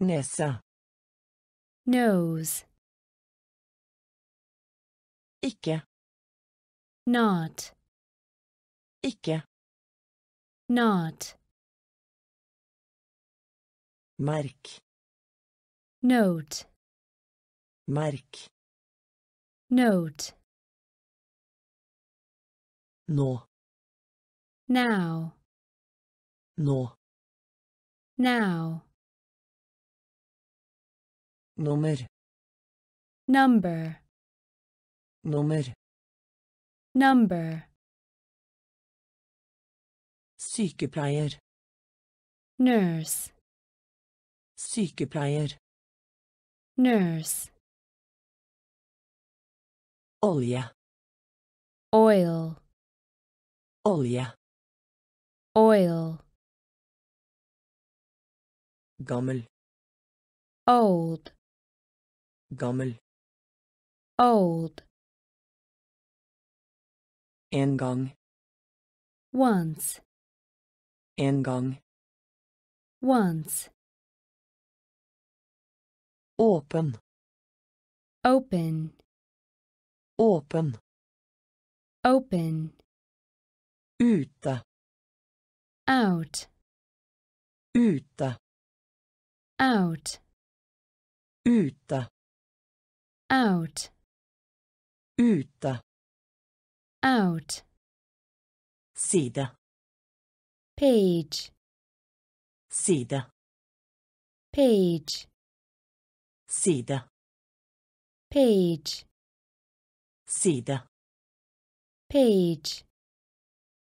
Nese. nose, Ikke. not, Ikke. not, Merk. note, Merk. note, Nå. now, Nå. now, Nummer. number, Nummer. number, Sykepleier. nurse, Sykepleier. nurse, Olje. oil, Olje. oil, Gammel. old, Gammel. old, En gang. once, En once, Open. open, Open. open, Ute. out, Ute. out, Ute. out, Ute. out, Side. Page, Side. page, Side. page, Side. page,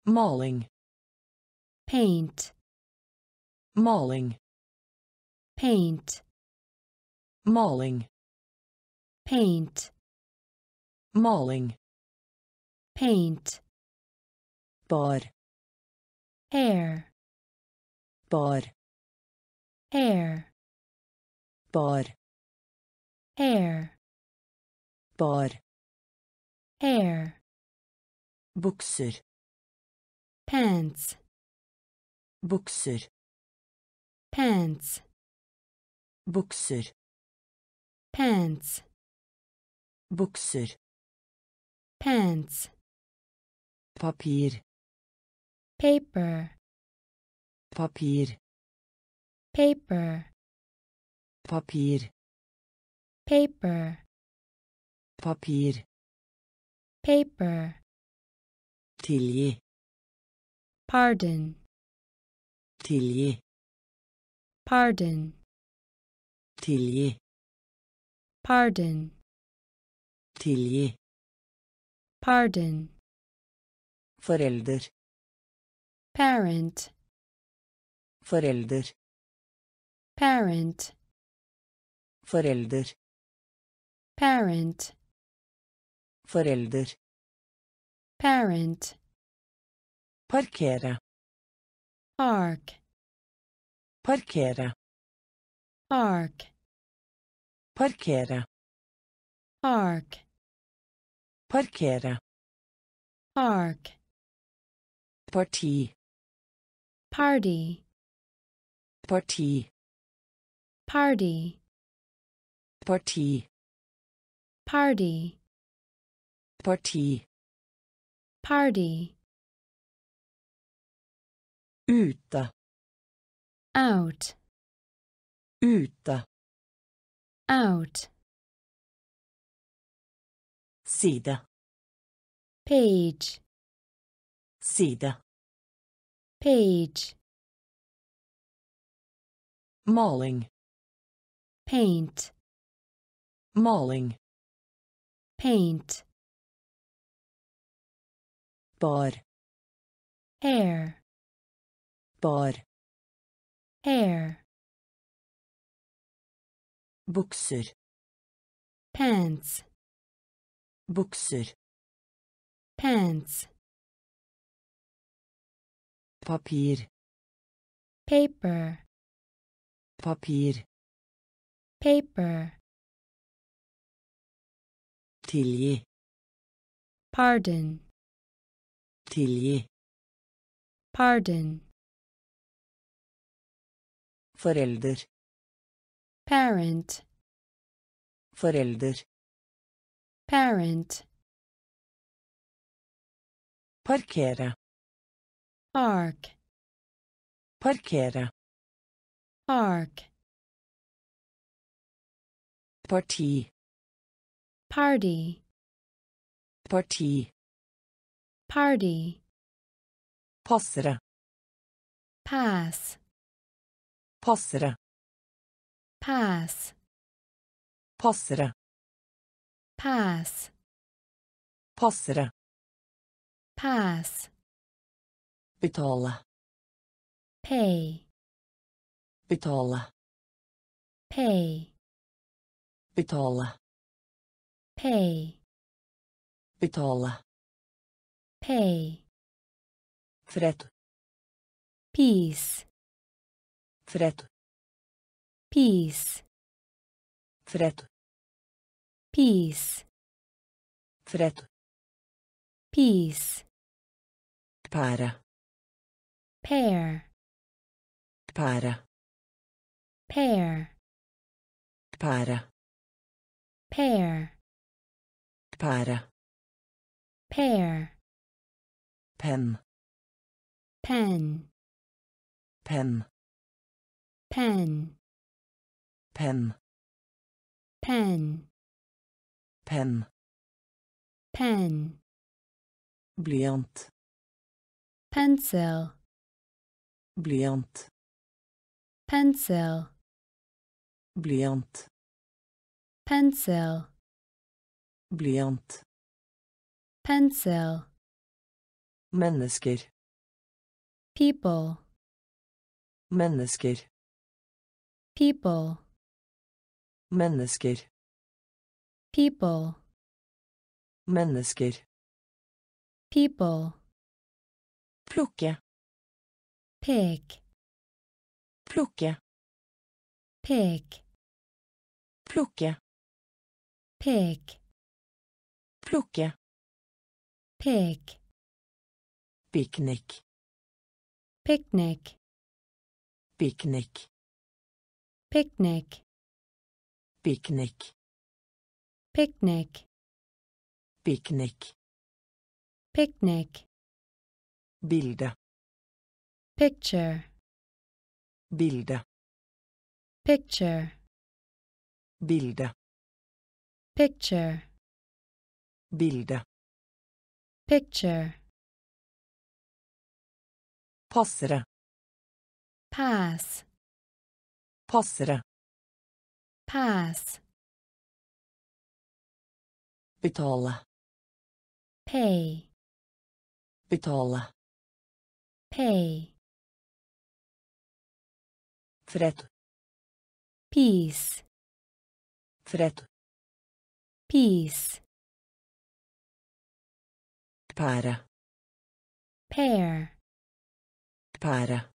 Maling. paint, Maling. paint, Maling. paint, Maling. paint, Bar. Hair, Bar. hair, Bar. hair, Bar. hair, Bukser. pants, Bukser. pants, Bukser. pants, Bukser. pants, Papir. Paper, Papir. paper, Papir. paper, Papir. paper, Tilgi. pardon, Tilgi. pardon, Tilgi. pardon, Tilgi. pardon, Forelder. Parent, Forelder. parent, Forelder. parent, Forelder. parent, Parkere. park, Parkere. park, Parkere. park, Parkere. park, Parti. Party, Parti. party, Parti. party, Parti. party, Ute. out, Ute. out, Side. page, Side. Page, Maling. paint, Maling. paint, Bar. hair, Bar. hair, Bukser. pants, Bukser. pants, Papir. paper, Papir. paper, Tilgi. pardon, Tilgi. pardon, Forelder. parent, Forelder. parent, Parkere. Park, Parkere. park, Parti. party, Parti. party, Passere. pass, Passere. pass, Passere. pass, Passere. pass, Betale. pay, Betale. pay, Betale. pay, Betale. pay, Fred. peace, Fred. peace, Fred. peace, Fred. peace, Pære. Pear, Pære. pear, Pære. pear, Pære. pear, Penn. pen, Penn. pen, Penn. pen, Penn. pen, Blyant. pencil, Blyant. pencil, Blyant. pencil, Blyant. pencil, Mennesker. people, Mennesker. people, Mennesker. people, Mennesker. people, Plukke. Pick, Plukke. pick, Plukke. pick, Plukke. pick, Piknik. picnic, Piknik. picnic, Piknik. picnic, Piknik. picnic, Bilde. Picture, Bilde. picture, Bilde. picture, Bilde. picture, Passere. pass, Passere. pass, Betale. pay, Betale. pay, Fred. peace, Fred. peace, Pære. pear, Pære.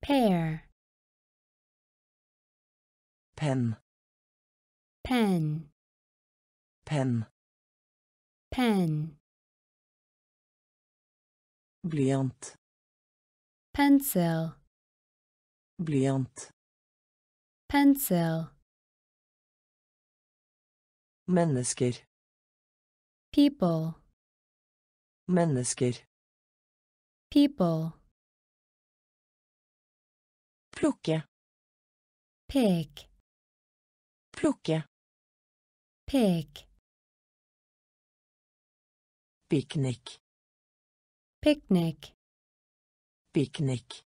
pear, Penn. pen, Penn. pen, Blyant. pencil, Blyant. pencil, Mennesker. people, Mennesker. people, Plukke. pick, Plukke. pick, Piknik. picnic, Piknik.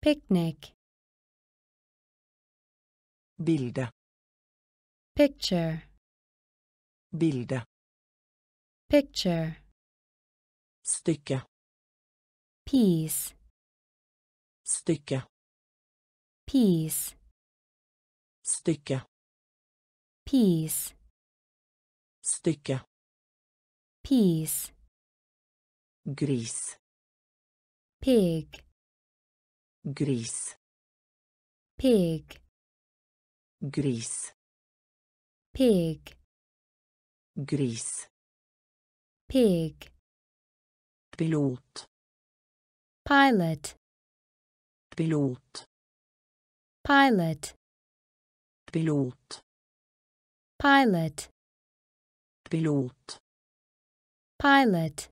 Picnic, Bilde. picture, Bilde. picture, Stykke. piece, Stykke. piece, Stykke. piece, Stykke. piece, Gris. pig, Gris. pig, Gris. pig, Gris. pig, Pilot. pilot, Pilot. pilot, Pilot. pilot, Pilot. pilot,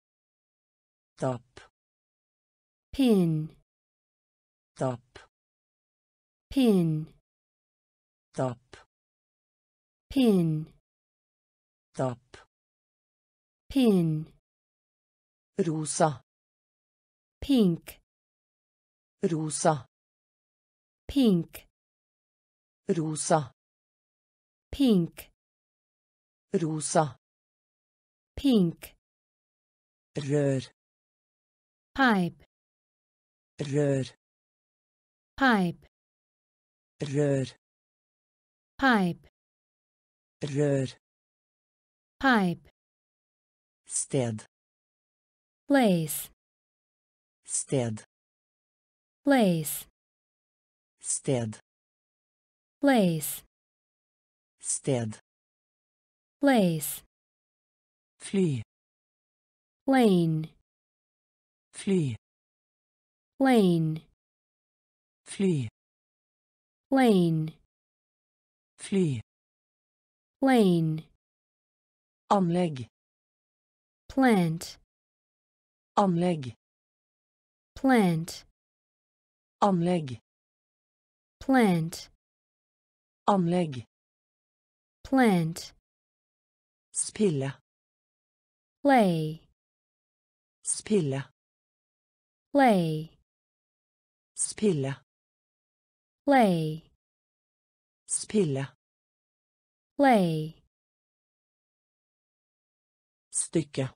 Tapp. pin, Tapp. pin, Tapp. pin, Tapp. pin, Rosa. pink, Rosa. pink, Rosa. pink, Rosa. pink, Rør. pipe, Rør. Pipe, Rør. pipe, Rør. pipe, Sted. place Sted. place Sted. place Sted. place, fly, lane, fly, lane, fly, lane, fly, lane, anlegg, plant, anlegg, plant, anlegg, plant, anlegg, plant, spille, Play. spille, Play. spille, lay, spille, play. Stykke,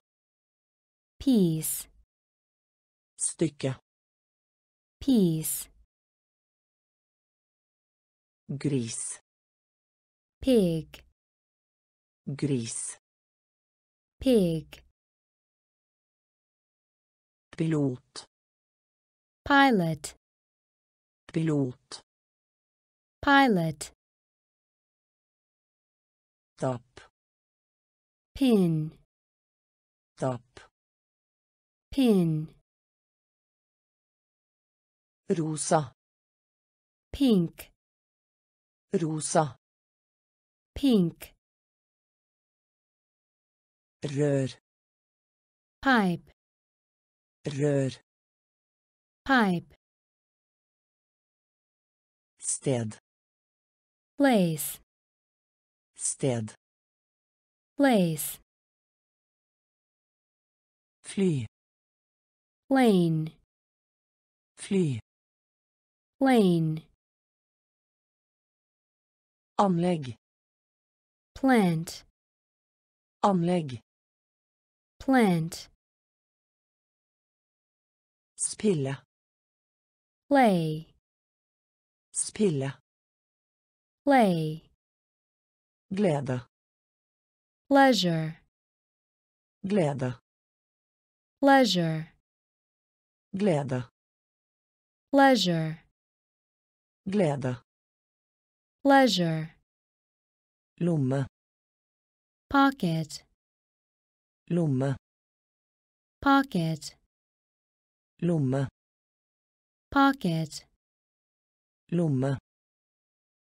piece, stykke, piece, gris, pig, gris, pig, pilot, pilot, pilot, pilot, tapp, pin, tapp, pin, rosa, pink, rosa, pink, rør, pipe, rør, pipe, sted, place, sted, place, fly, lane, fly, lane, anlegg, plant, anlegg, plant, spille, play. Spille, lay, glede, pleasure. Glede, pleasure. Glede, pleasure. Glede, pleasure. Lomme, pocket, lomme, pocket, lomme, pocket, lomme,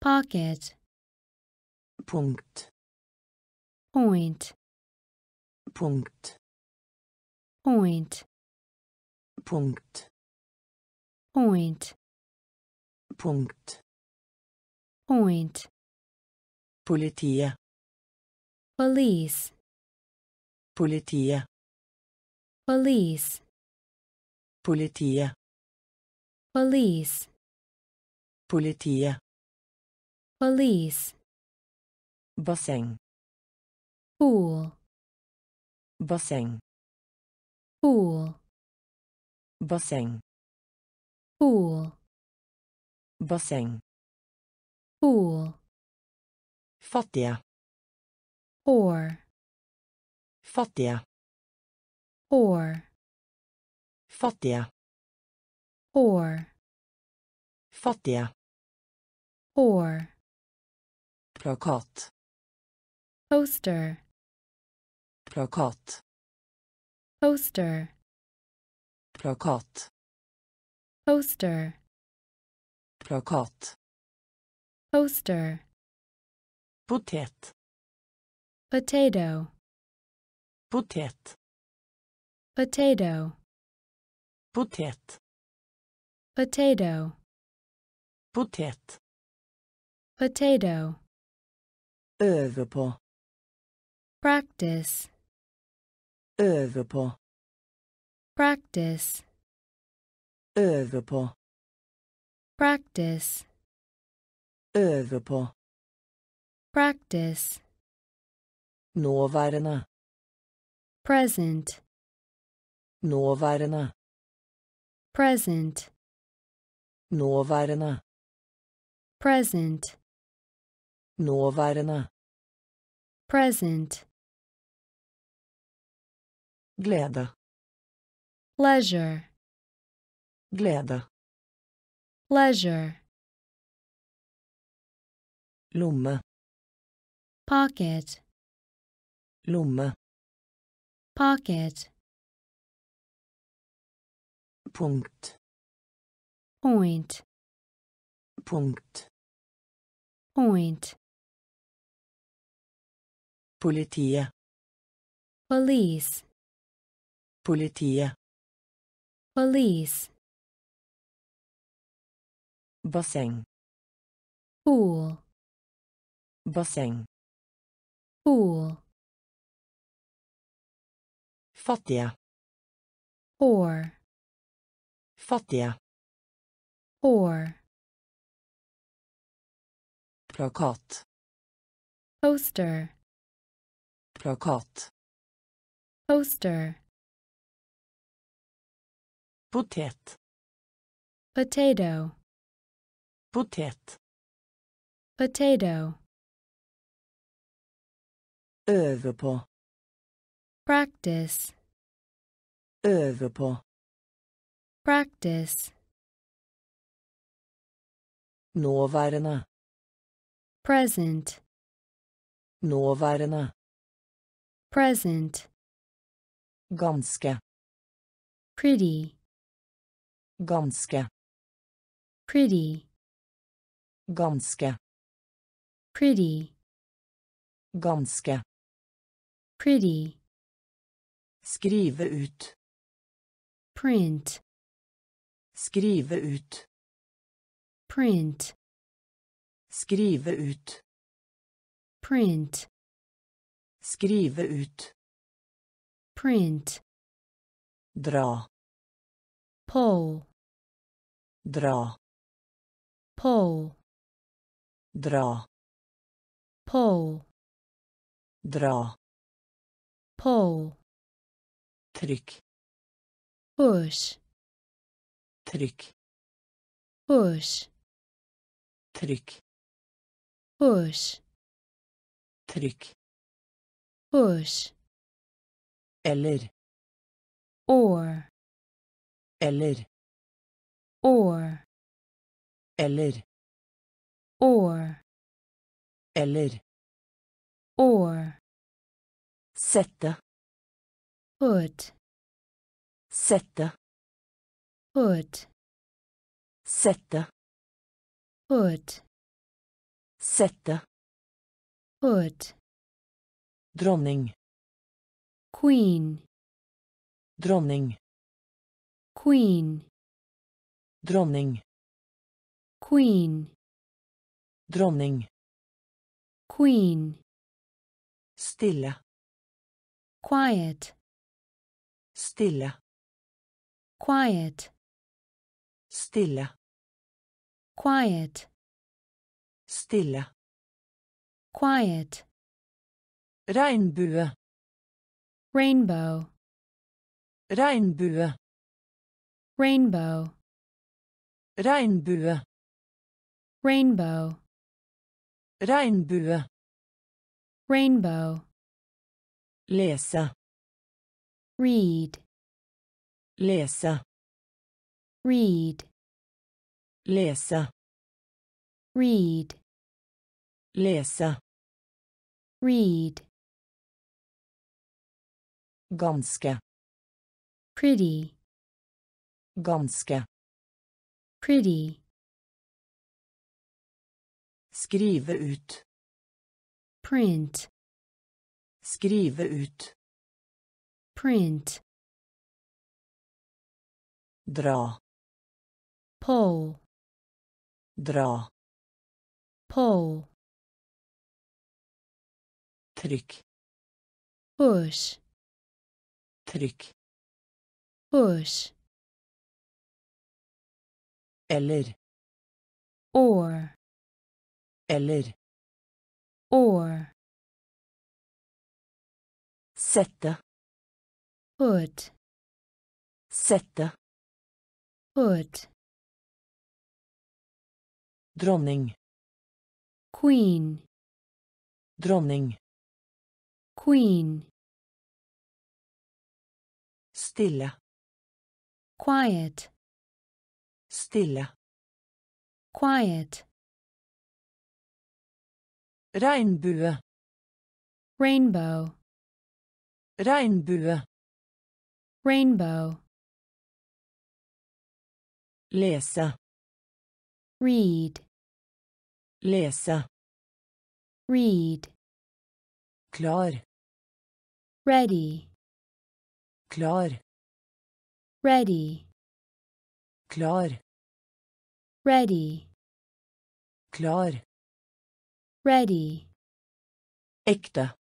pocket, punkt, point, punkt, point, punkt, point, punkt, point, politiet, police, politiet, police, politiet, police, politiet, police, basseng, pool, basseng, pool, basseng, pool, basseng, pool, fattige, whore, fattige, whore, fattige, whore, fattige, whore, plakat, poster, plakat, poster, plakat, poster, plakat, poster, potet, potato, potet, potato, potet, potato, potet, potato, øve på, practice, øve på, practice, øve på, practice, øve på, practice, nåværende, present, nåværende, present, nåværende, present, nåværende, present, glede, leisure, glede, leisure, lomme, pocket, lomme, pocket, punkt, point, punkt, point, politiet, police, politiet, police, basseng, pool, basseng, pool, fattige, poor, fattige, poor, plakat, poster, plakat, poster, potet, potato, potet, potato, øve på, practice, øve på, practice, nåværende, present, nåværende, present, ganske, pretty, ganske, pretty, ganske, pretty, ganske, pretty, skrive ut, print, skrive ut, print, skrive ut, print, skrive ut, print, dra, pull, dra, pull, dra, pull, dra, pull, trykk, push, trykk, push, trykk, push, trykk, push, eller, or, eller, or, eller, or, eller, or, sette, put, sette, put, sette, put, sette, put, dronning, queen, dronning, queen, dronning, queen, dronning, queen, stille, quiet, stille, quiet, stille, quiet, stille, quiet, regnbue, rainbow, regnbue, rainbow, regnbue, rainbow, regnbue, rainbow, lese, read, lese, read, lese, read, lese, read, ganske, pretty, ganske, pretty, skrive ut, print, skrive ut, print, dra, pull, dra, pull, trykk, push, trykk, push, eller, or, eller, or, sette, put, sette, put, dronning, queen, dronning, queen, stille, quiet, stille, quiet, regnbue, rainbow, Regnbue. rainbow, Lese. read, Lese. read, Klar. ready, Klar. ready, Klar. ready, Klar. ready, Ekte.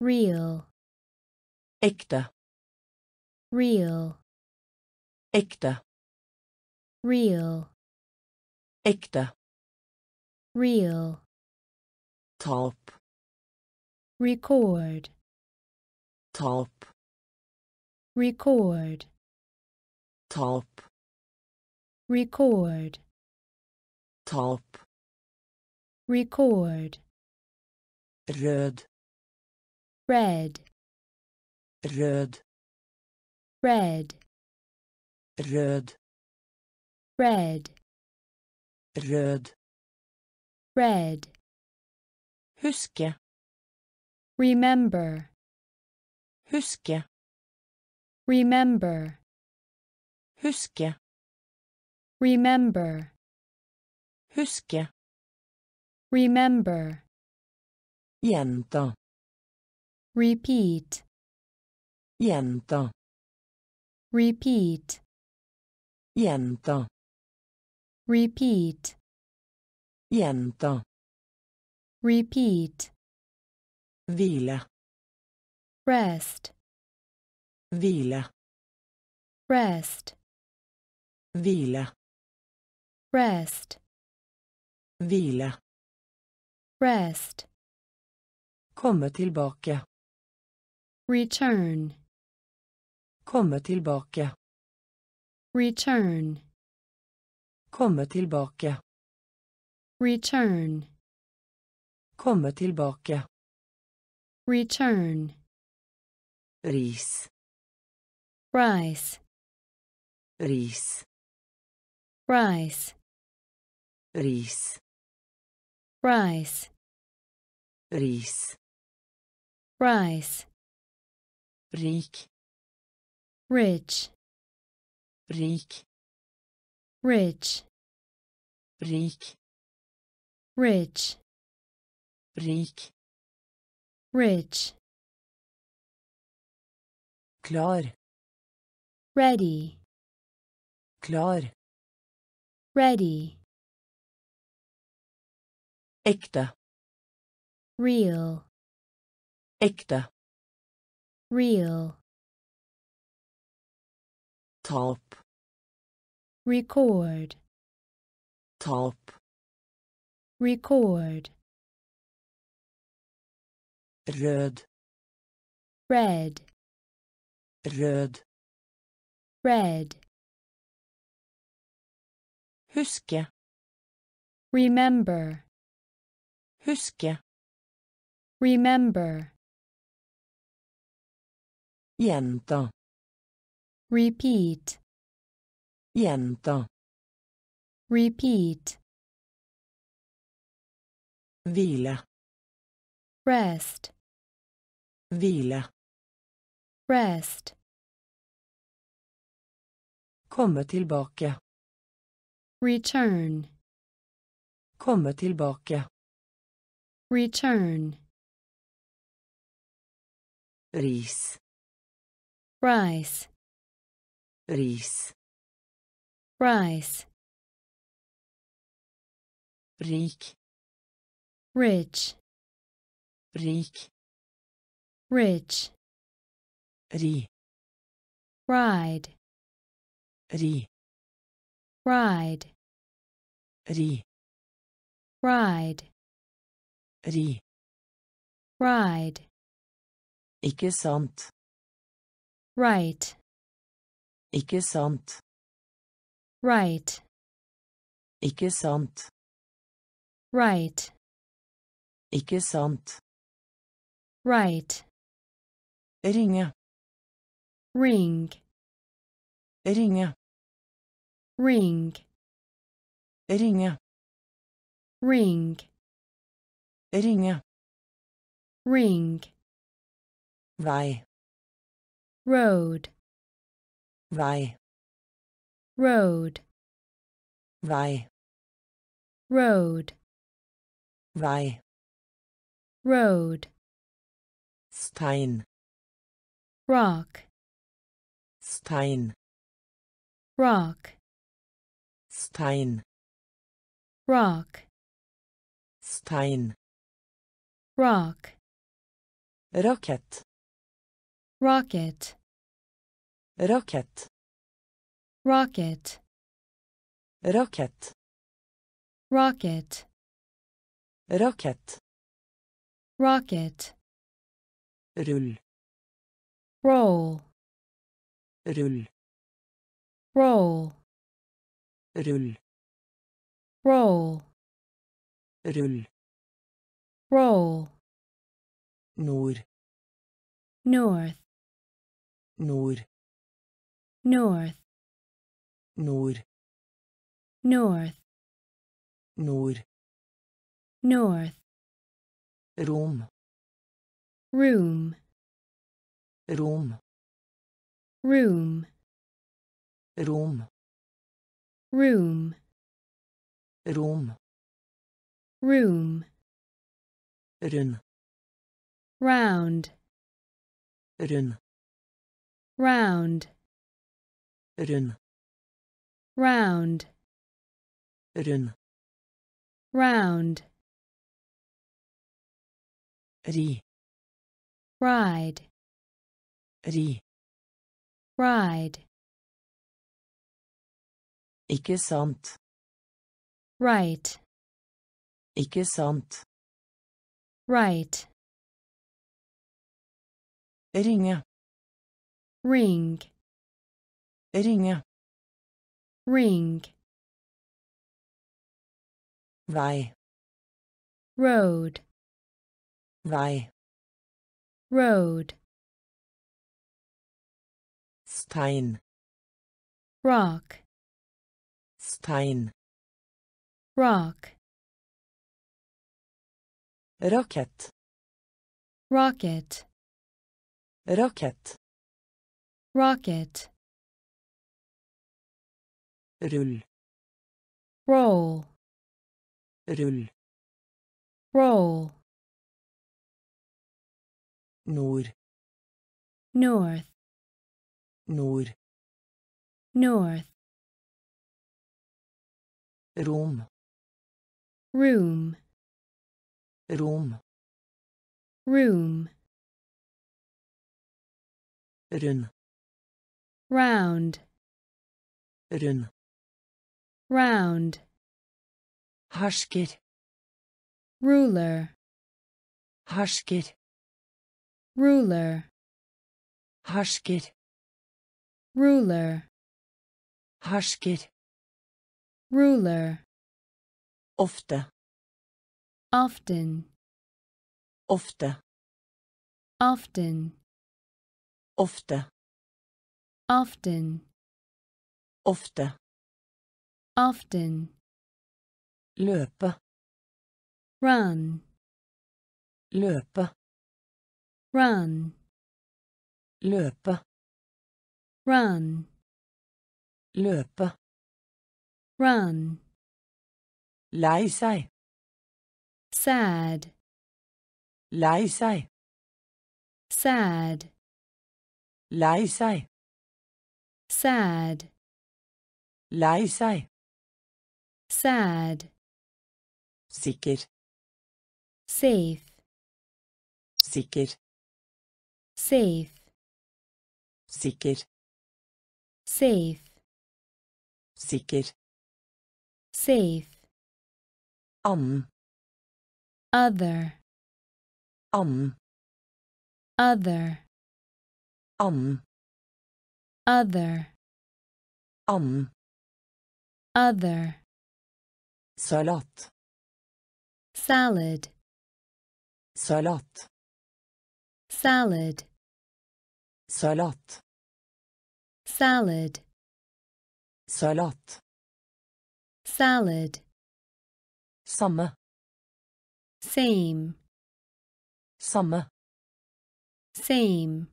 real, Ekte. real, Ekte. real, Ekte. real, Tap. record, Tap. Record, Tap. record, Tap. record, Rød. red, Rød. red, Rød. red, Rød. red, Huske. remember, Huske. Remember, Huske. remember, Huske. remember, Gjenta. repeat, Gjenta. repeat, Gjenta. repeat, Gjenta. repeat, Hvile. rest, Hvile. rest, Hvile. rest, Hvile. rest, Komme tilbake. return, Komme tilbake. return, Komme tilbake. return, Komme tilbake. return, Ris. Rice, Ris. rice, Ris. rice, Ris. rice, Rik. rich, Rik. rich, Rik. rich, Rik. rich, Klar. Ready, Klar. ready, Ekte. real, Ekte. real, Top. record, Top. record, Rød. red, Rød. Red, Huske. remember, Huske. remember, Gjenta. repeat, Gjenta. repeat, Hvile. rest, Hvile. rest, Komme tilbake. return, Komme tilbake. return, Ris. rice, Ris. rice, Rik. rich, Rik. rich, Ri. ride, Ri. ride, Ri. ride, Ri. ride, Ikke sant. right, Ikke sant. right, Ikke sant. right, Ikke sant. right, Ringe. ring, Ringe. Ring, Ringe. ring, Ringe. ring, Vei. road, Vei. road, Vei. road, Vei. road, Stein. rock, Stein. rock, Stein. rock, Stein. rock, Rocket. rocket, Rocket. rocket, Rakett. rocket, Rakett. rocket, Rull. roll, Rull. roll, Rull. roll, Rull. roll, Nord. north, Nord. north, Nord. north, Nord. north, room room, room room, Rom. Room, room room, Rund. round, Rund. round, Rund. round, Rund. round, Ri. ride, Ri. ride, Ikke sant. right, Ikke sant. right, Ringe. ring, Ringe. ring, Vei. road, Vei. road, Stein. rock, Stein. rock, Rakett. rocket, Rakett. rocket, Rull. roll, Rull. roll, Nord. north, Nord. north, Rom. room, Rom. room, Rund. round, Rund. round, Hersker. ruler, Hersker. ruler, Hersker. ruler, Hersker. Ruler, Ofte. often, Ofte. often, Ofte. often, Ofte. often, Løpe. run, Løpe. run, Løpe. run, Løpe. Run, Lei seg. sad, Lei seg. sad, Lei seg. sad, Lei seg. sad, Sikker. safe, Sikker. safe, Sikker. safe, Sikker. Safe, Annen. other, Annen. other, Annen. other, Annen. other, Salat. salad, Salat. salad, Salat. salad, Salat. Salad, Samme. same, Samme. same,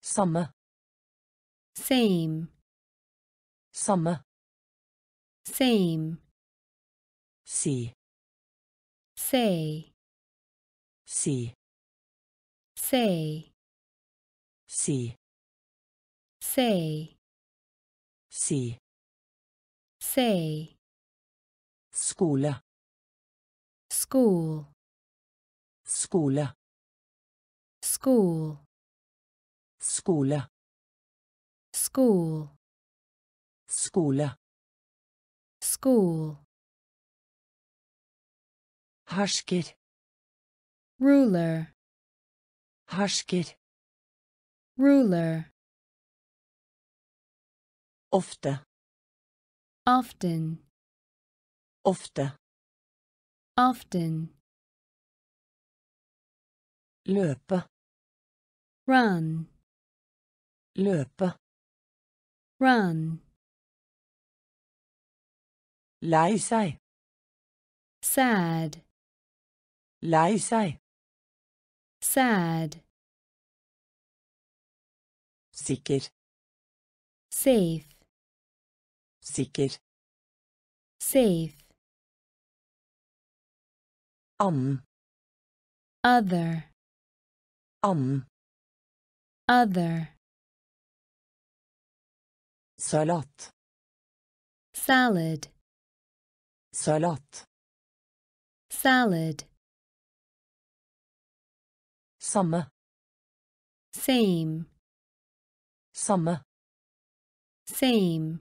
Samme. same, Samme. same, Si. say, Si. say, Si. say, Si. Say, Skole. school, Skole. school, Skole. school, Skole. school, Hersker. ruler, Hersker. ruler, Ofte. Often, Ofte. often, Løpe. run, Løpe. run, Lei seg. sad, Lei seg. sad, Sikker. safe, Sikker. safe, Annen. other, Annen. other, Salat. salad, Salat. salad, Samme. same, Samme. same,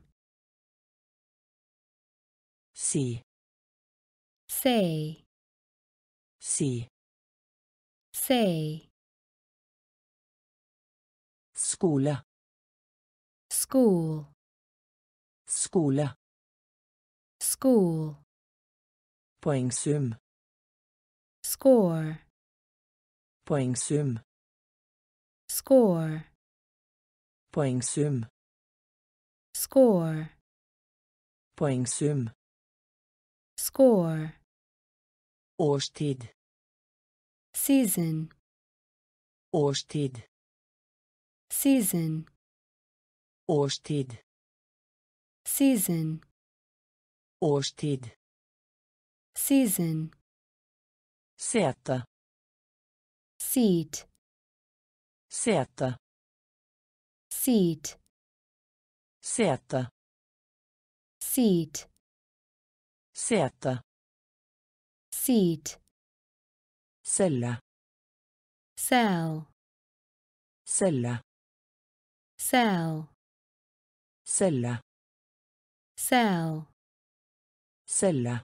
Si. say, Si. say, Skole. school, Skole. school, Poengsum. score, Poengsum. score, Poengsum. score, Poengsum. Score, Årstid. season, Årstid. season, Årstid. season, Årstid. season, Sete. seat, Sete. seat, Sete. seat, Sete. seat, Celle. cell, Celle. cell, Celle. cell, Celle.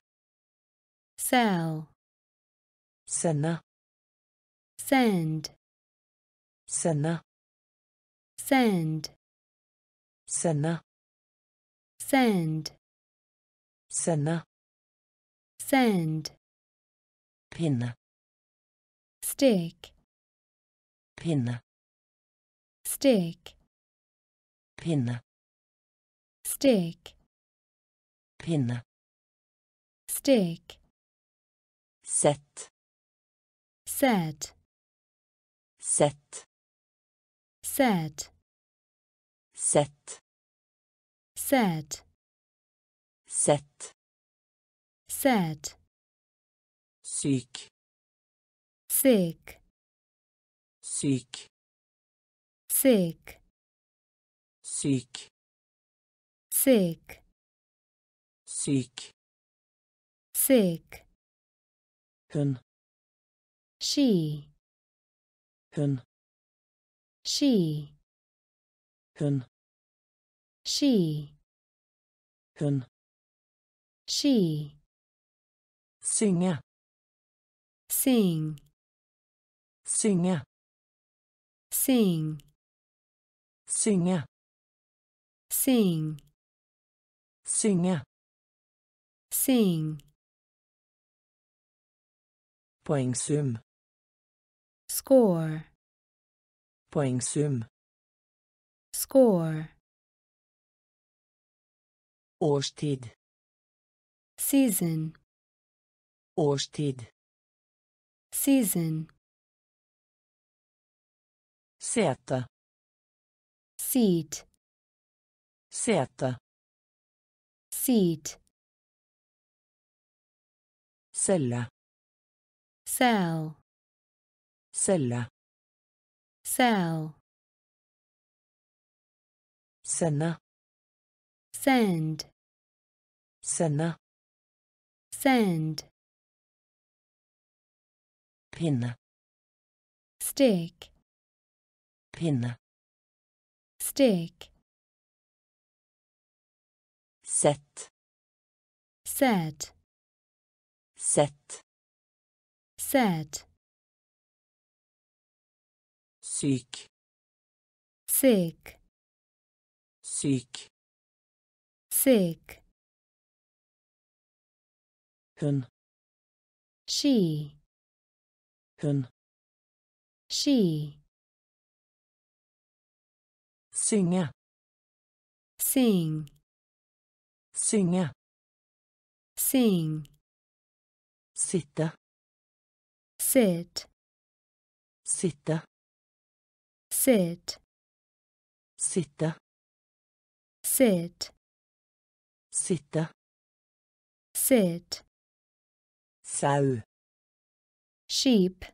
cell, Sende. send, Sende. send, Sende. send, Sende. Send, Pinne. stick, Pinne. stick, Pinne. stick, Pinne. stick, Sett. set, Sett. set, Sett. set, Sett. Set, Syk. sick, Syk. sick, Syk. sick, Syk. sick, Hun. she, Hun. she, Hun. she, Hun. she, Synge. sing, Synge. sing, Synge. sing, Synge. sing, Poengsum. score, Poengsum. score, Årstid. season, Årstid. season, Sete. seat, Sete. seat, Celle. cell, Celle. cell, Sende. send, Sende. send, Pinne. stick, Pinne. stick, Sett. set, Sett. set, Syk. sick, Syk. sick, Hun. she, Hun. she, Synge. sing, Synge. sing, Sitte. sit, Sitte. sit, Sitte. sit, Sitte. sit, Sau. Sheep,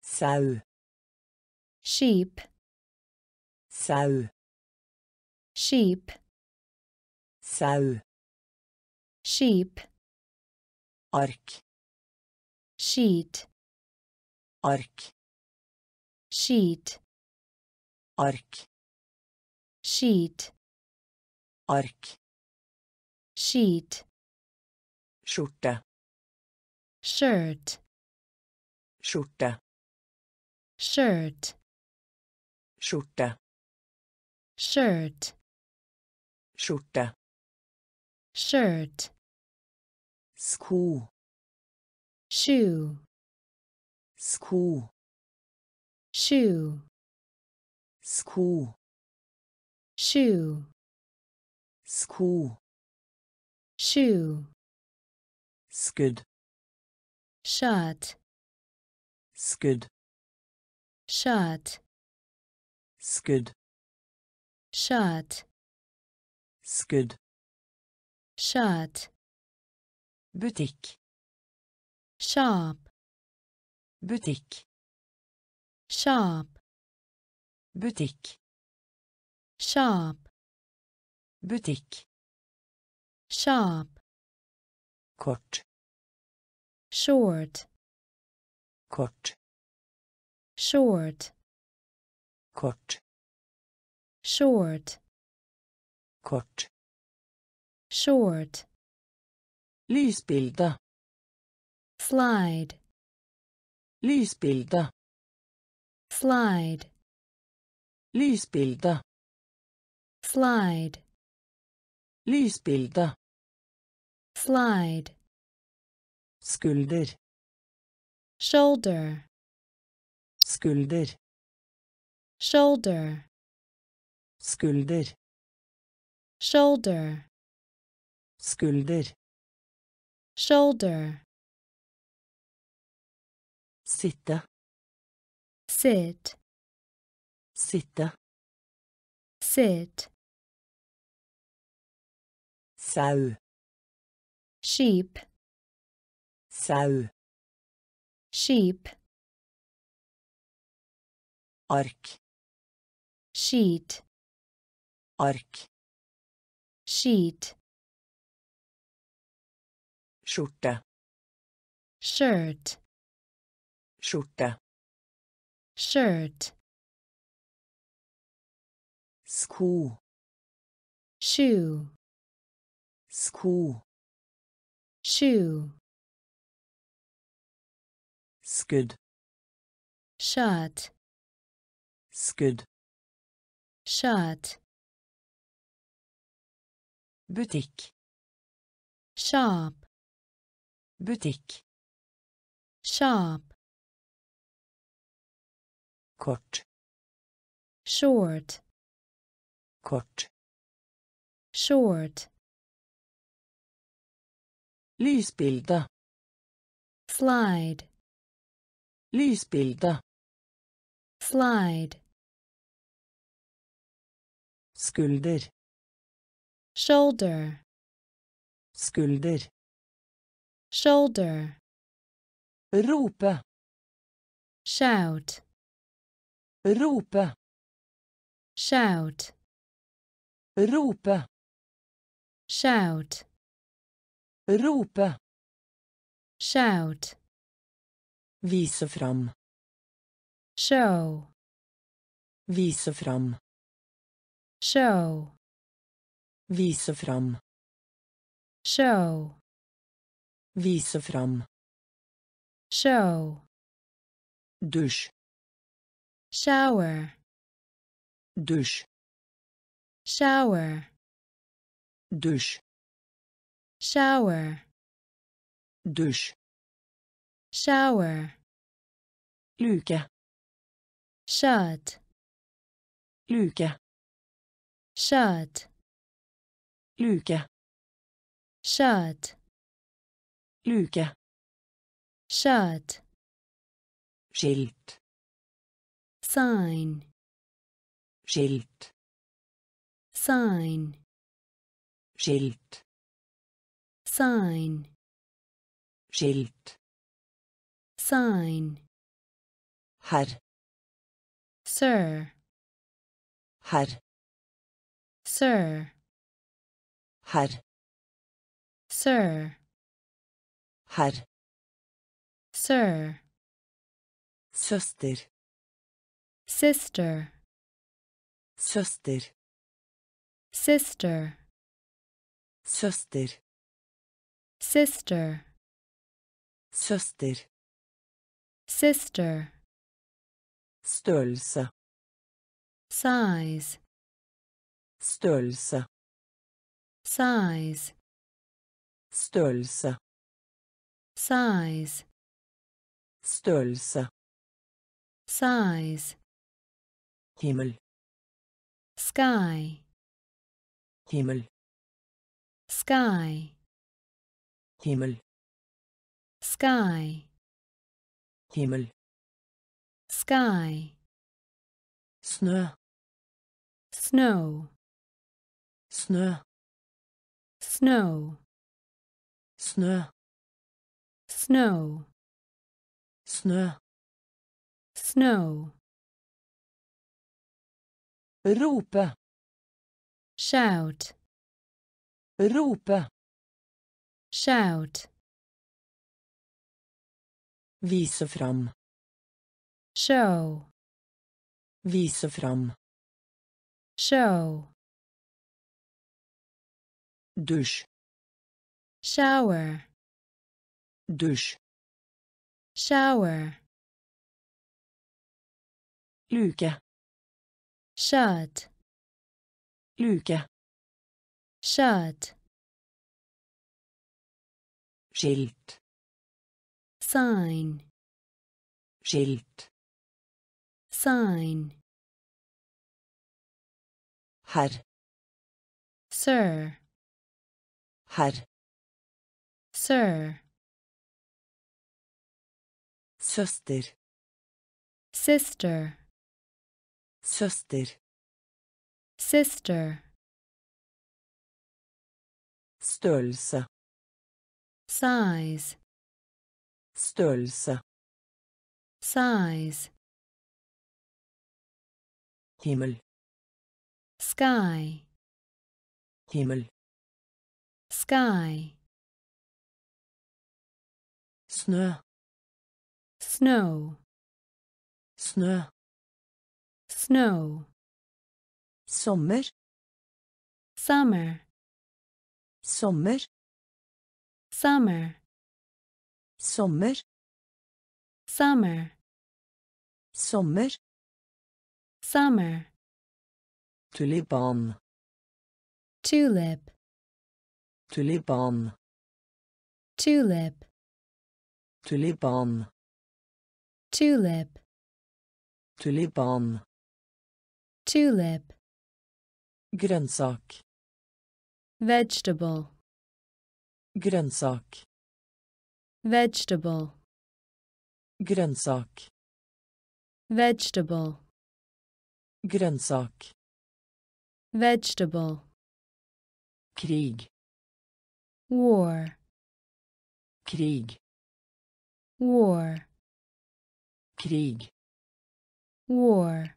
Sau. sheep, Sau. sheep, Sau. sheep, Ark. sheet, Ark. sheet, Ark. sheet, Ark. sheet, Skjorte. shirt, Skjorte. shirt, Skjorte. shirt, Skjorte. shirt, Sko. shoe, Sko. shoe, Sko. shoe, Sko. shoe, Skudd. shot, Skudd. shot, Skudd. shot, Skudd. shot, Butikk. shop, Butikk. shop, Butikk. shop, Butikk. shop, Kort. short, Kort. short, Kort. short, Kort. short, Lysbilde. slide, Lysbilde. slide, Lysbilde. slide, Lysbilde. slide, Skulder. Shoulder, Skulder. shoulder, Skulder. shoulder, Skulder. shoulder, Sitte. sit, Sitte. sit, Sau. sheep, Sau. Sheep, Ark. sheet, Ark. sheet, Skjorte. shirt, Skjorte. shirt, Sko. shoe, Sko. shoe, Skudd. shot, Skudd. shot, Butikk. shop, Butikk. shop, Kort. short, Kort. short, slide, skulder, shoulder, skulder, shoulder, rope, shout, rope, shout, rope, shout, rope, shout, vise fram, show, vise fram, show, vise fram, show, vise fram, show, dusj, shower, dusj, shower, dusj, shower, dusj, shower, luke, shut, luke, shut, luke, shut, luke, shut, skilt, sign, skilt, sign, skilt, sign, skilt, sign, herr, sir, herr, sir, herr, sir, herr, sir, søster, sister, søster, sister, søster, sister, søster, sister, størrelse, size, størrelse, size, størrelse, size, størrelse, size, himmel, sky, himmel, sky, himmel, sky, himmel, sky, snø, snow, snø, snow, snø, snow, snø, snow, rope, shout, rope, shout, vise fram, show, vise fram, show, dusj, shower, dusj, shower, luke, shut, luke, shut, skilt, sign, skilt, sign, herr, sir, herr, sir, søster, sister, søster, sister, størrelse, size, størrelse, size, himmel, sky, himmel, sky, snø, snow, snø, snow, sommer, summer, sommer, summer, sommer, summer, sommer, summer, tulipan, tulip, tulipan, tulip, tulipan, tulip, tulipan, tulip, grønnsak, vegetable, grønnsak, vegetable, grønnsak, vegetable, grønnsak, vegetable, krig, war, krig, war, krig, war,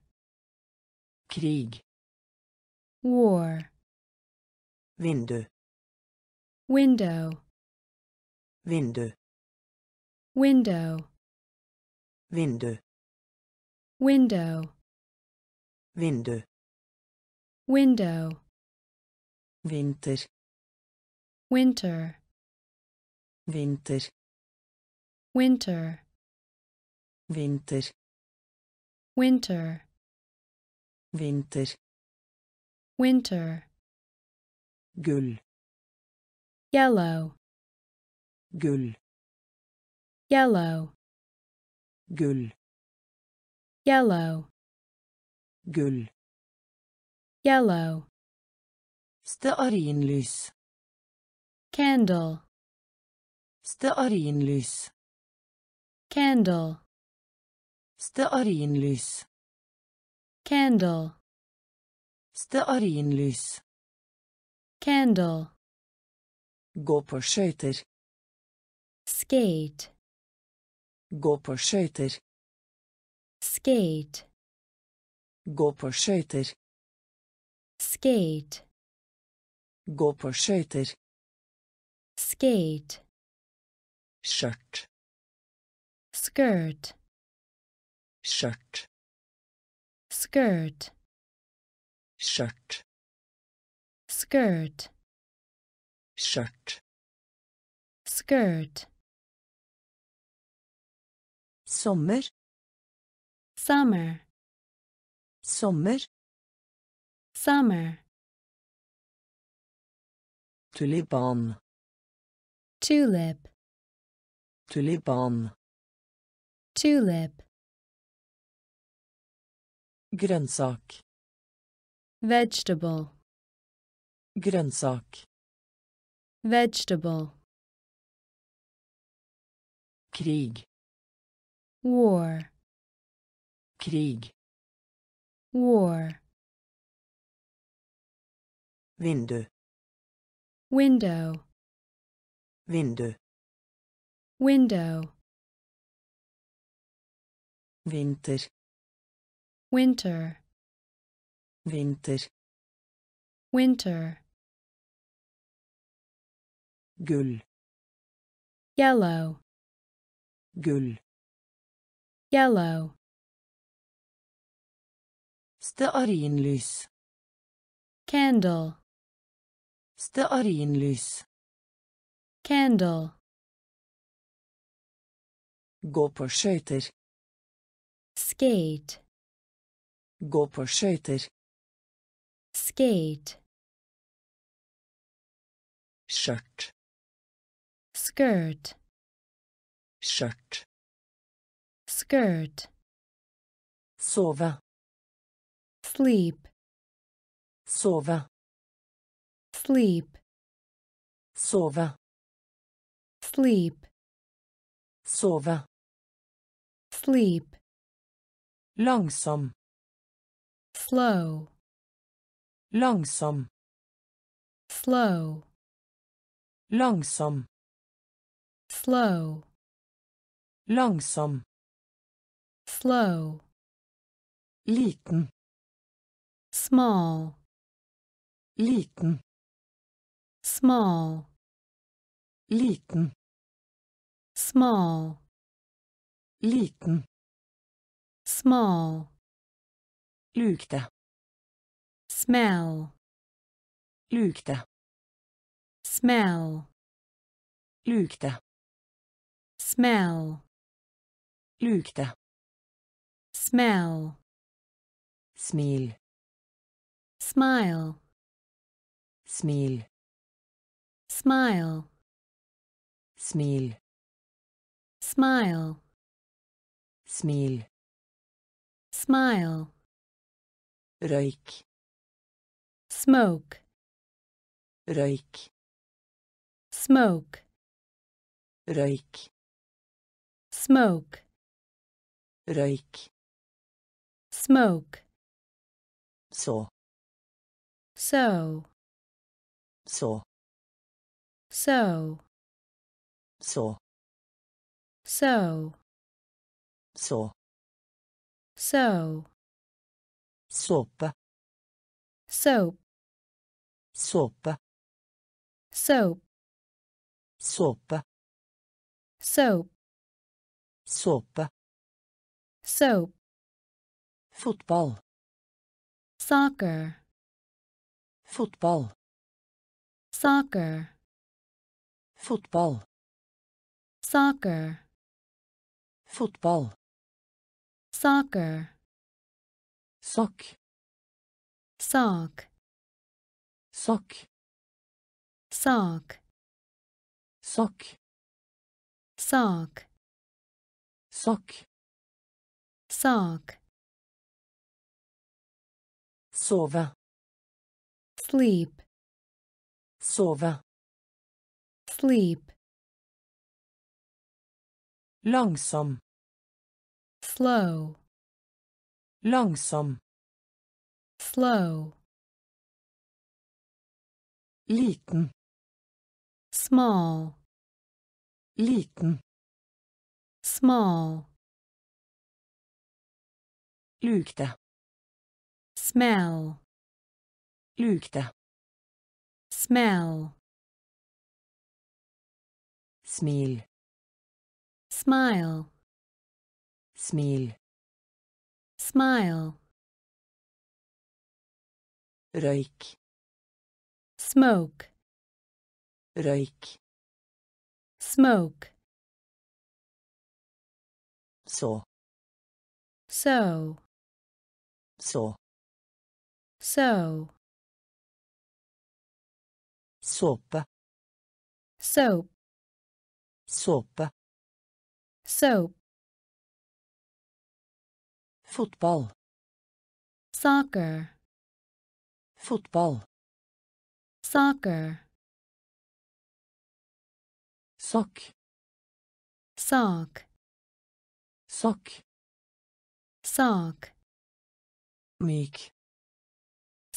krig, war, vindu, window, vindu, window, vindu, window, vindu, window, vinter, winter, vinter, winter, vinter, winter, vinter, winter, gull, yellow, gull, yellow, gull, yellow, gull, yellow, stearinlys, candle, stearinlys, candle, stearinlys, candle, stearinlys, candle, gå på skøyter, skate, gå på skøyter, skate, gå på skøyter, skate, gå på skøyter, skate, skjørt, skirt, skjørt, skirt, skjørt, skirt, skjørt, skirt, sommer, summer, sommer, summer, tulipan, tulip, tulipan, tulip, grønnsak, vegetable, grønnsak, vegetable, krig, war, krig, war, Window. window, vindu, window, vinter, winter, winter winter, gull, yellow, gull, yellow, stearinlys, candle, stearinlys, candle, gå på skøyter, skate, gå på skøyter, skate, skjørt, skirt, skjørt, skirt, sove, sleep, sove, sleep, sove, sleep, sove, sleep, langsom, slow, langsom, slow, langsom, slow, langsom, slow, liten, small, liten, small, liten, small, liten, small, lukte, smell, lukte, smell, lukte, smell, lukte, smell, smil, smile, smil, smile, smil, smile, smil, smile, røyk, smoke, røyk, smoke, røyk, smoke, røyk, smoke, så, so, så, so, så, so, så, so, såpe, soap, såpe, soap, såpe, soap, såpe, soap, fotball, soccer, fotball, soccer, fotball, soccer, fotball, soccer, sock, sock, sock, sock, sock, sock, sock, sock, sove, sleep, sove, sleep, langsom, slow, langsom, slow, liten, small, liten, small, lukte, smell, lukte, smell, smil, smile, smil, smile, røyk, smoke, røyk, smoke, så, so, så, so, såpe, soap, såpe, soap, fotball, soccer, fotball, soccer, sock, sock, sock, sock, myk,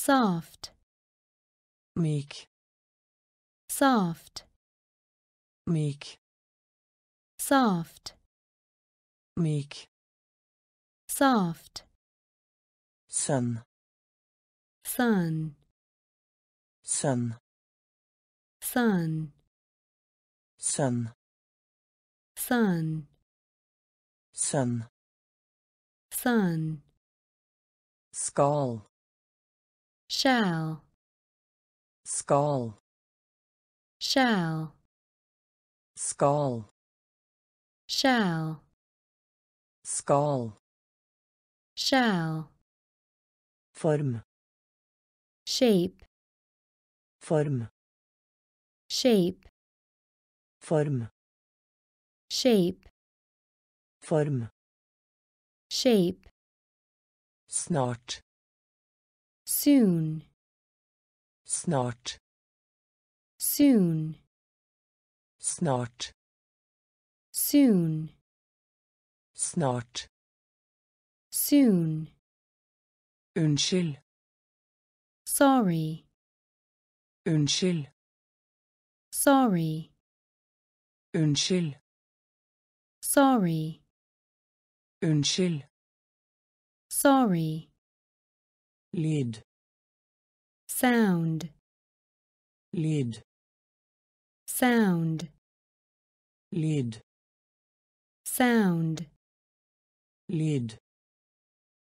soft, myk. Soft, myk. Soft, myk. Soft, sønn, sun, sun. Sun, sun. Sun, sønn, sun, skal, shall, skal shall, skal shall, skal, shall, form, shape, form, shape, form, shape, form, shape, snart, soon, snart, soon, snart, soon, snart, soon, unnskyld, sorry, unnskyld, sorry, unnskyld, sorry, unnskyld, sorry, lyd sound. Lyd sound. Lyd sound. Lyd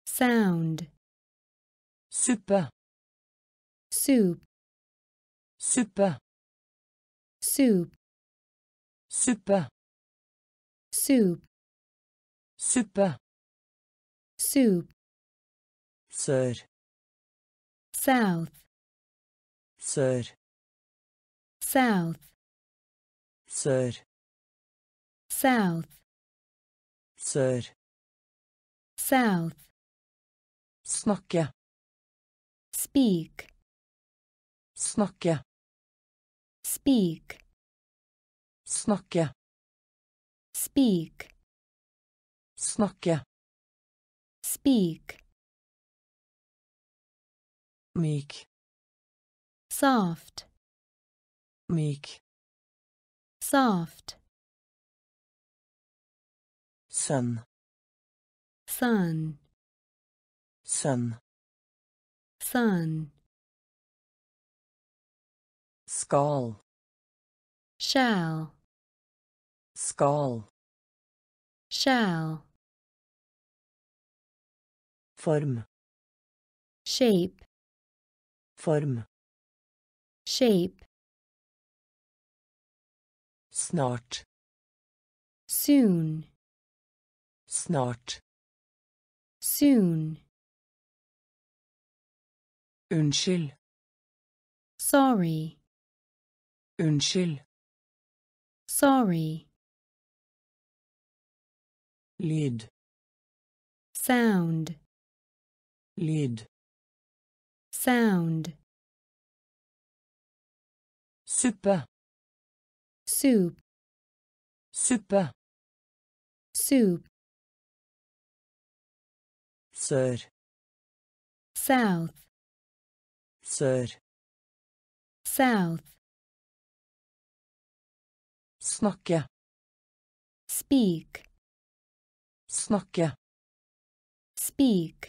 sound. Suppe soup. Suppe soup. Suppe soup. Suppe soup. Sir south, sør, south, sør, south, sør, south, snakke, speak, snakke, speak, snakke, speak, snakke, speak, myk soft, myk. Soft, sun. Sun, sun. Sun, skal shall, skal shall, form. Shape, form shape, snart soon, snart soon, unnskyld sorry, unnskyld sorry, lyd sound, lyd sound, suppe. Soup, suppe. Soup, sør. South, sør. South, snakke. Speak, snakke. Speak,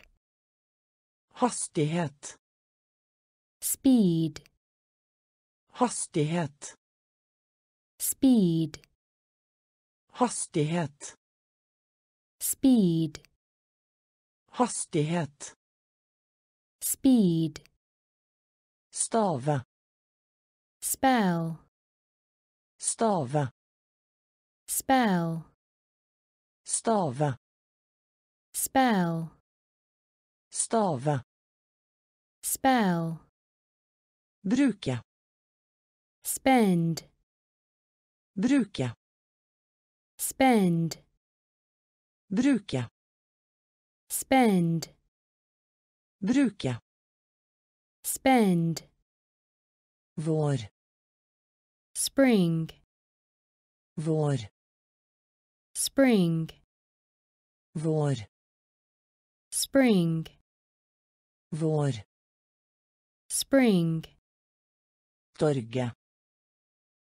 hastighet speed, hastighet. Speed, hastighet. Speed, hastighet. Speed, stave. Spell, stave. Spell, stave. Spell, stave. Spell, bruke. Spend, bruke. Spend, bruke. Spend, bruke. Spend, vår. Spring, vår. Spring, vår. Spring, vår. Spring, torget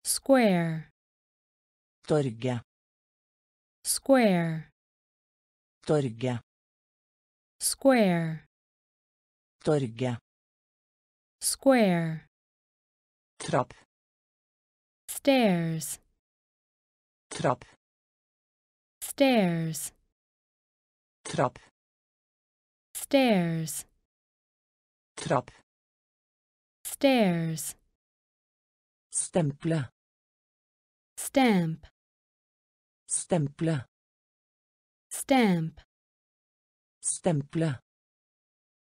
square, torget square, torget square, torget square, trapp stairs, trapp stairs, trapp stairs, trapp stairs, stemple. Stamp, stemple. Stamp, stemple.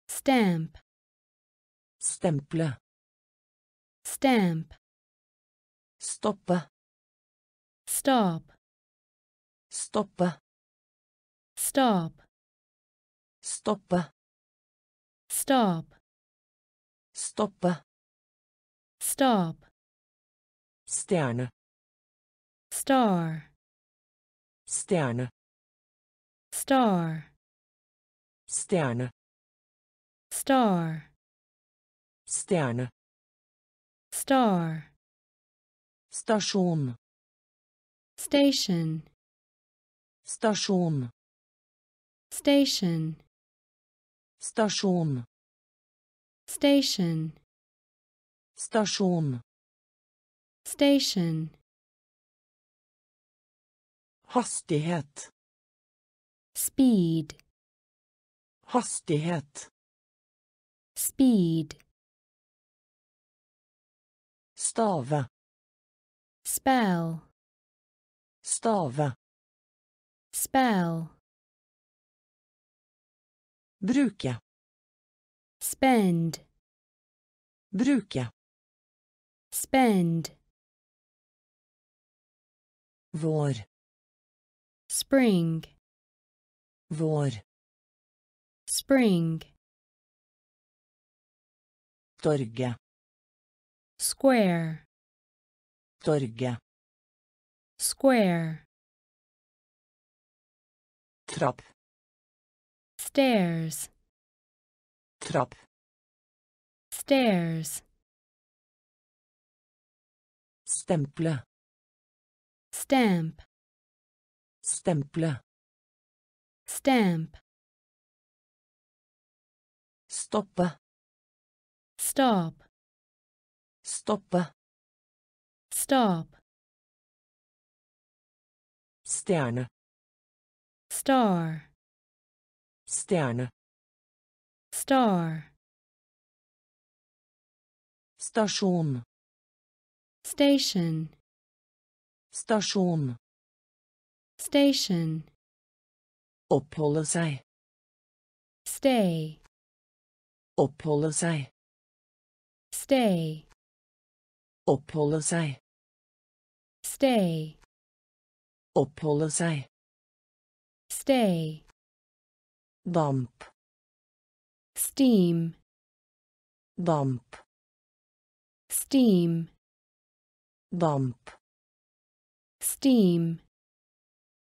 Stamp, stemple. Stamp, stoppe stop, stoppe stop, stoppe stop, stoppe stop, stjerne. Star, stjerne. Star, stjerne. Star, stjerne. Star, stasjon. Station, stasjon. Station, stasjon. Station, stasjon station, hastighet. Speed, hastighet. Speed, stave. Spell, stave. Spell, bruke. Spend, bruke. Spend, vår. Spring, vår. Spring, torget square, torget square, trapp. Stairs, trapp. Stairs, Stemple. Stamp, Stemple. stamp, Stoppe. stop, Stoppe. stop, Stjerne. star, Stjerne. star, Stasjon. station, Stasjon. station, Oppholde seg. stay, Oppholde seg. stay, Oppholde seg. stay, Oppholde seg. stay, Damp. steam, Damp. steam, Damp. Steam,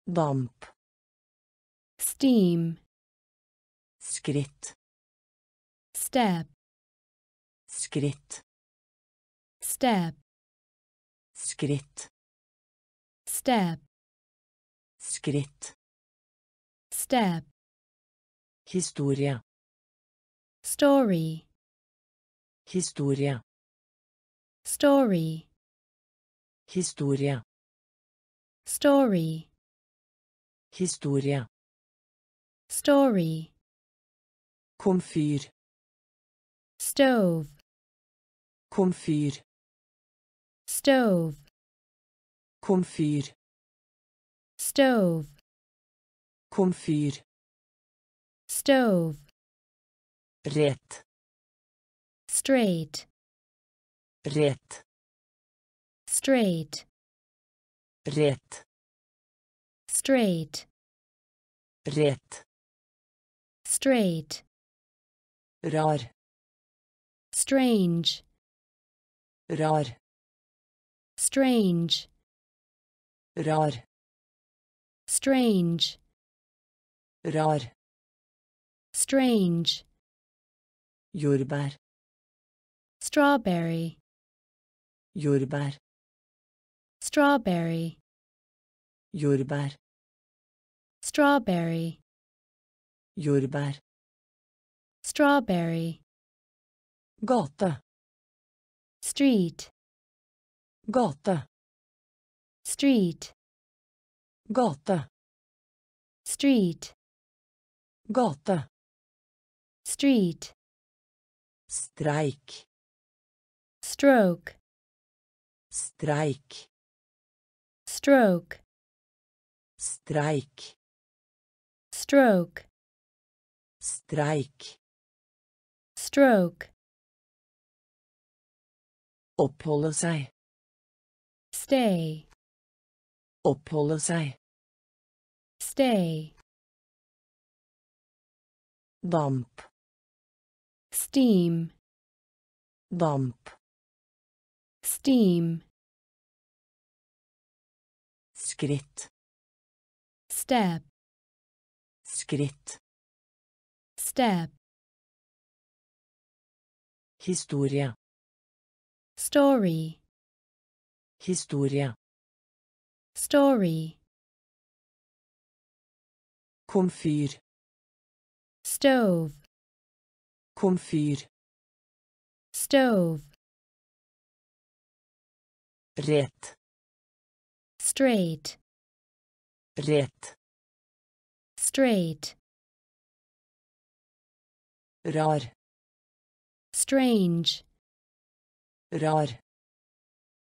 Damp. steam, Skritt. step, Skritt. step, Skritt. step, Skritt. step, Historie. story, Historie. story, Historie. Story, Historie. story, Komfyr. stove, Komfyr. stove, Komfyr. stove, Komfyr. stove, Rett. straight, Rett. straight, Rett. straight, Rett. straight, Rar. strange, Rar. strange, Rar. strange, Rar. strange, Jordbær. strawberry, Jordbær. strawberry, Jordbær. strawberry, Jordbær. strawberry, Gate. street, Gate. street, Gate. street, Gate. street, Streik. stroke, Streik. stroke, Streik. stroke, Streik. stroke, Oppholde seg. stay, Oppholde seg. stay, Damp. steam, Damp. steam, Skritt. Step, Skritt. step, Historie. story, Historie. story, Komfyr. stove, Komfyr. stove, Rett. straight, Rett. Straight, Rar. strange, Rar.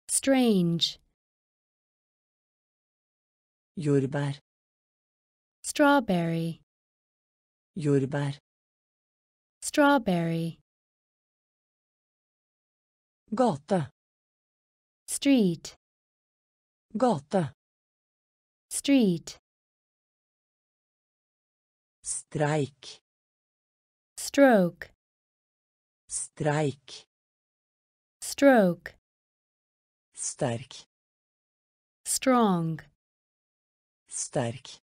strange, Jordbær. strawberry, Jordbær. strawberry, Gate. street, Gate. street, Streik. stroke, Streik. stroke, Sterk. strong, Sterk.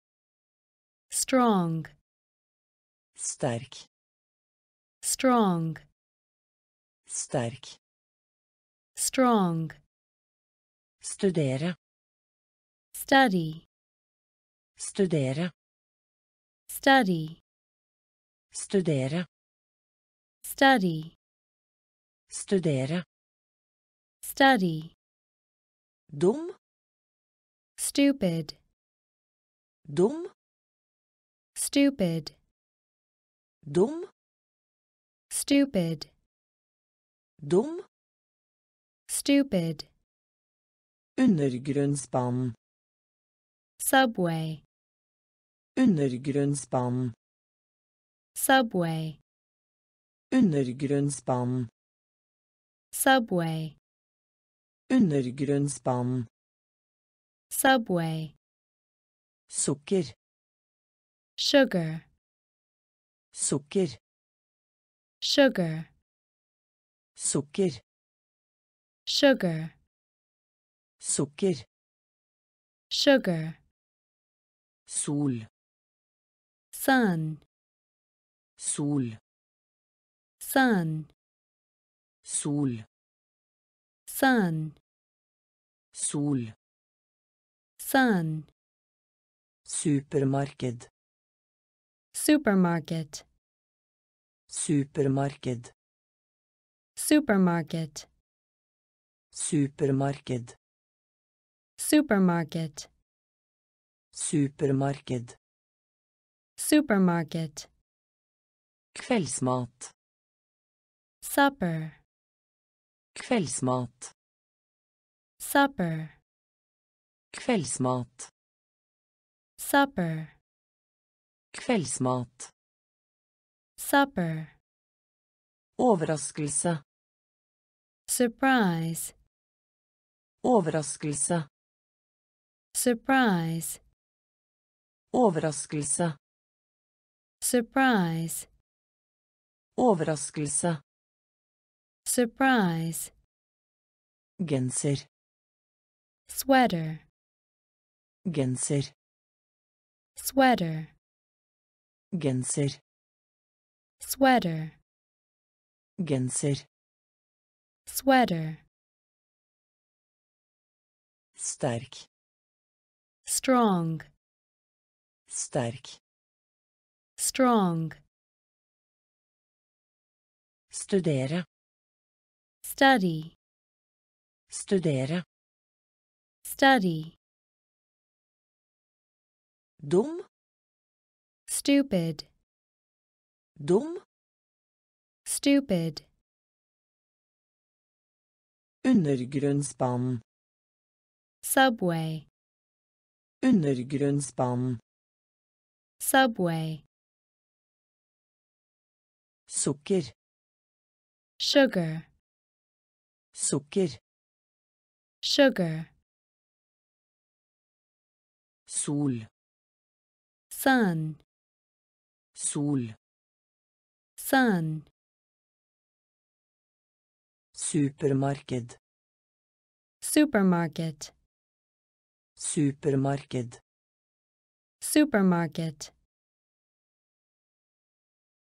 strong, Sterk. strong, sterk, strong, studere, study, studere, study, studere, study, studere, study, dum, stupid, dum, stupid, dum, stupid, dum, stupid, undergrunnsbanen, subway, undergrunnsbanen, subway, undergrunnsbanen, subway, undergrunnsbanen, subway, sukker, sugar, sukker, sugar, sukker, sugar, sukker, sugar, sol, sun, sol, sun, sol, sun, sol, sun, supermarked, supermarket, supermarked, supermarket, supermarked, supermarket, supermarked, supermarket, kveldsmat, supper, kveldsmat, supper, kveldsmat, supper, kveldsmat, supper, overraskelse, surprise, overraskelse, surprise, overraskelse, surprise, overraskelse, surprise, genser, sweater, genser, sweater, genser, sweater, genser, sweater, sterk, strong, sterk, strong, studere, study, studere, study, dum, stupid, dum, stupid, undergrunnsbanen, subway, undergrunnsbanen, subway, sukker, sugar, sukker, sugar, sol, sun, sol, sun, supermarked, supermarket, supermarked, supermarket,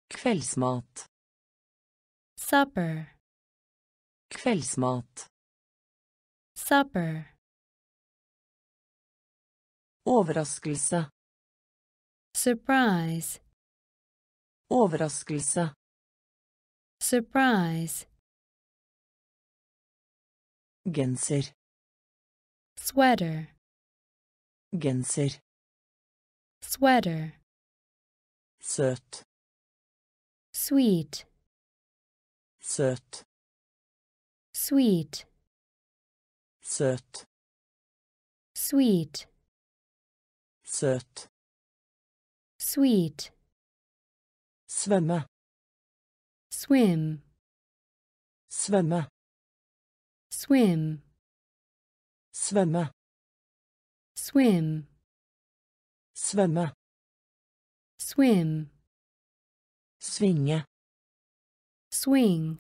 kveldsmat, supper, kveldsmat, supper, overraskelse, surprise, overraskelse, surprise, genser, sweater, genser, sweater, søt, sweet, søt, sweet, søt, sweet, søt, sweet, svømme, swim, svømme, swim, svømme, swim, svømme, swim, svinge, swing,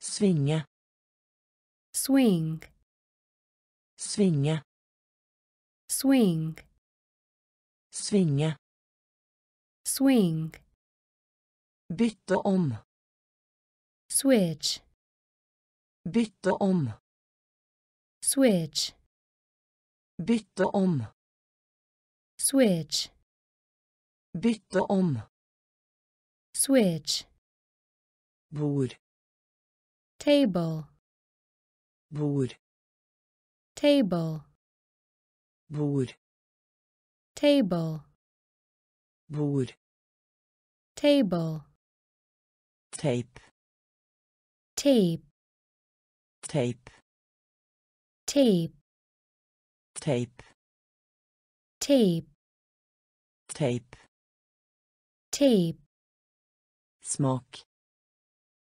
svinge, swing, svinge, swing, svinge, swing, bytte om, switch, Bytte om. switch, Bytte om. switch, Bytte om. Switch, Bord. table, Bord. table, Bord. table, Bord. table, Tape. tape, Tape. tape, Tape. tape, Tape. tape, Smak.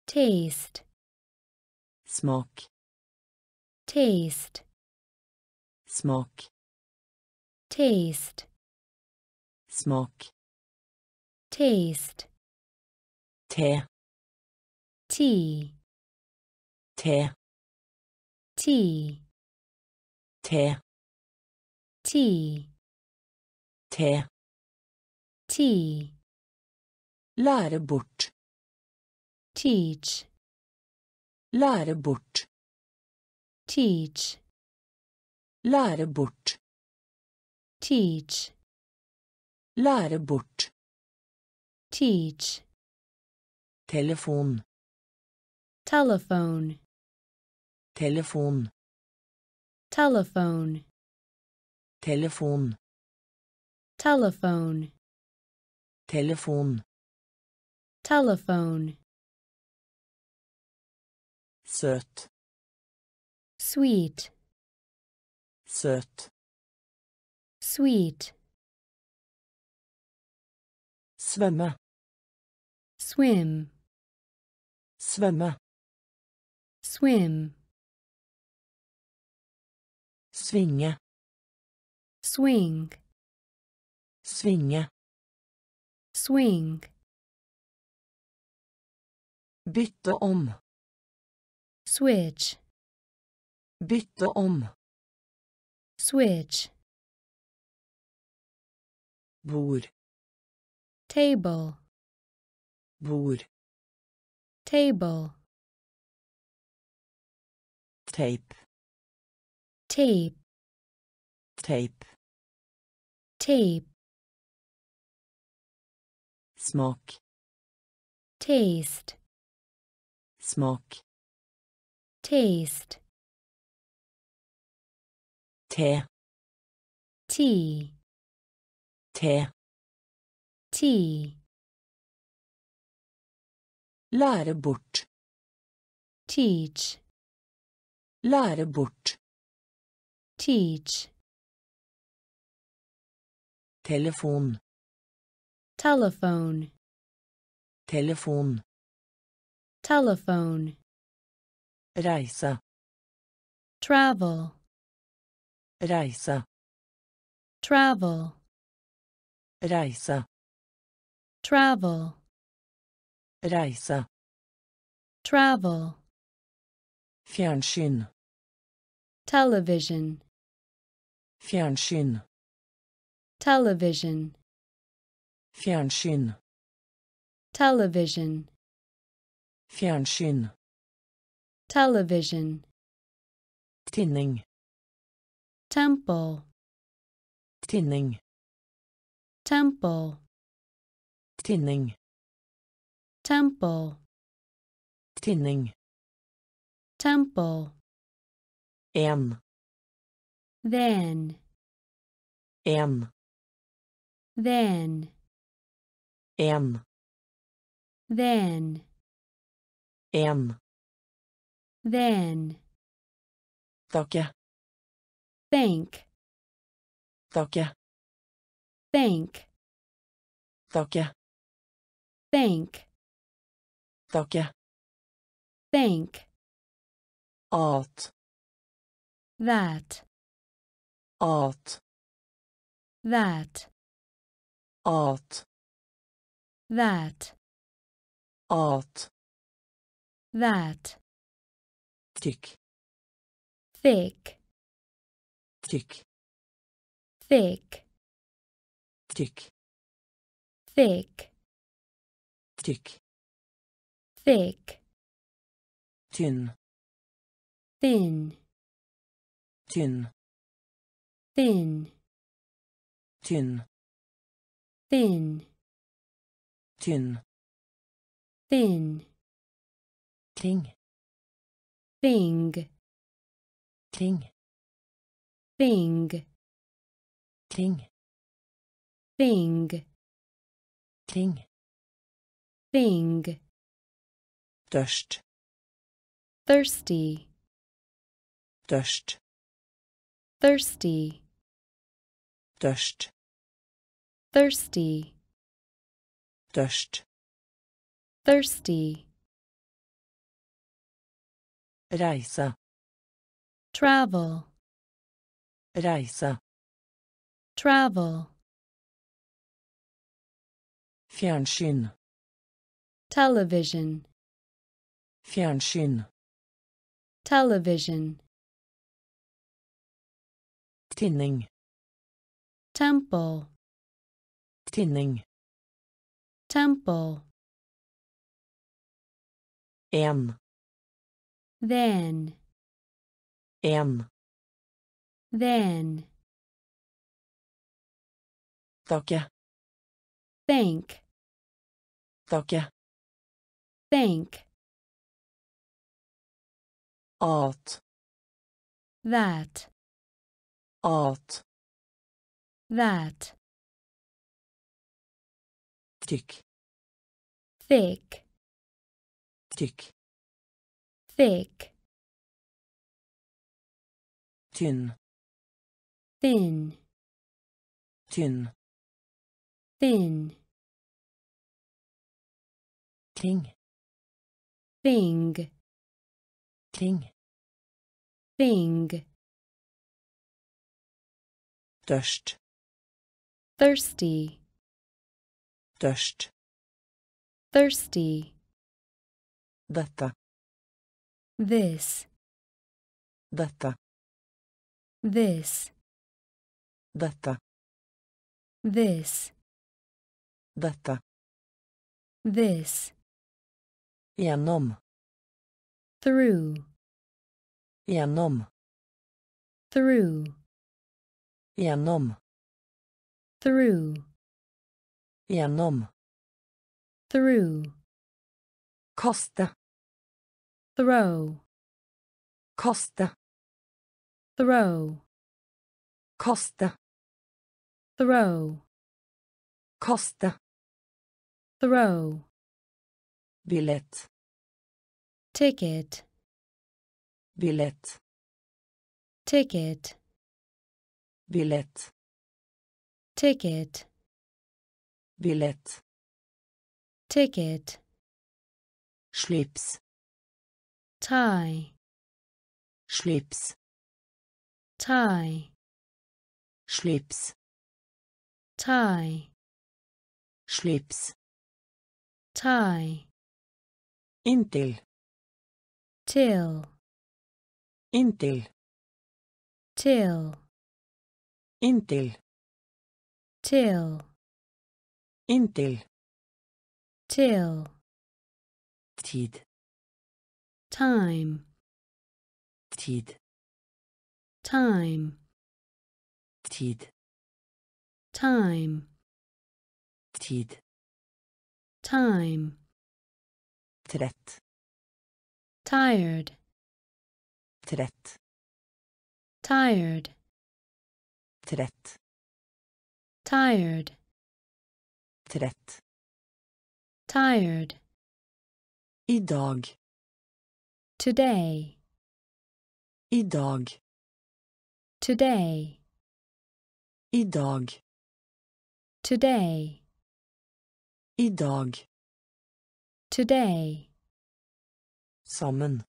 taste, Smak. taste, Smak. taste, Smak. taste, Te. tea, Te. tea, Te. tea, Te. tea, Lære bort. teach, Lære bort. teach, Lære bort. teach, Lære bort. teach, Telefon. telephone, Telefon. telephone, Telefon. telephone, Telefon. Telephone, Søt. sweet, Søt. sweet, Svømme. swim, Svømme. swim, Svinge. swing, Svinge. swing, Bytte om. switch, Bytte om. switch, Bord. table, Bord. table, Tape. tape, Tape. tape, Smak. taste, Smak. taste, Te. tea, Te. tea, Lære bort. teach, Lære bort. teach, Telefon. telephone, Telefon. Telephone, Reise. travel, Reise. travel, Reise. travel, Reise. travel, Fjernsyn. television, Fjernsyn. television, Fjernsyn. television, Fjernsyn. television, Tinning. temple, Tinning. temple, Tinning. temple, Tinning. temple, En. then, En. then, En. then, En. then, Takke. bank, Takke. bank, Takke. bank, Takke. bank, At. that, At. that, At. that, At. That, Tykk. thick, Tykk. thick, Tykk. thick, Tykk. thick, tynn thin, tynn thin, tynn thin, tynn thin, kring thing, kring thing, kring thing, kring thing, tørst thirsty, tørst thirsty, tørst thirsty, tørst thirsty, reise. Travel, reise. Travel, fjernsyn. Television, fjernsyn. Television, tinning. Temple, tinning. Temple, en then, en then, takke. Thank, takke. Thank, Alt. that, Alt. that, tykk thick, tykk thick, tynn. Thin, tynn. Thin, kring thing, kring thing, tørst thirsty, tørst thirsty, dette this, dette this, dette this, dette this, gjennom through, gjennom through, gjennom through, gjennom through, kaste throw, kaste throw, kaste throw, kaste throw, billett ticket, billett ticket, billett ticket, billett ticket, slips tie, slips tie, slips tie, slips tie, inntil till, inntil till, inntil till, inntil till, tid time, tid. Time, tid. Time, tid. Time, trett. Tired, trett. Tired, trett. Tired, trett. Tired, i dag today, i dag. Today, i dag. Today, i dag. Today, sammen.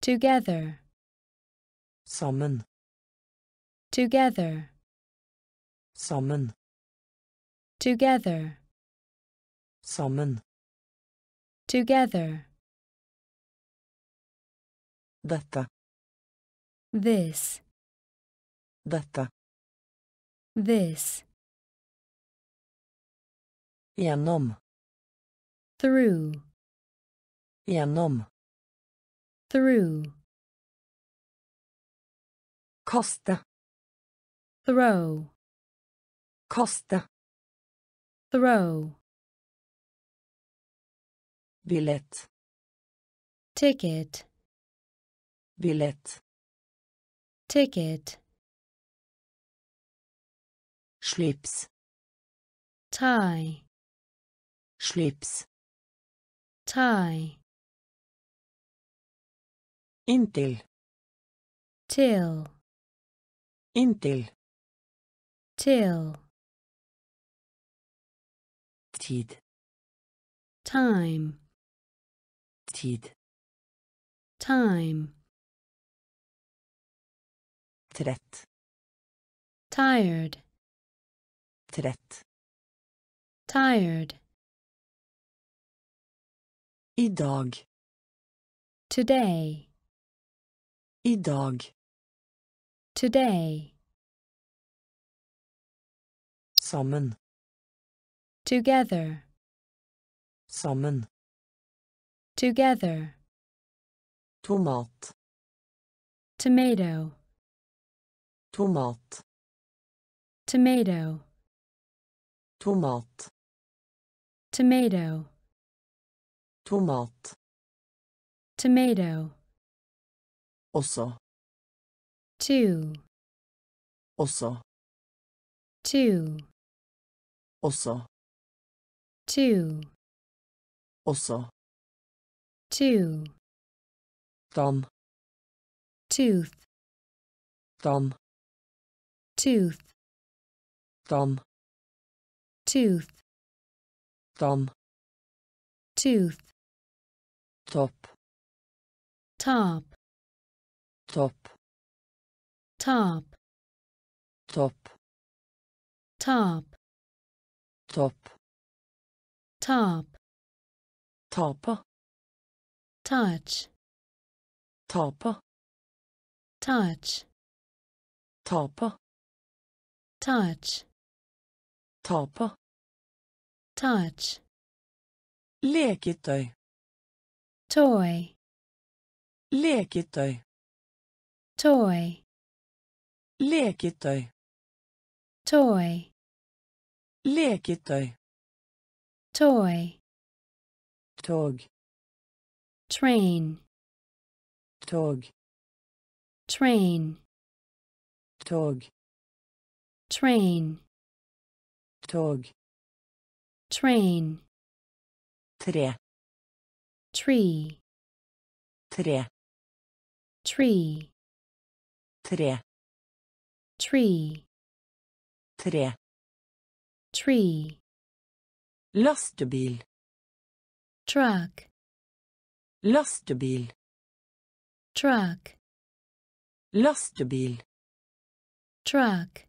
Together, sammen. Together, sammen. Together, sammen. Together, dette this, dette this, gjennom through, gjennom through, Kaste. throw, Kaste. throw, Billett. ticket, Ticket, Slips. tie, Slips. tie, Inntil. till, Inntil. till, Tid. time, Tid. time, Trett. tired, Trett. tired, I dag. today, I dag. today, Sammen. together, Sammen. together, Tomat. tomato, Tomat. tomato, Tomat. tomato, Tomat. tomato, Også. two, Også. two, Også. two, Også. two, Dam. tooth, Dam. Tooth, Dam. tooth, Dam. tooth, Topp. top, Topp. top, Topp. top, Topp. top, Tape. touch, Tape. touch, Tape. Touch, Tape. touch, Leketøy. toy, Leketøy. toy, Leketøy. toy, Leketøy. toy, Tog. train, Tog. train, Tog. Train, Tog. train, Tre. tree, Tre. tree, Tre. tree, Tre. tree, Lastebil. truck, Lastebil. truck, Lastebil. truck,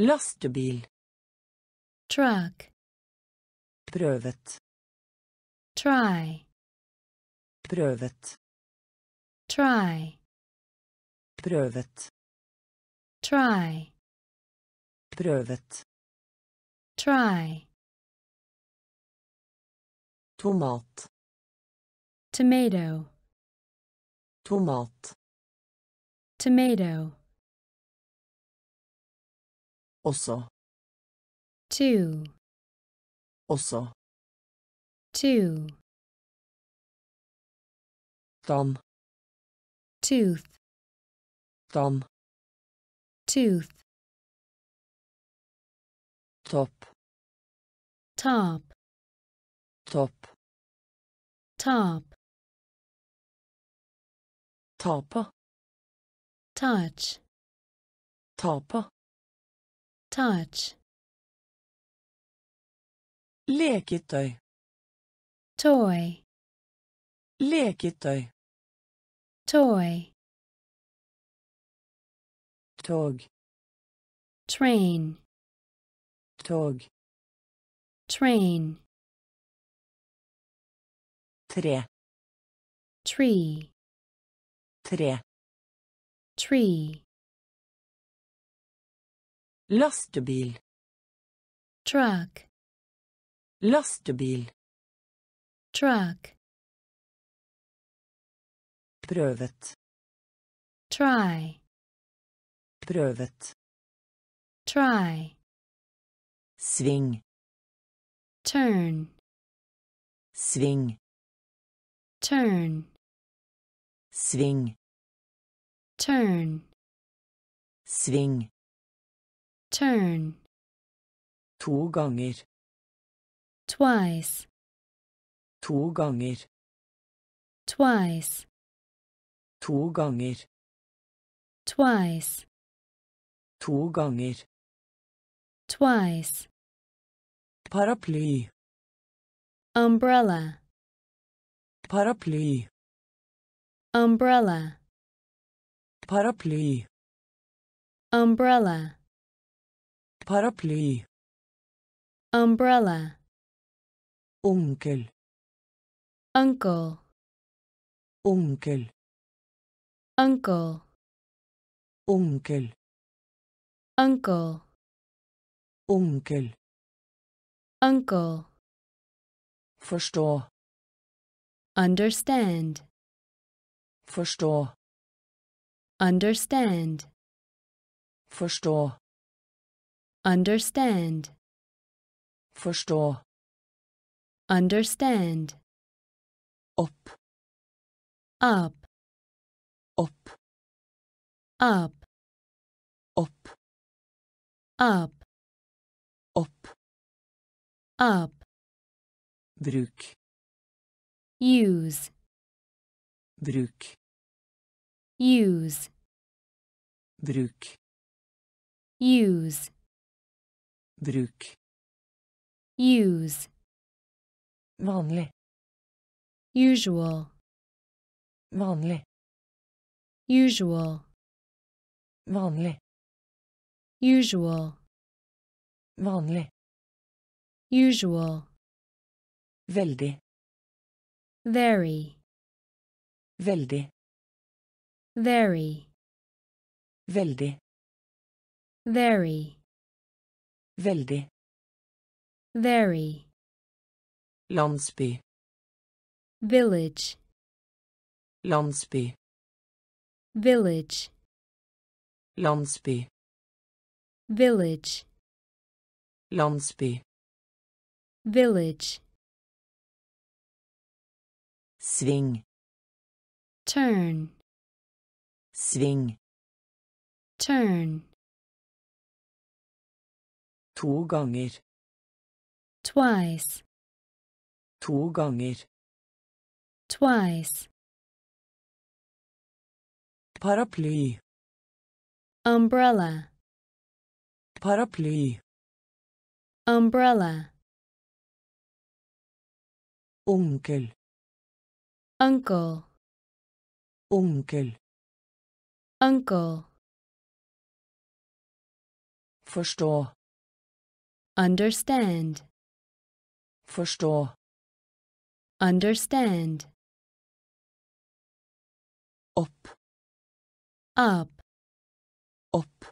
Lastebil. truck, Prøvet. try, Prøvet. try, Prøvet. try, Prøvet. try, Tomat. tomato, Tomat. tomato, Også. two, Også. two, Dam. tooth, Dam. tooth, Topp. top, Topp. top, Tape. touch, Tape. Touch, Leketøy. toy, Leketøy. toy, Tog. train, Tog. train, Tre. tree, Tre. tree, Lastebil. truck, Lastebil. truck, Prøvet. try, Prøvet. try, Sving. turn, Sving. turn, Sving. turn, Sving. Turn, To ganger. twice, To ganger. twice, To ganger. twice, To ganger. twice, Paraply. umbrella, Paraply. umbrella, Paraply. umbrella, Paraply. umbrella, Onkel. uncle, Onkel. uncle, Onkel. uncle, Onkel. uncle, Forstå. understand, Forstå. understand, Forstå. Understand, Forstå. understand, Opp. up, Opp. up, Opp. up, Opp. up, Bruk. use, Bruk. use, Bruk. use, Bruk. use, Vanlig. usual, Vanlig. usual, Vanlig. usual, Vanlig. usual, Veldig. very, Veldig. very, Veldig. very, Veldig. very, Landsby. village, Landsby. village, Landsby. village, Landsby. village, Sving. turn, Sving. turn, To ganger. twice, To ganger. twice, Paraply. umbrella, Paraply. umbrella, Onkel. uncle, Onkel. uncle, Forstå. Understand, Forstå. understand, Opp. up, Opp.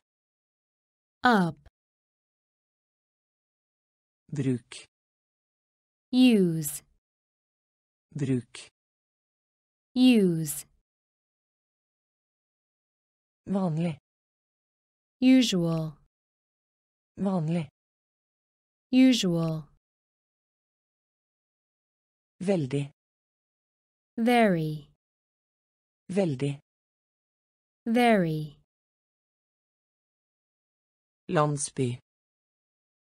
up, Bruk. use, Bruk. use, Vanlig. usual, Vanlig. Usual, Veldig. very, Veldig. very, Landsby.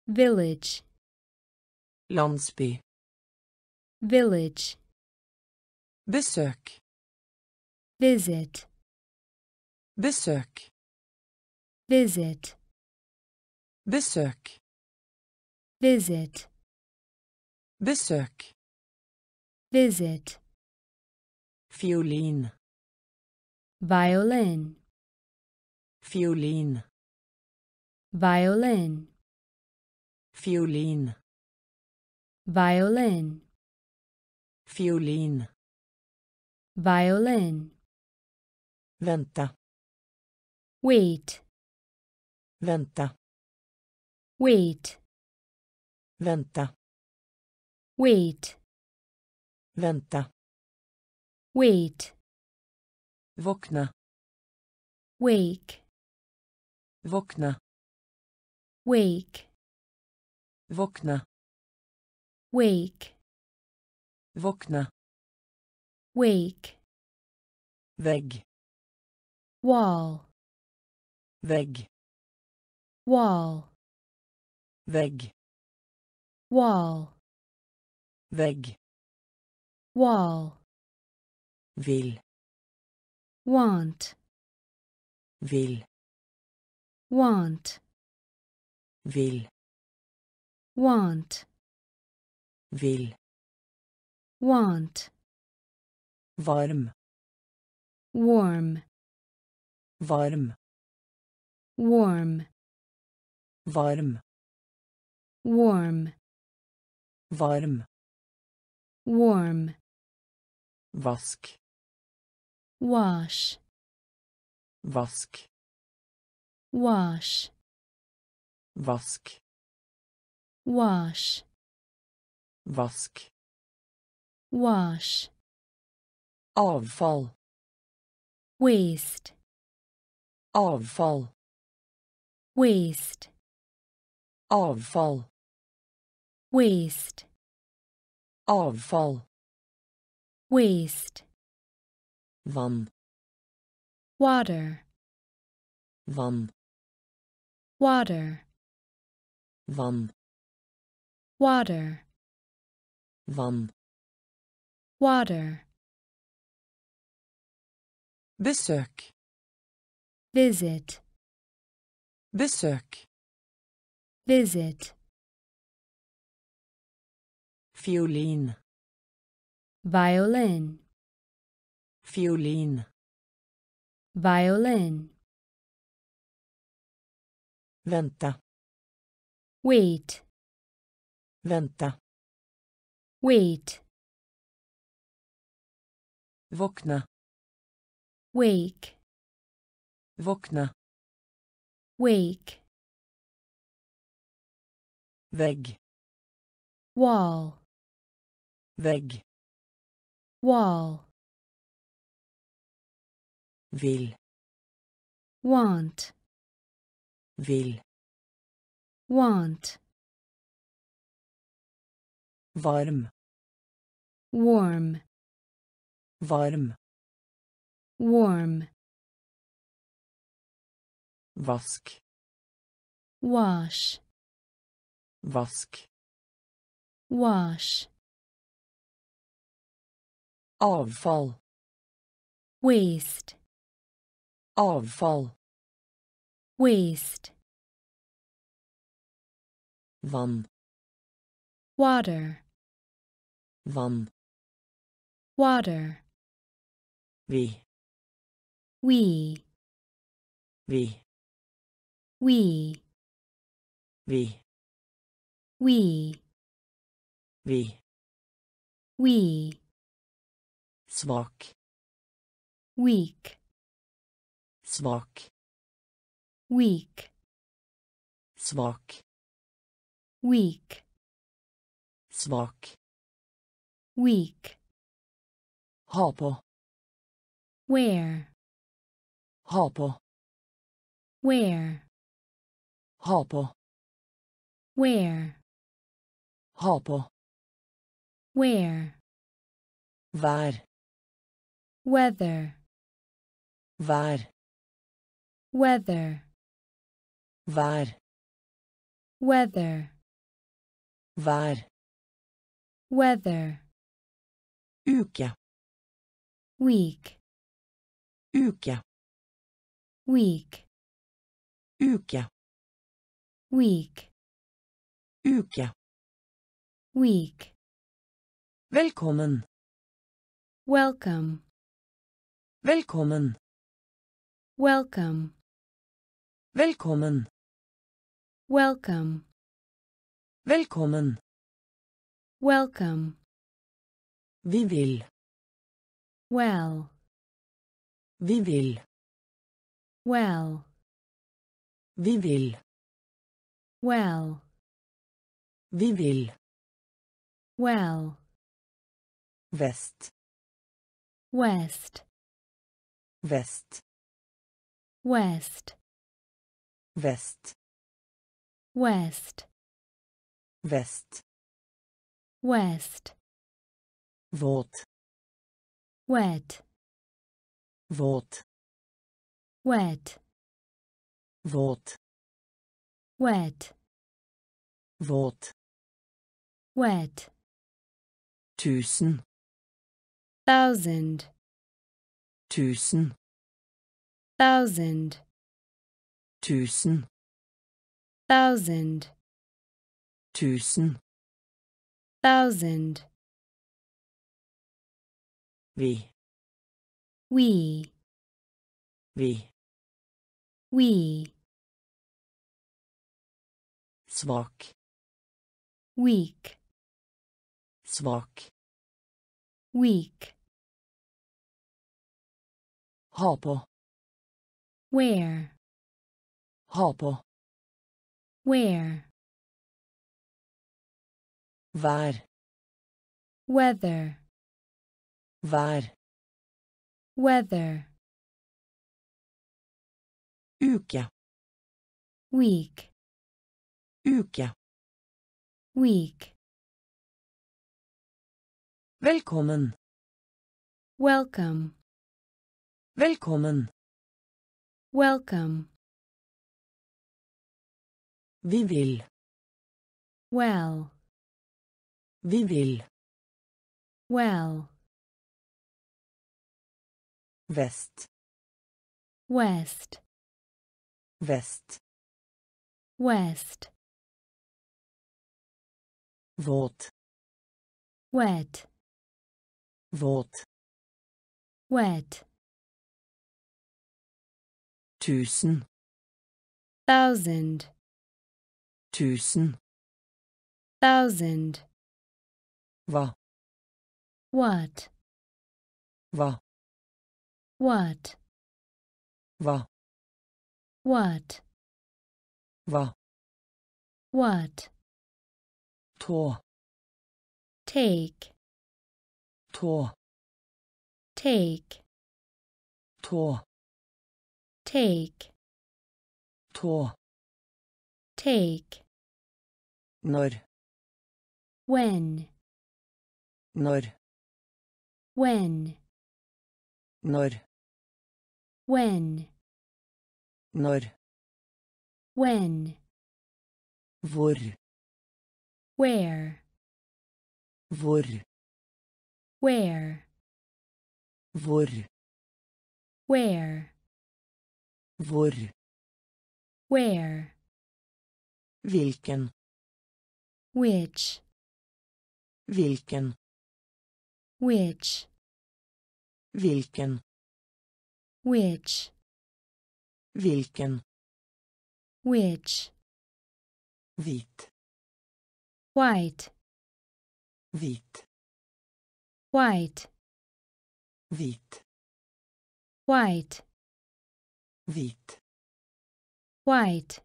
village, Landsby. village, Besøk. visit, Besøk. visit, Besøk. Visit, Besøk. visit, Fiolin. violin, Fiolin. violin, Fiolin. violin, Fiolin. violin, Vänta. wait, Vänta. wait, Vente. wait, Vente. wait, Våkne. wake, Våkne. wake, Våkne. wake, Våkne. wake, Vegg. wall, Vegg. wall, Vegg. Wall, Vegg. wall, Vil. want, Vil. want, Vil. want, Vil. want, Varm. warm, Varm. warm, Varm. warm, Varm. warm, Vask. wash, Vask. wash, Vask. wash, Vask. wash, Avfall. waste, Avfall. waste, Avfall. Waste, Avfall. waste, Vann. water, Vann. water, Vann. water, Vann. water, Besøk. visit, Besøk. visit, Fiolin. violin, Fiolin. violin, Vente. wait, Vente. wait, Våkne. wake, Våkne. wake, Vegg. wall, Vegg. wall, Vil. want, Vil. want, Varm. warm, Varm. warm, Vask. wash, Vask. wash, Avfall. waste, Avfall. waste, Vann. water, Vann. water, Vi. we, Vi. we, Vi. we, Vi. we, Svak. weak, Svak. weak, Svak. weak, Svak. weak, Ha på. where, Ha på. where, Ha på. where, Ha på. where, Vær. Weather, Vær. weather, Vær. weather, Vær. weather, Uke. week, Uke. week, Uke. week, Uke. week, Velkommen. welcome, Velkommen. welcome, Velkommen. welcome, Velkommen. welcome, Vi vil. well, Vi vil. well, Vi vil. well, Vi vil. well, Vest. west, Vest. West. West. West. Vest. West. Våt. Wet. Våt. Wet. Våt. Wet. Våt. Wet. Tusen. Thousand. Tusen. Thousand. Tusen. Thousand. Tusen. Thousand. Vi. We. Vi. We. Svak. Weak. Svak. Weak. Ha på. Where. Ha på. Where. Vær. Weather. Vær. Weather. Uke. Week. Uke. Week. Velkommen. Welcome. Velkommen. Welcome. Vi vil. Well. Vi vil. Well. Vest. West. Vest. West. Våt. Wet. Våt. Wet. Tusen. Thousand. Tusen. Thousand. Hva? What? Hva? What? Hva? What? Hva? What? Tå. Take. Tå. Take. Tå. Take. Tå. Take. Når. When. Når. When. Når. When. Når. When. Hvor. Where. Hvor. Where. Hvor. Where. Hvor. Where. Hvilken. Which. Hvilken. Which. Hvilken. Which. Hvilken. Which. Hvit. White. Hvit. White. Hvit. White. Hvit. White.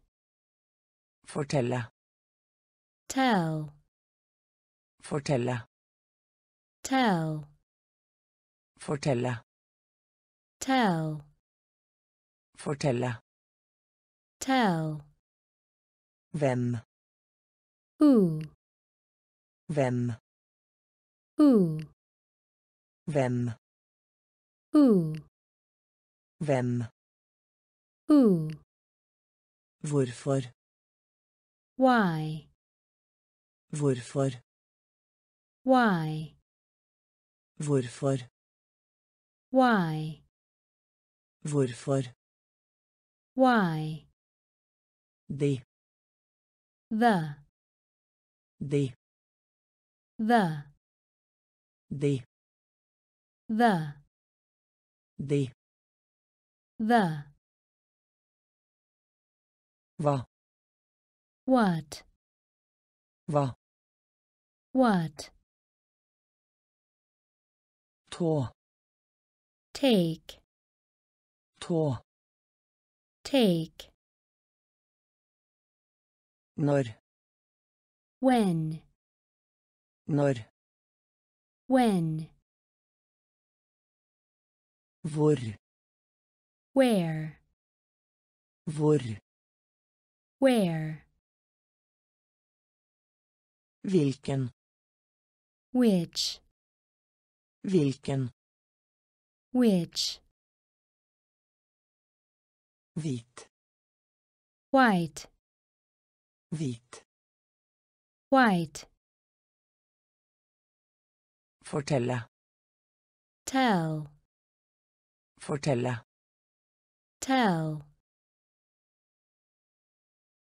Fortelle. Tell. Fortelle. Tell. Fortelle. Tell. Fortelle. Tell. Hvem. Who. Hvem. Who. Hvem. Who. Hvem. Who. Hvorfor. Why. Hvorfor. Why. Hvorfor. Why. Hvorfor. Why. De. The. De. The. De. The. De. The. Hva. What. Hva. What. Tå. Take. Tå. Take. Når. When. Når. When. Hvor. Where? Hvor. Where? Hvilken. Which? Hvilken. Which? Hvit. White. Hvit. White. Fortelle. Tell. Fortelle. Tell.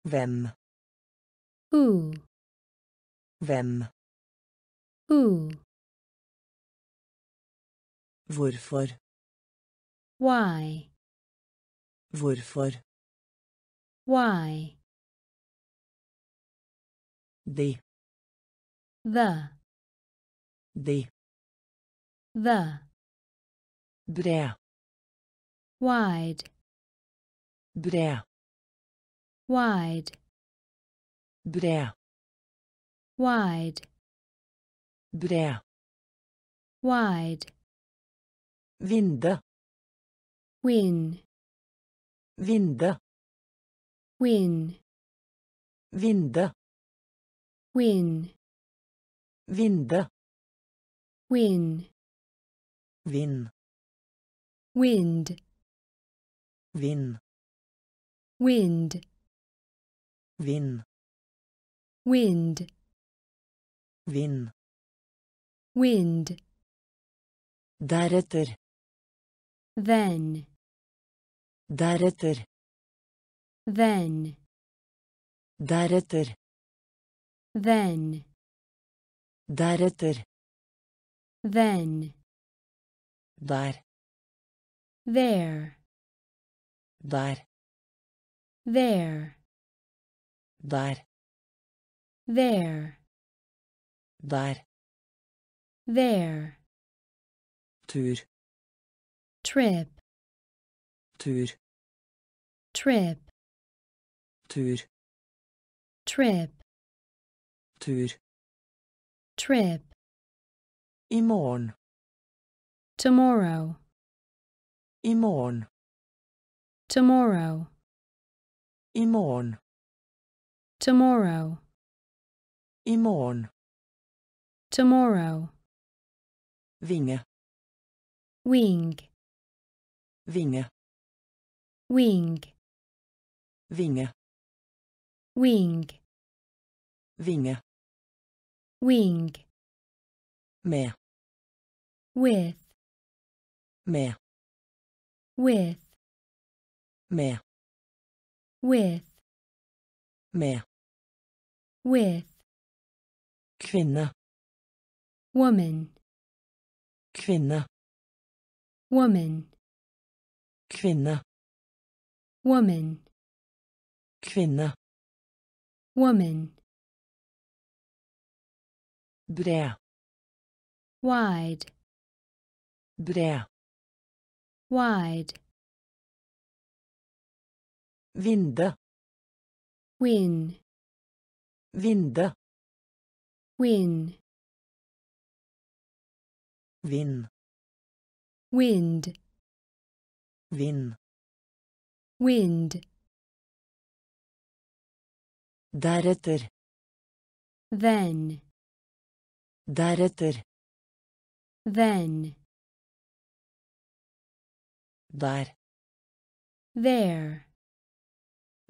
Hvem. Who? Hvem. Who? Hvorfor. Why? Hvorfor. Why? De. The. De. The. Bred. Wide. Bred. Wide. Bred. Wide. Bred. Wide. Vinde. Win. Vinde. Win. Vinde. Win. Vinde. Win. Vind. Wind. Vind. Wind. Vind. Wind. Vind. Wind. Deretter. Then. Deretter. Then. Deretter. Then. Deretter. Then. Der. There. Der. There. Der. There. Der. There. Tur. Trip. Tur. Trip. Tur. Trip. Tur. Trip. I morgen. Tomorrow. I morgen. Tomorrow. I morgen. Tomorrow. I morgen. Tomorrow. Vinge. Wing. Vinge. Wing. Vinge. Wing. Vinge. Wing. Med. With. Med. With. Med. With. Med. With. Kvinne. Woman. Kvinne. Woman. Kvinne. Woman. Kvinne. Woman. Bred. Wide. Bred. Wide. Vinde. Win. Vinde. Win. Vind. Wind. Vind. Wind. Deretter. Then. Deretter. Then. Der. There.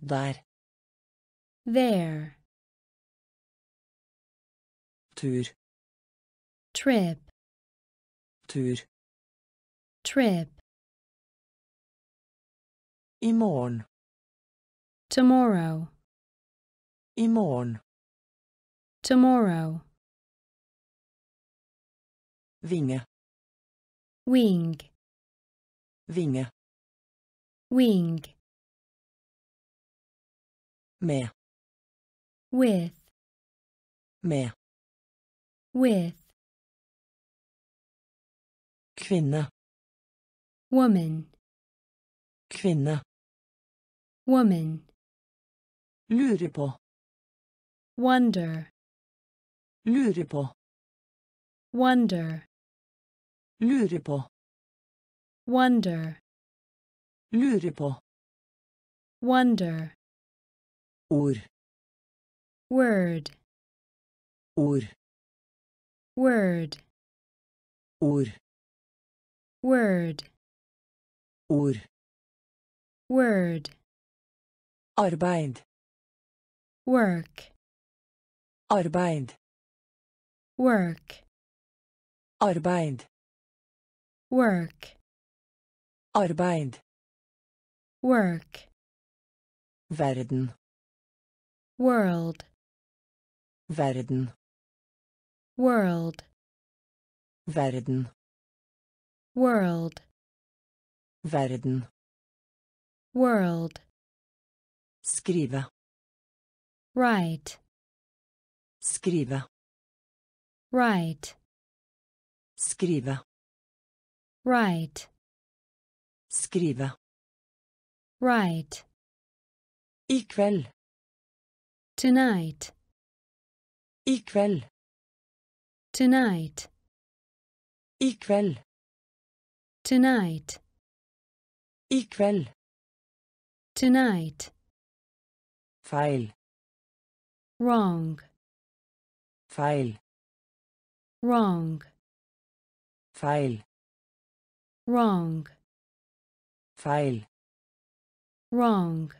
Der. There. Tur. Trip. Tur. Trip. I morgen. Tomorrow. I morgen. Tomorrow. Vinge. Wing. Vinge. Wing. Med. With. Med. With. Kvinne. Woman. Kvinne. Woman. Lure på. Wonder. Lure på. Wonder. Lure på. Wonder. Lure på. wonder, Ord. Word, Ord. word, Ord. word, Ord. word, Arbeid. work, Arbeid. work, Arbeid. work, Arbeid. work, Verden. world, Verden. world, Verden. world, Verden. world, Skrive. write, Skrive. write, Skrive. write, Skrive. write, I kveld. tonight, I kveld. tonight, I kveld. tonight, I kveld. tonight, Feil. wrong, Feil. wrong, Feil. wrong, Feil. wrong,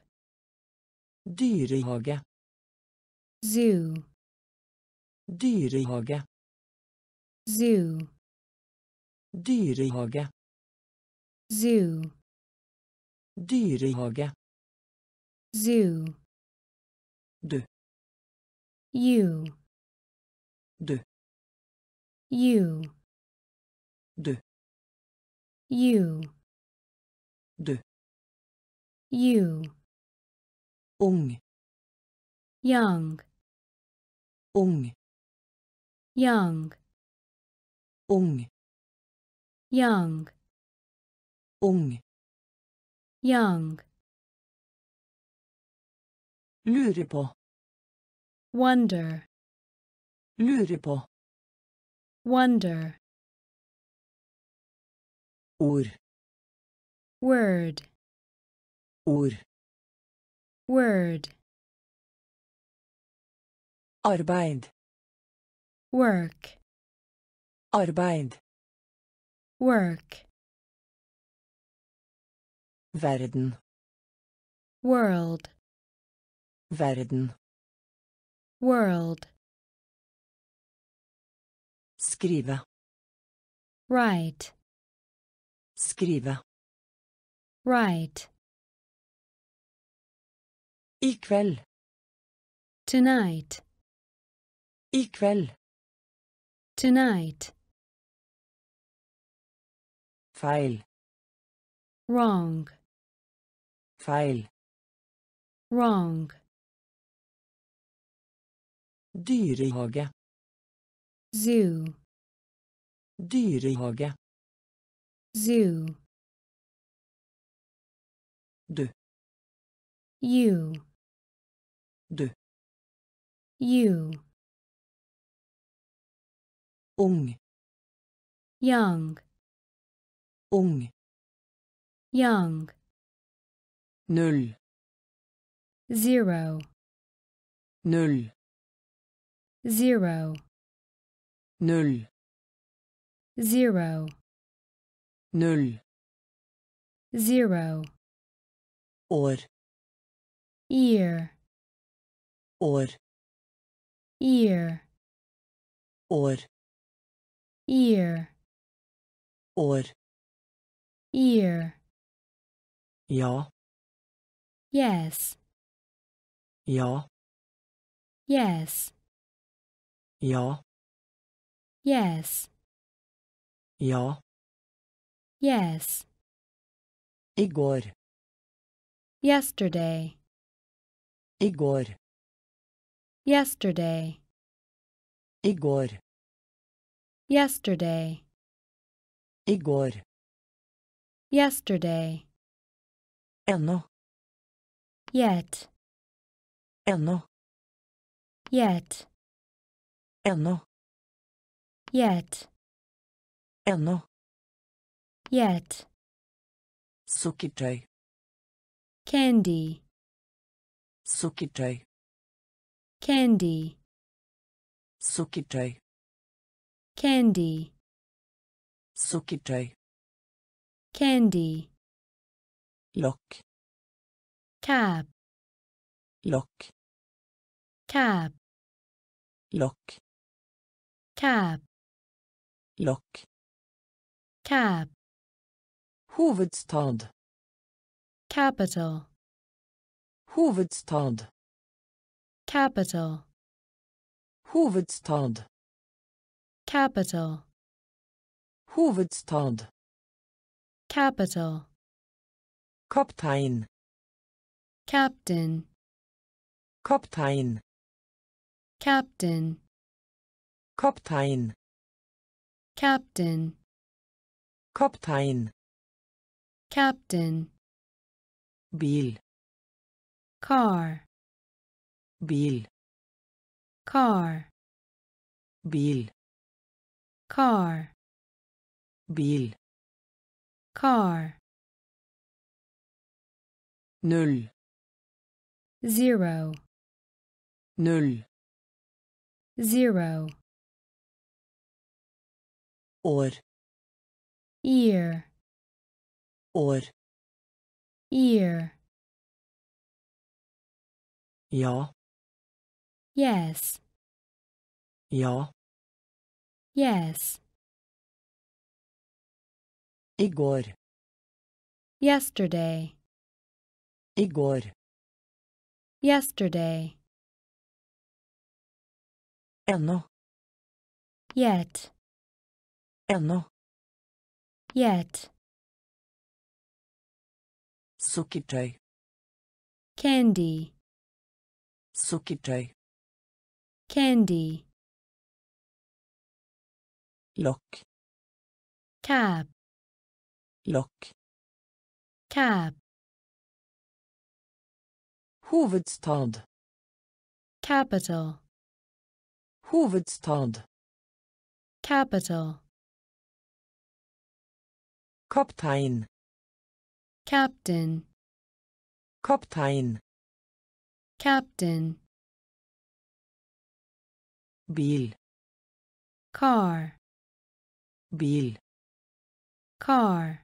Dyrehage. zoo, Dyrehage. zoo, Dyrehage. zoo, Dyrehage. zoo, Du. you, Du. you, Du. you, Du. you, Ung. young, Ung. Young, Ung. young, Ung. young, Lure på. wonder, Lure på. wonder, Ord. word, Ord. word, Arbeid. Work, Arbeid. work, Verden. world, Verden. world, Skrive. write, Skrive. write, I kveld. tonight, I kveld. Tonight, Feil. wrong, Feil. wrong, Dyrehage. zoo, Dyrehage. zoo, Du. you, Du. you, Ung. young, Ung. young, Null. zero, Null. zero, Null. zero, Null. zero, År. ear, År. ear, År. Ear, År. ear, Ja. yes, Ja. yes, Ja. yes, Ja. yes, I yesterday, I yesterday, I går. Yesterday, I går. yesterday, Ennå. yet, Ennå. yet, Ennå. yet, Ennå. yet, Sukkertøy. candy, Sukkertøy. candy, Sukkertøy. Candy, Sukkertøy. candy, Lokk. cap, Lokk. cap, Lokk. cap, Lokk. cap, Hovedstad. capital, Hovedstad. capital, Hovedstad. Capital, Hovedstad. capital, Kaptein. captain, Kaptein. captain, Kaptein. captain, Kaptein. captain, Bil. car, Bil. car, Bil. Car, Bil. car, Null. zero, Null. zero, År. ear, År. ear, Ja. yes, Ja. Yes, I går. yesterday, I går. yesterday, Ennå. yet, Ennå. yet, Sukkertøy. candy, Sukkertøy. candy, Lokk. cap, Lokk. cap, Hovedstad. capital, Hovedstad. capital, Kaptein. captain, Kaptein. captain, Bil. car, Bil. car,